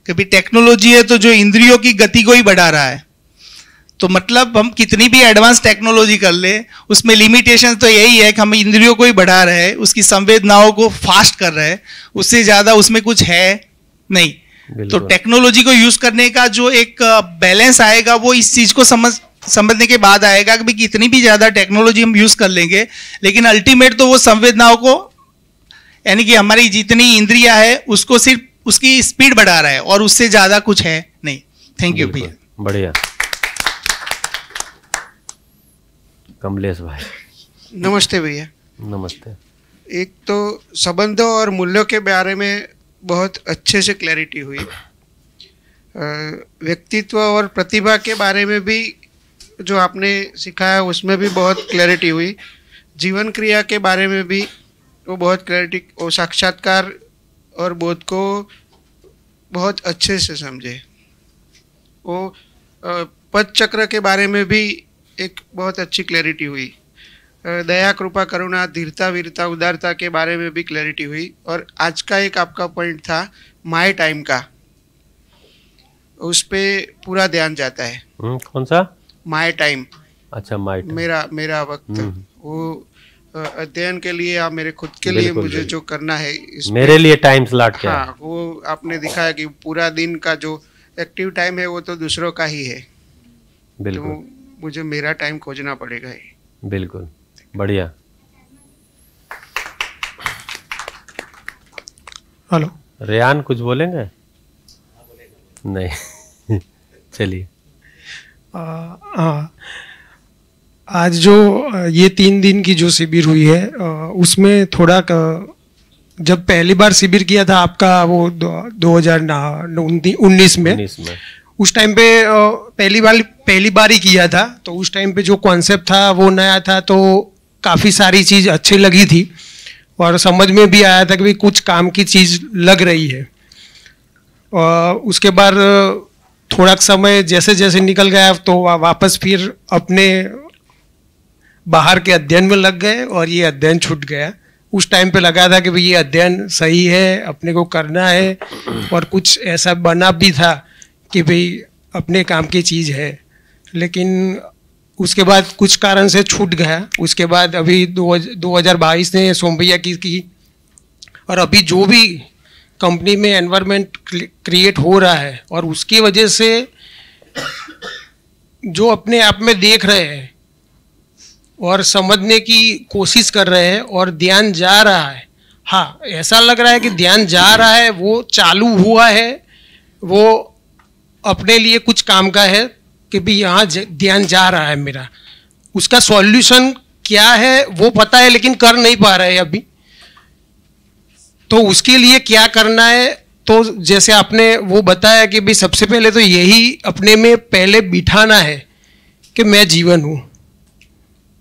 कि भाई टेक्नोलॉजी है तो जो इंद्रियों की गति को ही बढ़ा रहा है। तो मतलब हम कितनी भी एडवांस टेक्नोलॉजी कर ले उसमें लिमिटेशन तो यही है कि हम इंद्रियों को ही बढ़ा रहे हैं उसकी संवेदनाओं को फास्ट कर रहे हैं उससे ज़्यादा उसमें कुछ है नहीं। तो टेक्नोलॉजी को यूज़ करने का जो एक बैलेंस आएगा वो इस चीज़ को समझ समझने के बाद आएगा कि कितनी भी ज़्यादा टेक्नोलॉजी हम यूज़ कर लेंगे लेकिन अल्टीमेट तो वो संवेदनाओं को यानी कि हमारी जितनी इंद्रिया है उसको सिर्फ़ उसकी स्पीड बढ़ा रहा है और उससे ज़्यादा कुछ है नहीं। थैंक यू भैया। बढ़िया। कमलेश भाई। नमस्ते भैया। नमस्ते। एक तो संबंधों और मूल्यों के बारे में बहुत अच्छे से क्लैरिटी हुई। व्यक्तित्व और प्रतिभा के बारे में भी जो आपने सिखाया उसमें भी बहुत क्लैरिटी हुई। जीवन क्रिया के बारे में भी वो बहुत क्लैरिटी वो साक्षात्कार और बोध को बहुत अच्छे से समझे। वो पद चक्र के बारे में भी एक बहुत अच्छी क्लैरिटी हुई। दया कृपा करुणा धीरता वीरता उदारता के बारे में भी क्लैरिटी हुई और आज का एक आपका पॉइंट था माय टाइम का। उस पे पूरा ध्यान जाता है। हम्म, कौन सा? माय टाइम अच्छा माइट मेरा मेरा वक्त। हम्म। वो अध्ययन के लिए या मेरे खुद के लिए मुझे जो करना है इस मेरे लिए टाइम स्लॉट क्या हाँ वो आपने दिखाया कि पूरा दिन का जो एक्टिव टाइम है वो तो दूसरों का ही है। बिल्कुल। तो मुझे मेरा टाइम खोजना पड़ेगा ही। बिल्कुल। बढ़िया। हेलो। रेयान कुछ बोलेंगे? नहीं। चलिए। हाँ। आज जो ये तीन दिन की जो शिविर हुई है उसमें थोड़ा क- जब पहली बार शिविर किया था आपका वो दो हज़ार उन्नीस में में। उस टाइम पे पहली बार पहली बार ही किया था तो उस टाइम पे जो कॉन्सेप्ट था वो नया था तो काफ़ी सारी चीज़ अच्छी लगी थी। और समझ में भी आया था कि भाई कुछ काम की चीज़ लग रही है। और उसके बाद थोड़ा समय जैसे जैसे निकल गया तो वापस फिर अपने बाहर के अध्ययन में लग गए और ये अध्ययन छूट गया। उस टाइम पे लगा था कि भाई ये अध्ययन सही है, अपने को करना है और कुछ ऐसा बना भी था कि भाई अपने काम की चीज़ है। लेकिन उसके बाद कुछ कारण से छूट गया। उसके बाद अभी दो दो हज़ार बाईस ने सोम भैया की की और अभी जो भी कंपनी में एनवायरनमेंट क्रिएट हो रहा है और उसकी वजह से जो अपने आप में देख रहे हैं और समझने की कोशिश कर रहे हैं और ध्यान जा रहा है। हाँ ऐसा लग रहा है कि ध्यान जा रहा है, वो चालू हुआ है, वो अपने लिए कुछ काम का है कि भी यहाँ ध्यान जा रहा है मेरा। उसका सॉल्यूशन क्या है, वो पता है, लेकिन कर नहीं पा रहे अभी। तो उसके लिए क्या करना है तो जैसे आपने वो बताया कि भाई सबसे पहले तो यही अपने में पहले बिठाना है कि मैं जीवन हूँ।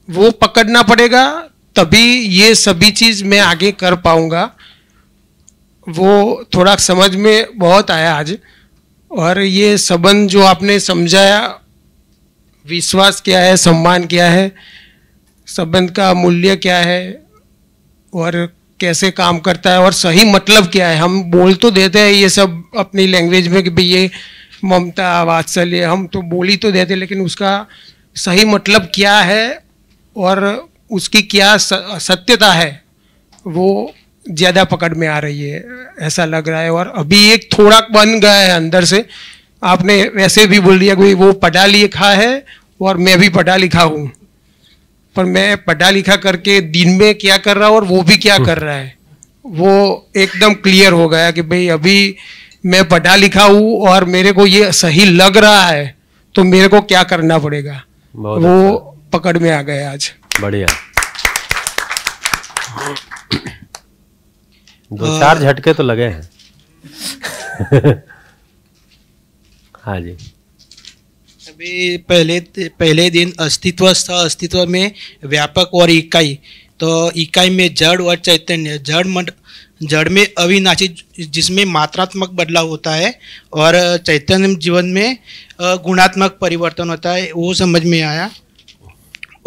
वो पकड़ना पड़ेगा, तभी ये सभी चीज़ मैं आगे कर पाऊँगा। वो थोड़ा समझ में बहुत आया आज। और ये संबंध जो आपने समझाया, विश्वास क्या है, सम्मान क्या है संबंध का मूल्य क्या है, और कैसे काम करता है, और सही मतलब क्या है, हम बोल तो देते हैं ये सब अपनी लैंग्वेज में कि भाई ये ममता, वात्सल्य, हम तो बोल तो देते, लेकिन उसका सही मतलब क्या है और उसकी क्या सत्यता है वो ज़्यादा पकड़ में आ रही है ऐसा लग रहा है। और अभी एक थोड़ा बन गया है अंदर से। आपने वैसे भी बोल दिया कि वो पढ़ा लिखा है और मैं भी पढ़ा लिखा हूँ। पर मैं पढ़ा लिखा करके दिन में क्या कर रहा हूँ और वो भी क्या कर रहा है? वो एकदम क्लियर हो गया कि भाई अभी मैं पढ़ा लिखा हूँ और मेरे को ये सही लग रहा है तो मेरे को क्या करना पड़ेगा? वो पकड़ में आ गए आज। बढ़िया। दो चार झटके तो लगे हैं। हाँ जी। अभी पहले पहले दिन अस्तित्व स्थ अस्तित्व में व्यापक और इकाई। तो इकाई में जड़ और चैतन्य जड़ मत जड़ में अविनाशी जिसमें मात्रात्मक बदलाव होता है और चैतन्य जीवन में गुणात्मक परिवर्तन होता है वो समझ में आया।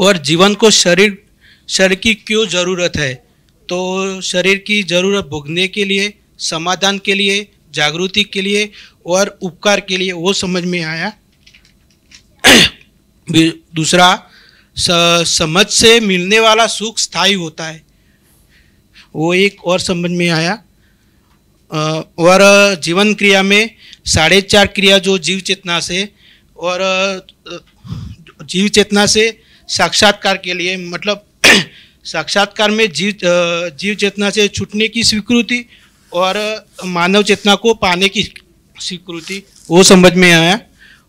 और जीवन को शरीर शरीर की क्यों ज़रूरत है? तो शरीर की ज़रूरत भोगने के लिए, समाधान के लिए, जागृति के लिए और उपकार के लिए, वो समझ में आया? दूसरा समझ से मिलने वाला सुख स्थायी होता है। वो एक और समझ में आया। और जीवन क्रिया में साढ़े चार क्रिया जो जीव चेतना से और जीव चेतना से साक्षात्कार के लिए मतलब साक्षात्कार में जीव जीव चेतना से छूटने की स्वीकृति और मानव चेतना को पाने की स्वीकृति वो समझ में आया।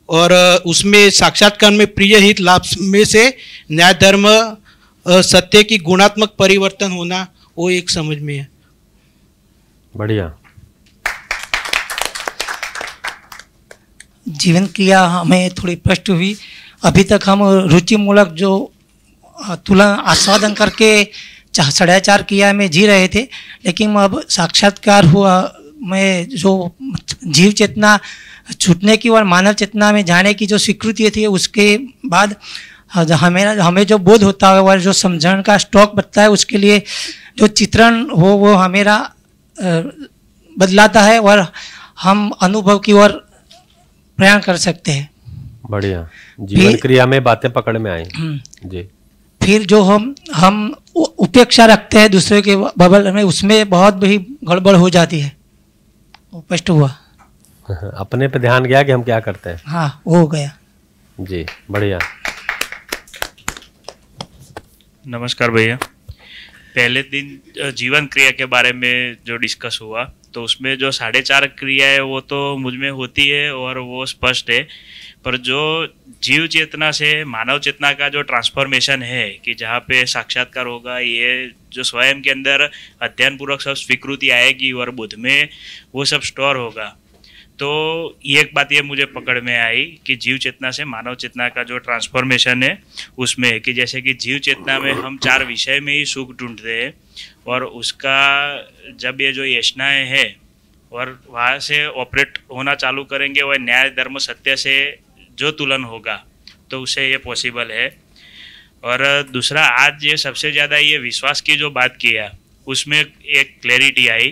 और उसमें साक्षात्कार में प्रिय हित लाभ में से न्याय धर्म सत्य की गुणात्मक परिवर्तन होना वो एक समझ में है। बढ़िया। जीवन क्रिया हमें थोड़ी प्रश्न हुई। अभी तक हम रुचि मूलक जो तुलन आस्वादन करके चा- सदाचार क्रिया में जी रहे थे। लेकिन अब साक्षात्कार हुआ, में जो जीव चेतना छूटने की और मानव चेतना में जाने की जो स्वीकृति थी, उसके बाद हमें हमें जो बोध होता है और जो समझण का स्टॉक बनता है, उसके लिए जो चित्रण हो, वो हमेरा बदलाता है और हम अनुभव की ओर प्रयाण कर सकते हैं। बढ़िया। जीवन क्रिया में बातें पकड़ में आई। हम्म। जी। फिर जो हम हम उपेक्षा रखते हैं दूसरे के बबल में उसमें बहुत भी गड़बड़ हो जाती है। स्पष्ट हुआ। अपने पे ध्यान गया कि हम क्या करते हैं? हाँ वो हो गया। जी बढ़िया। नमस्कार भैया। पहले दिन जीवन क्रिया के बारे में जो डिस्कस हुआ तो उसमें जो साढ़े चार क्रिया है वो तो मुझमें होती है और वो स्पष्ट है। पर जो जीव चेतना से, मानव चेतना का जो ट्रांसफॉर्मेशन है, कि जहाँ पे साक्षात्कार होगा, ये जो स्वयं के अंदर अध्ययन पूर्वक सब स्वीकृति आएगी और बुद्ध में वो सब स्टोर होगा। तो ये एक बात ये मुझे पकड़ में आई कि जीव चेतना से, मानव चेतना का जो ट्रांसफॉर्मेशन है, उसमें कि जैसे कि जीव चेतना में हम चार विषय में ही सुख ढूंढते हैं, और उसका जब ये जो यशनाएँ हैं, और वहाँ से ऑपरेट होना चालू करेंगे, वह न्याय, धर्म, सत्य से जो तुलन होगा तो उसे ये पॉसिबल है। और दूसरा आज ये सबसे ज़्यादा ये विश्वास की जो बात किया उसमें एक क्लैरिटी आई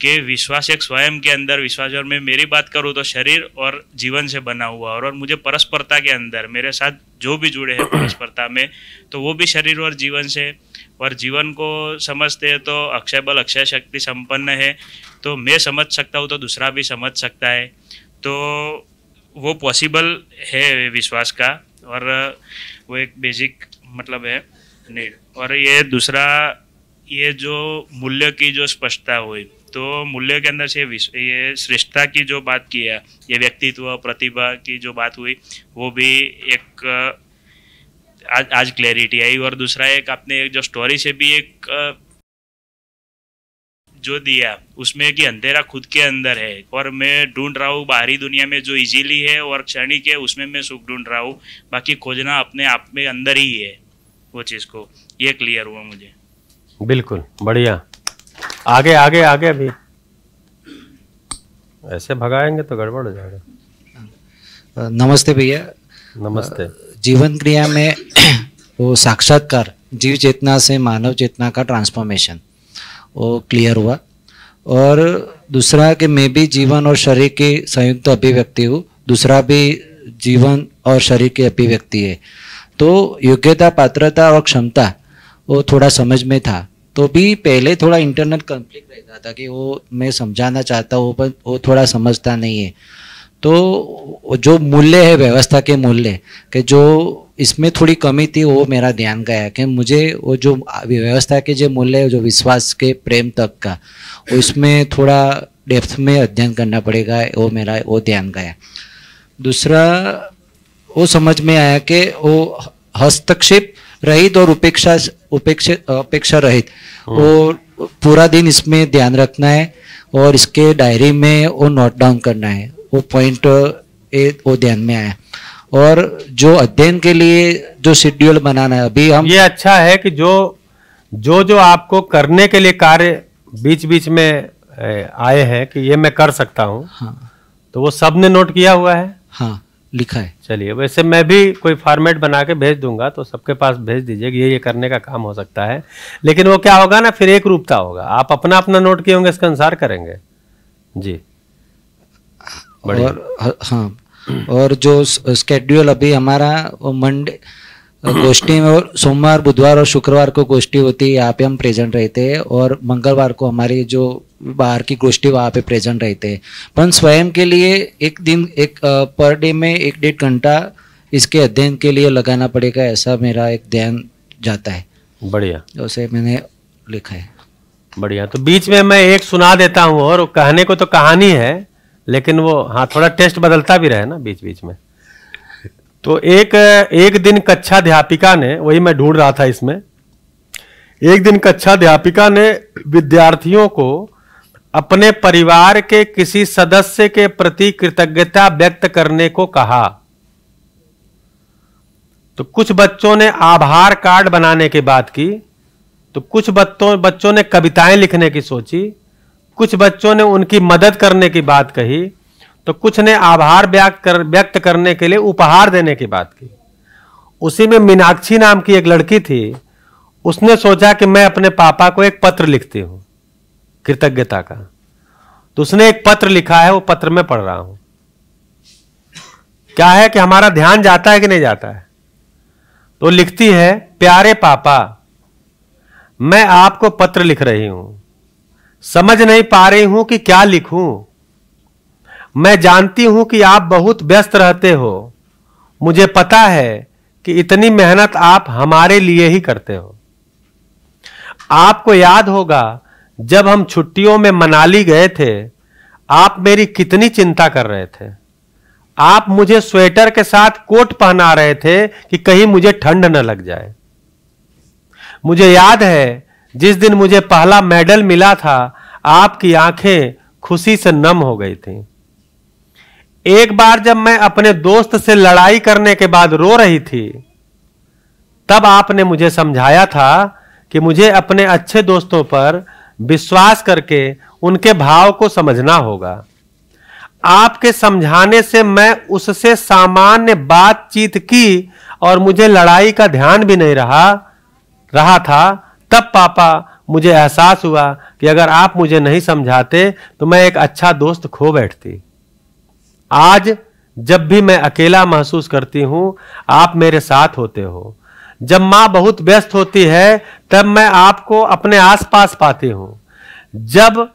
कि विश्वास एक स्वयं के अंदर विश्वास और मैं मेरी बात करूँ तो शरीर और जीवन से बना हुआ और, और मुझे परस्परता के अंदर मेरे साथ जो भी जुड़े हैं परस्परता में तो वो भी शरीर और जीवन से। और जीवन को समझते हैं तो अक्षय बल अक्षय शक्ति संपन्न है तो मैं समझ सकता हूँ तो दूसरा भी समझ सकता है। तो वो पॉसिबल है विश्वास का, और, वो एक बेसिक मतलब है नीड और ये दूसरा, ये जो मूल्य की जो स्पष्टता हुई तो मूल्य के अंदर से ये श्रेष्ठता की जो बात की है, ये व्यक्तित्व, प्रतिभा की जो बात हुई, वो भी एक, आज आज क्लैरिटी आई। और दूसरा एक, आपने एक जो स्टोरी से भी एक जो दिया उसमें कि अंधेरा खुद के अंदर है और मैं ढूंढ रहा हूँ बाहरी दुनिया में जो इजीली है और क्षणिक है उसमें मैं सुख ढूंढ रहा हूँ बाकी खोजना अपने आप में अंदर ही है वो चीज़ को। ये क्लियर हुआ मुझे। बिल्कुल बढ़िया। आगे आगे आगे अभी ऐसे भगाएँगे तो गड़बड़ हो जाएगा। नमस्ते भैया। नमस्ते। जीवन क्रिया में वो साक्षात्कार जीव चेतना से मानव चेतना का ट्रांसफॉर्मेशन वो क्लियर हुआ। और दूसरा कि मैं भी जीवन और शरीर की संयुक्त अभिव्यक्ति हूँ। दूसरा भी जीवन और शरीर की अभिव्यक्ति है। तो योग्यता, पात्रता और क्षमता, वो थोड़ा समझ में था। तो भी पहले थोड़ा इंटरनल कंफ्लिक्ट रहता था कि वो मैं समझाना चाहता हूँ, पर वो थोड़ा समझता नहीं है। तो जो मूल्य है व्यवस्था के मूल्य के जो इसमें थोड़ी कमी थी वो मेरा ध्यान गया कि मुझे वो जो व्यवस्था के जो मूल्य है जो विश्वास के प्रेम तक का उसमें थोड़ा डेप्थ में अध्ययन करना पड़ेगा वो मेरा वो ध्यान गया। दूसरा वो समझ में आया कि वो हस्तक्षेप रहित और उपेक्षा उपेक्षा अपेक्षा रहित वो पूरा दिन इसमें ध्यान रखना है और इसके डायरी में वो नोट डाउन करना है। वो पॉइंट ए वो ध्यान में आया। और जो अध्ययन के लिए जो शेड्यूल बनाना है अभी हम ये अच्छा है कि जो जो जो आपको करने के लिए कार्य बीच बीच में आए हैं कि ये मैं कर सकता हूँ हाँ। तो वो सबने नोट किया हुआ है? हाँ लिखा है। चलिए वैसे मैं भी कोई फॉर्मेट बना के भेज दूँगा तो सबके पास भेज दीजिए ये ये करने का काम हो सकता है। लेकिन वो क्या होगा ना फिर एक रूपता होगा। आप अपना अपना नोट किए होंगे इसके अनुसार करेंगे। जी। और हाँ और जो स्केड्यूल अभी हमारा वो मंडे गोष्ठी में और सोमवार बुधवार और शुक्रवार को गोष्ठी होती है यहाँ पे हम प्रेजेंट रहते हैं और मंगलवार को हमारी जो बाहर की गोष्ठी वहाँ पे प्रेजेंट रहते हैं। पर स्वयं के लिए एक दिन एक पर डे में एक डेढ़ घंटा इसके अध्ययन के लिए लगाना पड़ेगा ऐसा मेरा एक ध्यान जाता है। बढ़िया। उसे मैंने लिखा है। बढ़िया तो बीच में मैं एक सुना देता हूँ और कहने को तो कहानी है लेकिन वो हाँ थोड़ा टेस्ट बदलता भी रहे ना बीच बीच में। तो एक एक दिन कक्षा अध्यापिका ने, वही मैं ढूंढ रहा था इसमें, एक दिन कक्षा अध्यापिका ने विद्यार्थियों को अपने परिवार के किसी सदस्य के प्रति कृतज्ञता व्यक्त करने को कहा। तो कुछ बच्चों ने आभार कार्ड बनाने की बात की तो कुछ बच्चों बच्चों ने कविताएँ लिखने की सोची कुछ बच्चों ने उनकी मदद करने की बात कही तो कुछ ने आभार व्यक्त कर, व्यक्त करने के लिए उपहार देने की बात की। उसी में मीनाक्षी नाम की एक लड़की थी। उसने सोचा कि मैं अपने पापा को एक पत्र लिखती हूँ, कृतज्ञता का। तो उसने एक पत्र लिखा है, वो पत्र में पढ़ रहा हूँ। क्या है कि हमारा ध्यान जाता है कि नहीं जाता है? तो लिखती है, प्यारे पापा, मैं आपको पत्र लिख रही हूँ। समझ नहीं पा रही हूँ कि क्या लिखूं। मैं जानती हूँ कि आप बहुत व्यस्त रहते हो। मुझे पता है कि इतनी मेहनत आप हमारे लिए ही करते हो। आपको याद होगा, जब हम छुट्टियों में मनाली गए थे, आप मेरी कितनी चिंता कर रहे थे। आप मुझे स्वेटर के साथ कोट पहना रहे थे कि कहीं मुझे ठंड न लग जाए। मुझे याद है जिस दिन मुझे पहला मेडल मिला था, आपकी आँखें खुशी से नम हो गई थी। एक बार जब मैं अपने दोस्त से लड़ाई करने के बाद रो रही थी, तब आपने मुझे समझाया था कि मुझे अपने अच्छे दोस्तों पर विश्वास करके उनके भाव को समझना होगा। आपके समझाने से मैं उससे सामान्य बातचीत की और मुझे लड़ाई का ध्यान भी नहीं रहा रहा था तब पापा, मुझे एहसास हुआ कि अगर आप मुझे नहीं समझाते तो मैं एक अच्छा दोस्त खो बैठती। आज, जब भी मैं अकेला महसूस करती हूँ, आप मेरे साथ होते हो। जब माँ बहुत व्यस्त होती है, तब मैं आपको अपने आसपास पाती हूँ। जब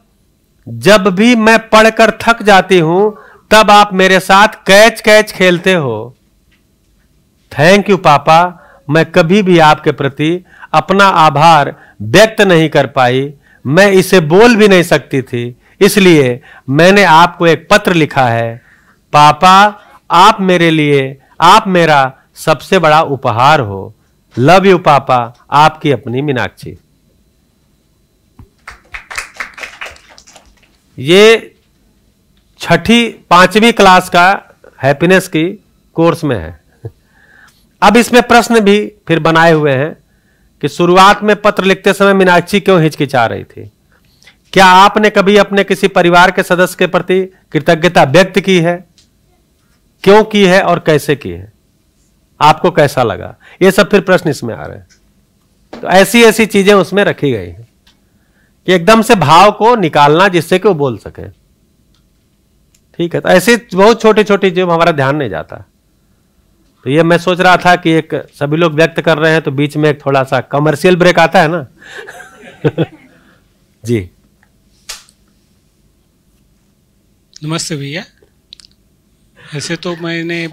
जब भी मैं पढ़कर थक जाती हूँ, तब आप मेरे साथ कैच कैच खेलते हो। थैंक यू पापा, मैं कभी भी आपके प्रति अपना आभार व्यक्त नहीं कर पाई। मैं इसे बोल भी नहीं सकती थी। इसलिए मैंने आपको एक पत्र लिखा है। पापा, आप मेरे लिए, आप मेरा सबसे बड़ा उपहार हो। लव यू पापा। आपकी अपनी मीनाक्षी। ये छठी, पांचवी क्लास का हैप्पीनेस की कोर्स में है। अब इसमें प्रश्न भी फिर बनाए हुए हैं। कि शुरुआत में पत्र लिखते समय मीनाक्षी क्यों हिचकिचा रही थी? क्या आपने कभी अपने किसी परिवार के सदस्य के प्रति कृतज्ञता व्यक्त की है? क्यों की है और कैसे की है? आपको कैसा लगा? ये सब फिर प्रश्न इसमें आ रहे हैं। तो ऐसी ऐसी चीज़ें उसमें रखी गई हैं कि एकदम से भाव को निकालना जिससे कि वो बोल सके। ठीक है तो ऐसी बहुत छोटी छोटी चीज़ों हमारा ध्यान नहीं जाता। तो ये मैं सोच रहा था कि एक सभी लोग व्यक्त कर रहे हैं तो बीच में एक थोड़ा सा कमर्शियल ब्रेक आता है ना? जी। नमस्ते भैया। ऐसे तो मैंने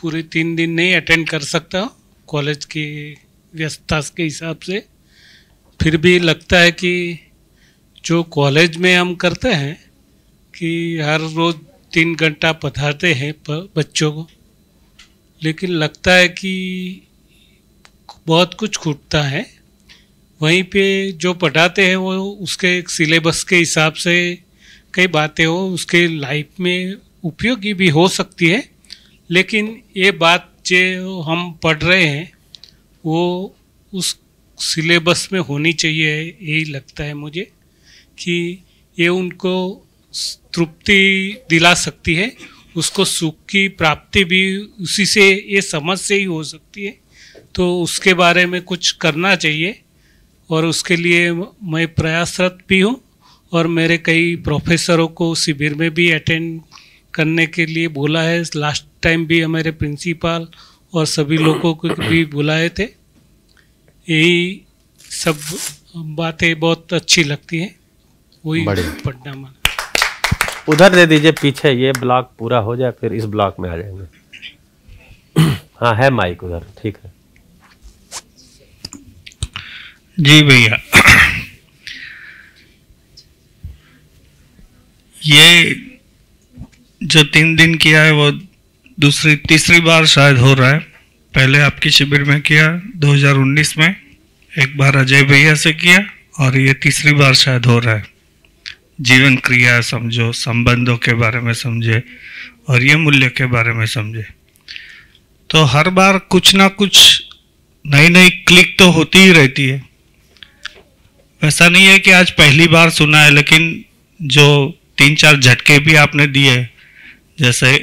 पूरे तीन दिन नहीं अटेंड कर सकता कॉलेज की व्यस्तता के हिसाब से। फिर भी लगता है कि जो कॉलेज में हम करते हैं कि हर रोज़ तीन घंटा पढ़ाते हैं बच्चों को। लेकिन लगता है कि बहुत कुछ छूटता है। वहीं पे जो पढ़ाते हैं वो उसके सिलेबस के हिसाब से कई बातें हो, उसके लाइफ में उपयोगी भी हो सकती है। लेकिन ये बात जो हम पढ़ रहे हैं, वो उस सिलेबस में होनी चाहिए, यही लगता है मुझे कि ये उनको तृप्ति दिला सकती है। उसको सुख की प्राप्ति भी उसी से ये समझ से ही हो सकती है। तो उसके बारे में कुछ करना चाहिए और उसके लिए मैं प्रयासरत भी हूँ और मेरे कई प्रोफेसरों को शिविर में भी अटेंड करने के लिए बोला है। लास्ट टाइम भी हमारे प्रिंसिपल और सभी लोगों को भी बुलाए थे। यही सब बातें बहुत अच्छी लगती हैं। वही। पढ़ना मन। उधर दे दीजिए, पीछे ये ब्लॉक पूरा हो जाए, फिर इस ब्लॉक में आ जाएँगे। हाँ है माइक उधर, ठीक है। जी भैया। ये जो तीन दिन किया है, वो दूसरी, तीसरी बार शायद हो रहा है। पहले आपकी शिविर में किया 2019 में। एक बार अजय भैया से किया, और ये तीसरी बार शायद हो रहा है। जीवन क्रिया समझो, संबंधों के बारे में समझे और ये मूल्य के बारे में समझे। तो हर बार कुछ ना कुछ नई नई क्लिक तो होती ही रहती है। वैसा नहीं है कि आज पहली बार सुना है, लेकिन जो तीन चार झटके भी आपने दिए, जैसे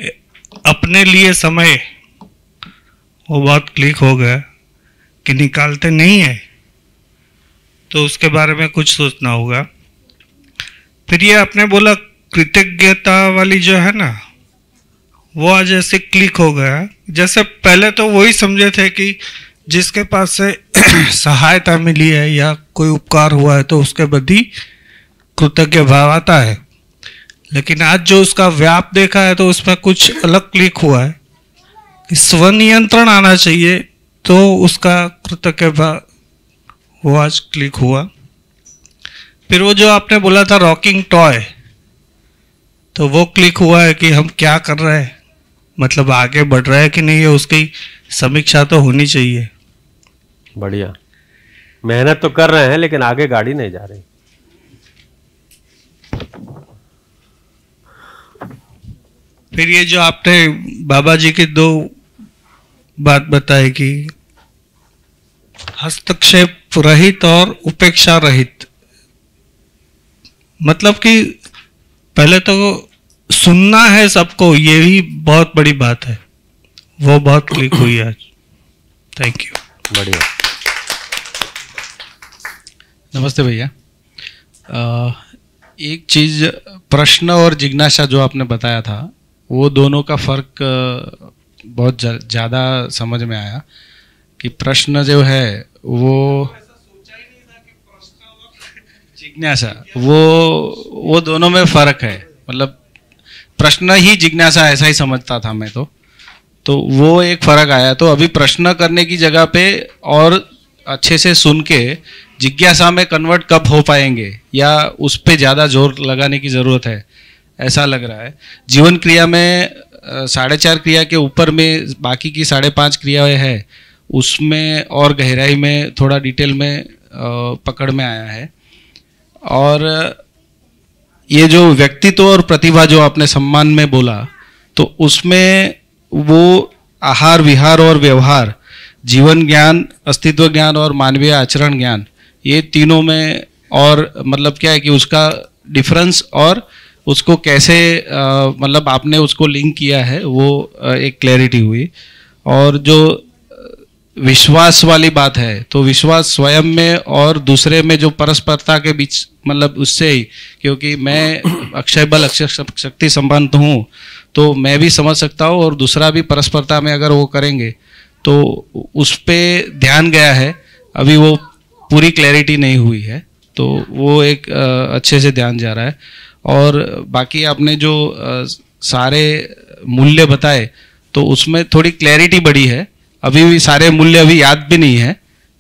अपने लिए समय, वो बहुत क्लिक हो गया कि निकालते नहीं है तो उसके बारे में कुछ सोचना होगा। फिर ये आपने बोला कृतज्ञता वाली जो है ना, वो आज ऐसे क्लिक हो गया। जैसे पहले तो वही समझे थे कि जिसके पास से सहायता मिली है या कोई उपकार हुआ है तो उसके बदी कृतज्ञ भाव आता है। लेकिन आज जो उसका व्याप देखा है तो उसमें कुछ अलग क्लिक हुआ है कि स्वनियंत्रण आना चाहिए तो उसका कृतज्ञ भाव वो आज क्लिक हुआ। फिर वो जो आपने बोला था रॉकिंग टॉय तो वो क्लिक हुआ है कि हम क्या कर रहे हैं? मतलब आगे बढ़ रहा है कि नहीं है? उसकी समीक्षा तो होनी चाहिए। बढ़िया। मेहनत तो कर रहे हैं लेकिन आगे गाड़ी नहीं जा रही। फिर ये जो आपने बाबा जी की दो बात बताई कि हस्तक्षेप रहित और उपेक्षा रहित मतलब कि पहले तो सुनना है सबको ये भी बहुत बड़ी बात है। वो बहुत क्लिक हुई आज। थैंक यू बढ़िया। नमस्ते भैया। एक चीज़ प्रश्न और जिज्ञासा जो आपने बताया था वो दोनों का फ़र्क बहुत ज़्यादा समझ में आया कि प्रश्न जो है वो जिज्ञासा। वो वो दोनों में फ़र्क है। मतलब प्रश्न ही जिज्ञासा ऐसा ही समझता था मैं तो। तो वो एक फ़र्क आया। तो अभी प्रश्न करने की जगह पे और अच्छे से सुन के जिज्ञासा में कन्वर्ट कब हो पाएँगे या उस पर ज़्यादा ज़ोर लगाने की ज़रूरत है, ऐसा लग रहा है। जीवन क्रिया में साढ़े चार क्रिया के ऊपर में, बाकी की साढ़े पाँच क्रियाएँ है, उसमें और गहराई में, थोड़ा डिटेल में पकड़ में आया है। और ये जो व्यक्तित्व और प्रतिभा जो आपने सम्मान में बोला तो उसमें वो आहार विहार और व्यवहार, जीवन ज्ञान, अस्तित्व ज्ञान और मानवीय आचरण ज्ञान, ये तीनों में और मतलब क्या है कि उसका डिफरेंस और उसको कैसे मतलब आपने उसको लिंक किया है, वो एक क्लैरिटी हुई। और जो विश्वास वाली बात है। तो विश्वास स्वयं में और दूसरे में जो परस्परता के बीच मतलब उससे ही, क्योंकि मैं अक्षय बल, अक्षय शक्ति संबंध हूँ तो मैं भी समझ सकता हूँ और दूसरा भी परस्परता में अगर वो करेंगे तो उस पर ध्यान गया है। अभी वो पूरी क्लैरिटी नहीं हुई है तो वो एक अच्छे से ध्यान जा रहा है। और बाकी आपने जो सारे मूल्य बताए तो उसमें थोड़ी क्लैरिटी बढ़ी है। अभी भी सारे मूल्य अभी याद भी नहीं है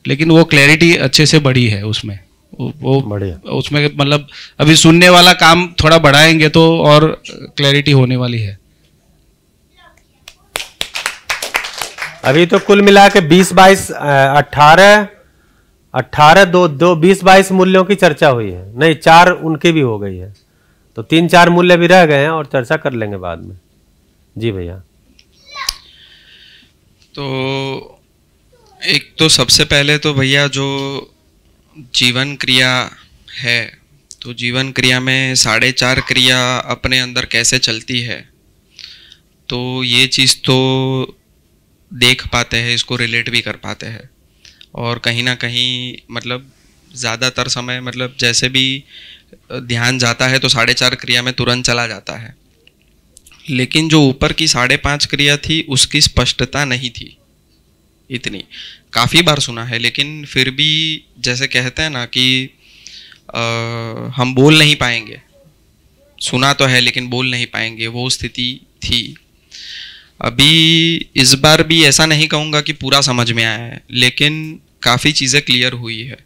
लेकिन वो क्लैरिटी अच्छे से बढ़ी है उसमें। वो बढ़िया। उसमें मतलब अभी सुनने वाला काम थोड़ा बढ़ाएँगे तो और क्लैरिटी होने वाली है। अभी तो कुल मिला के बीस बाईस अट्ठारह अट्ठारह दो दो बीस बाईस मूल्यों की चर्चा हुई है। नहीं चार उनकी भी हो गई है। तो तीन चार मूल्य भी रह गए हैं और चर्चा कर लेंगे बाद में। जी भैया। तो एक तो सबसे पहले तो भैया जो जीवन क्रिया है तो जीवन क्रिया में साढ़े चार क्रिया अपने अंदर कैसे चलती है तो ये चीज़ तो देख पाते हैं, इसको रिलेट भी कर पाते हैं। और कहीं ना कहीं मतलब ज़्यादातर समय मतलब जैसे भी ध्यान जाता है तो साढ़े चार क्रिया में तुरंत चला जाता है। लेकिन जो ऊपर की साढ़े पाँच क्रिया थी उसकी स्पष्टता नहीं थी। इतनी। काफ़ी बार सुना है लेकिन फिर भी जैसे कहते हैं ना कि आ, हम बोल नहीं पाएँगे। सुना तो है लेकिन बोल नहीं पाएँगे। वो स्थिति थी। अभी इस बार भी ऐसा नहीं कहूँगा कि पूरा समझ में आया है लेकिन काफ़ी चीज़ें क्लियर हुई है।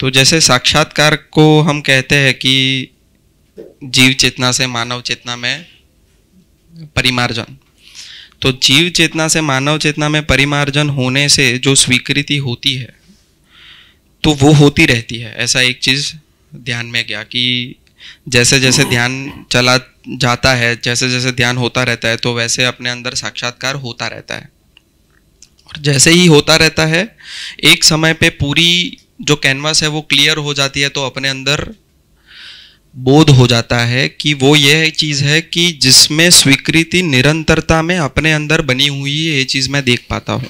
तो जैसे साक्षात्कार को हम कहते हैं कि जीव चेतना से मानव चेतना में परिमार्जन। तो जीव चेतना से, मानव चेतना में परिमार्जन होने से जो स्वीकृति होती है तो वो होती रहती है। ऐसा एक चीज़ ध्यान में गया कि जैसे जैसे ध्यान चला जाता है जैसे जैसे ध्यान होता रहता है तो वैसे अपने अंदर साक्षात्कार होता रहता है। और जैसे ही होता रहता है, एक समय पे पूरी जो कैनवास है वो क्लियर हो जाती है तो अपने अंदर बोध हो जाता है कि वो ये चीज़ है कि जिसमें स्वीकृति निरंतरता में अपने अंदर बनी हुई है, ये चीज़ मैं देख पाता हूँ।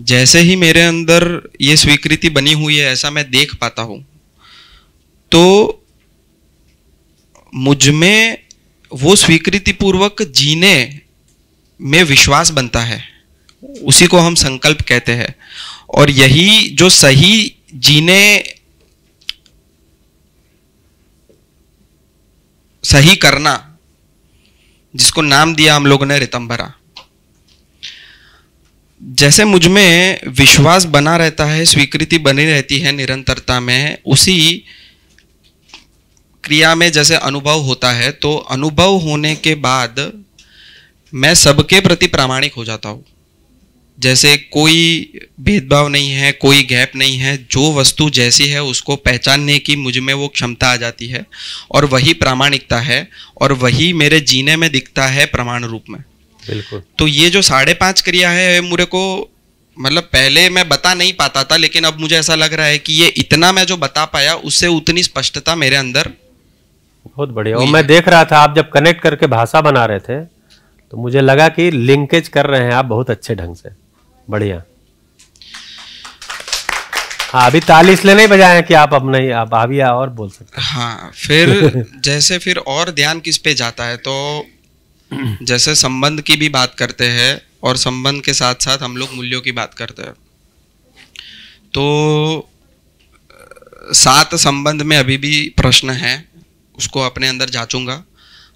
जैसे ही मेरे अंदर ये स्वीकृति बनी हुई है, ऐसा मैं देख पाता हूँ। तो मुझमें वो स्वीकृति पूर्वक जीने में विश्वास बनता है। उसी को हम संकल्प कहते हैं। और यही जो सही जीने सही करना, जिसको नाम दिया हम लोगों ने रितंबरा जैसे मुझमें विश्वास बना रहता है, स्वीकृति बनी रहती है निरंतरता में, उसी क्रिया में जैसे अनुभव होता है तो अनुभव होने के बाद मैं सबके प्रति प्रामाणिक हो जाता हूँ। जैसे कोई भेदभाव नहीं है कोई गैप नहीं है जो वस्तु जैसी है उसको पहचानने की मुझमें वो क्षमता आ जाती है और वही प्रामाणिकता है और वही मेरे जीने में दिखता है प्रमाण रूप में। बिल्कुल। तो ये जो साढ़े पाँच क्रिया है मुझे को मतलब पहले मैं बता नहीं पाता था लेकिन अब मुझे ऐसा लग रहा है कि ये इतना मैं जो बता पाया उससे उतनी स्पष्टता मेरे अंदर बहुत बढ़िया। और मैं देख रहा था आप जब कनेक्ट करके भाषा बना रहे थे तो मुझे लगा कि लिंकेज कर रहे हैं आप बहुत अच्छे ढंग से। बढ़िया। हाँ अभी ताली इसलिए नहीं बजाए कि आप अब नहीं आप अभी और बोल सकते हाँ। फिर जैसे फिर और ध्यान किस पे जाता है तो जैसे संबंध की भी बात करते हैं और संबंध के साथ साथ हम लोग मूल्यों की बात करते हैं। तो सात संबंध में अभी भी प्रश्न है उसको अपने अंदर जांचूँगा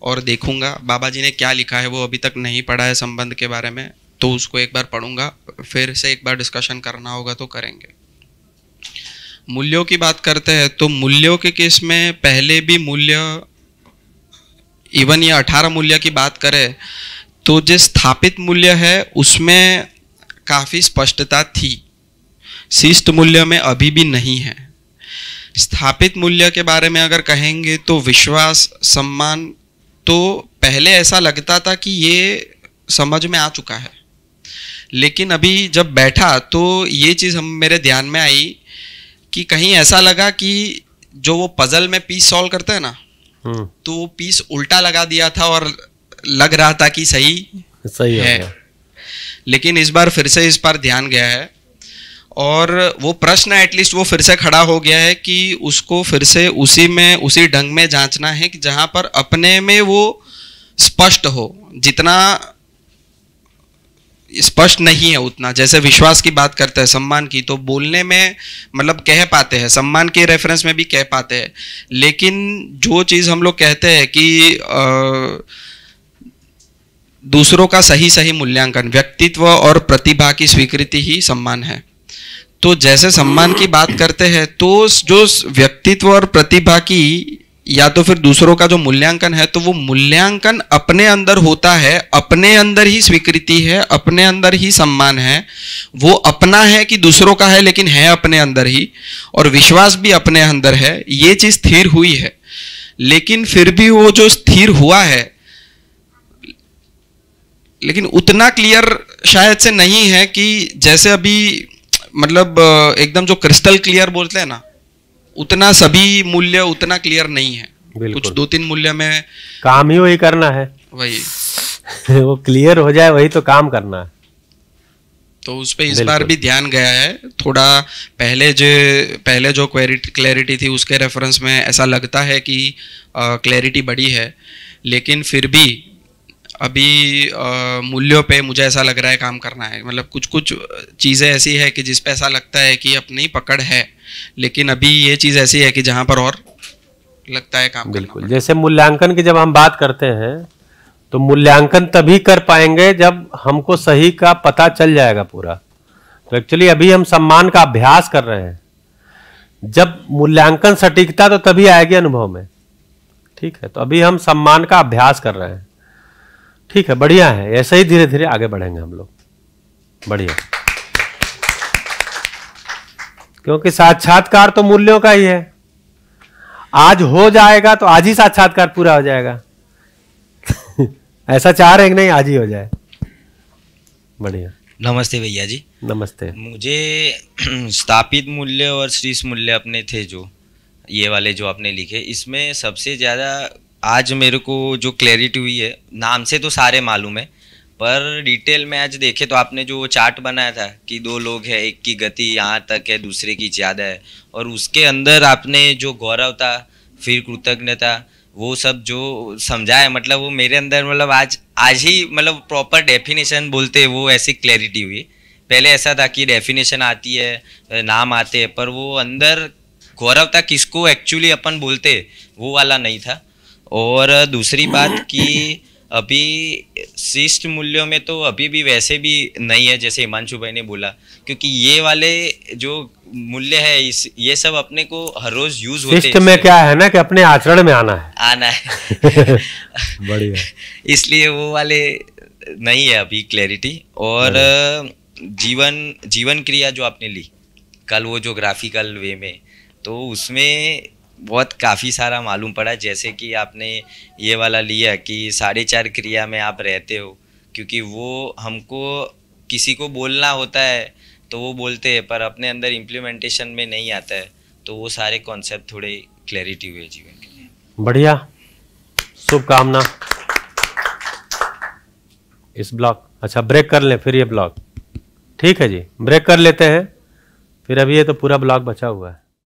और देखूँगा। बाबा जी ने क्या लिखा है वो अभी तक नहीं पढ़ा है संबंध के बारे में। तो उसको एक बार पढ़ूँगा, फिर से एक बार डिस्कशन करना होगा तो करेंगे। मूल्यों की बात करते हैं तो मूल्यों के केस में पहले भी मूल्य इवन ये अठारह मूल्य की बात करें तो जो स्थापित मूल्य है, उसमें काफ़ी स्पष्टता थी। शिष्ट मूल्य में अभी भी नहीं है। स्थापित मूल्य के बारे में अगर कहेंगे तो विश्वास, सम्मान तो पहले ऐसा लगता था कि ये समझ में आ चुका है। लेकिन अभी जब बैठा तो ये चीज़ हम मेरे ध्यान में आई कि कहीं ऐसा लगा कि जो वो पजल में पीस सॉल्व करते हैं ना तो वो पीस उल्टा लगा दिया था और लग रहा था कि सही सही है लेकिन इस बार फिर से इस पर ध्यान गया है और वो प्रश्न एटलीस्ट वो फिर से खड़ा हो गया है कि उसको फिर से उसी में उसी ढंग में जांचना है कि जहाँ पर अपने में वो स्पष्ट हो जितना स्पष्ट नहीं है उतना। जैसे विश्वास की बात करते हैं सम्मान की तो बोलने में मतलब कह पाते हैं सम्मान के रेफरेंस में भी कह पाते हैं। लेकिन जो चीज़ हम लोग कहते हैं कि आ, दूसरों का सही सही मूल्यांकन व्यक्तित्व और प्रतिभा की स्वीकृति ही सम्मान है। तो जैसे सम्मान की बात करते हैं तो जो व्यक्तित्व और प्रतिभा की या तो फिर दूसरों का जो मूल्यांकन है तो वो मूल्यांकन अपने अंदर होता है, अपने अंदर ही स्वीकृति है, अपने अंदर ही सम्मान है। वो अपना है कि दूसरों का है, लेकिन है अपने अंदर ही, और विश्वास भी अपने अंदर है, ये चीज़ स्थिर हुई है। लेकिन फिर भी वो जो स्थिर हुआ है, लेकिन उतना क्लियर शायद से नहीं है कि जैसे अभी मतलब एकदम जो क्रिस्टल क्लियर बोलते हैं ना उतना सभी मूल्य उतना क्लियर नहीं है। कुछ दो तीन मूल्य में काम ही वही करना है। वही। वो क्लियर हो जाए वही तो काम करना है। तो उस पे इस बार भी ध्यान गया है। थोड़ा पहले जो पहले जो क्लैरिटी थी उसके रेफरेंस में ऐसा लगता है कि क्लैरिटी बढ़ी है। लेकिन फिर भी अभी मूल्यों पे मुझे ऐसा लग रहा है काम करना है। मतलब कुछ कुछ चीज़ें ऐसी है कि जिस पे ऐसा लगता है कि अपनी पकड़ है। लेकिन अभी ये चीज़ ऐसी है कि जहाँ पर और लगता है काम बिल्कुल। जैसे मूल्यांकन की जब हम बात करते हैं तो मूल्यांकन तभी कर पाएँगे जब हमको सही का पता चल जाएगा पूरा। तो एक्चुअली अभी हम सम्मान का अभ्यास कर रहे हैं। जब मूल्यांकन सटीकता तो तभी आएगी अनुभव में। ठीक है तो अभी हम सम्मान का अभ्यास कर रहे हैं। ठीक है बढ़िया है। ऐसे ही धीरे धीरे आगे बढ़ेंगे हम लोग। बढ़िया। क्योंकि साक्षात्कार तो मूल्यों का ही है। आज हो जाएगा तो आज ही साक्षात्कार पूरा हो जाएगा। ऐसा चाह रहे नहीं आज ही हो जाए। बढ़िया। नमस्ते भैया जी। नमस्ते। मुझे स्थापित मूल्य और शीर्ष मूल्य अपने थे जो ये वाले जो आपने लिखे इसमें सबसे ज़्यादा आज मेरे को जो क्लैरिटी हुई है नाम से तो सारे मालूम है पर डिटेल में आज देखे तो आपने जो चार्ट बनाया था कि दो लोग हैं, एक की गति यहाँ तक है, दूसरे की ज़्यादा है, और उसके अंदर आपने जो गौरव था, फिर कृतज्ञता वो सब जो समझाया मतलब वो मेरे अंदर मतलब आज आज ही मतलब प्रॉपर डेफिनेशन बोलते वो ऐसी क्लैरिटी हुई। पहले ऐसा था कि डेफिनेशन आती है, नाम आते हैं, पर वो अंदर गौरव था किसको एक्चुअली अपन बोलते वो वाला नहीं था। और दूसरी बात कि अभी शिष्ट मूल्यों में तो अभी भी वैसे भी नहीं है जैसे हिमांशु भाई ने बोला। क्योंकि ये वाले जो मूल्य है इस ये सब अपने को हर रोज यूज़ होते शिष्ट में क्या है ना कि अपने आचरण में आना है। आना है। बढ़िया। इसलिए वो वाले नहीं है अभी क्लैरिटी और जीवन जीवन क्रिया जो आपने ली कल वो जो ग्राफिकल वे में तो उसमें बहुत काफ़ी सारा मालूम पड़ा, जैसे कि आपने ये वाला लिया कि साढ़े चार क्रिया में आप रहते हो, क्योंकि वो हमको किसी को बोलना होता है तो वो बोलते हैं, पर अपने अंदर इम्प्लीमेंटेशन में नहीं आता है। तो वो सारे कॉन्सेप्ट थोड़े क्लैरिटी हुए जीवन के लिए। बढ़िया। शुभकामना। इस ब्लॉक अच्छा ब्रेक कर लें फिर ये ब्लॉक। ठीक है जी, ब्रेक कर लेते हैं। फिर अभी ये तो पूरा ब्लॉक बचा हुआ है।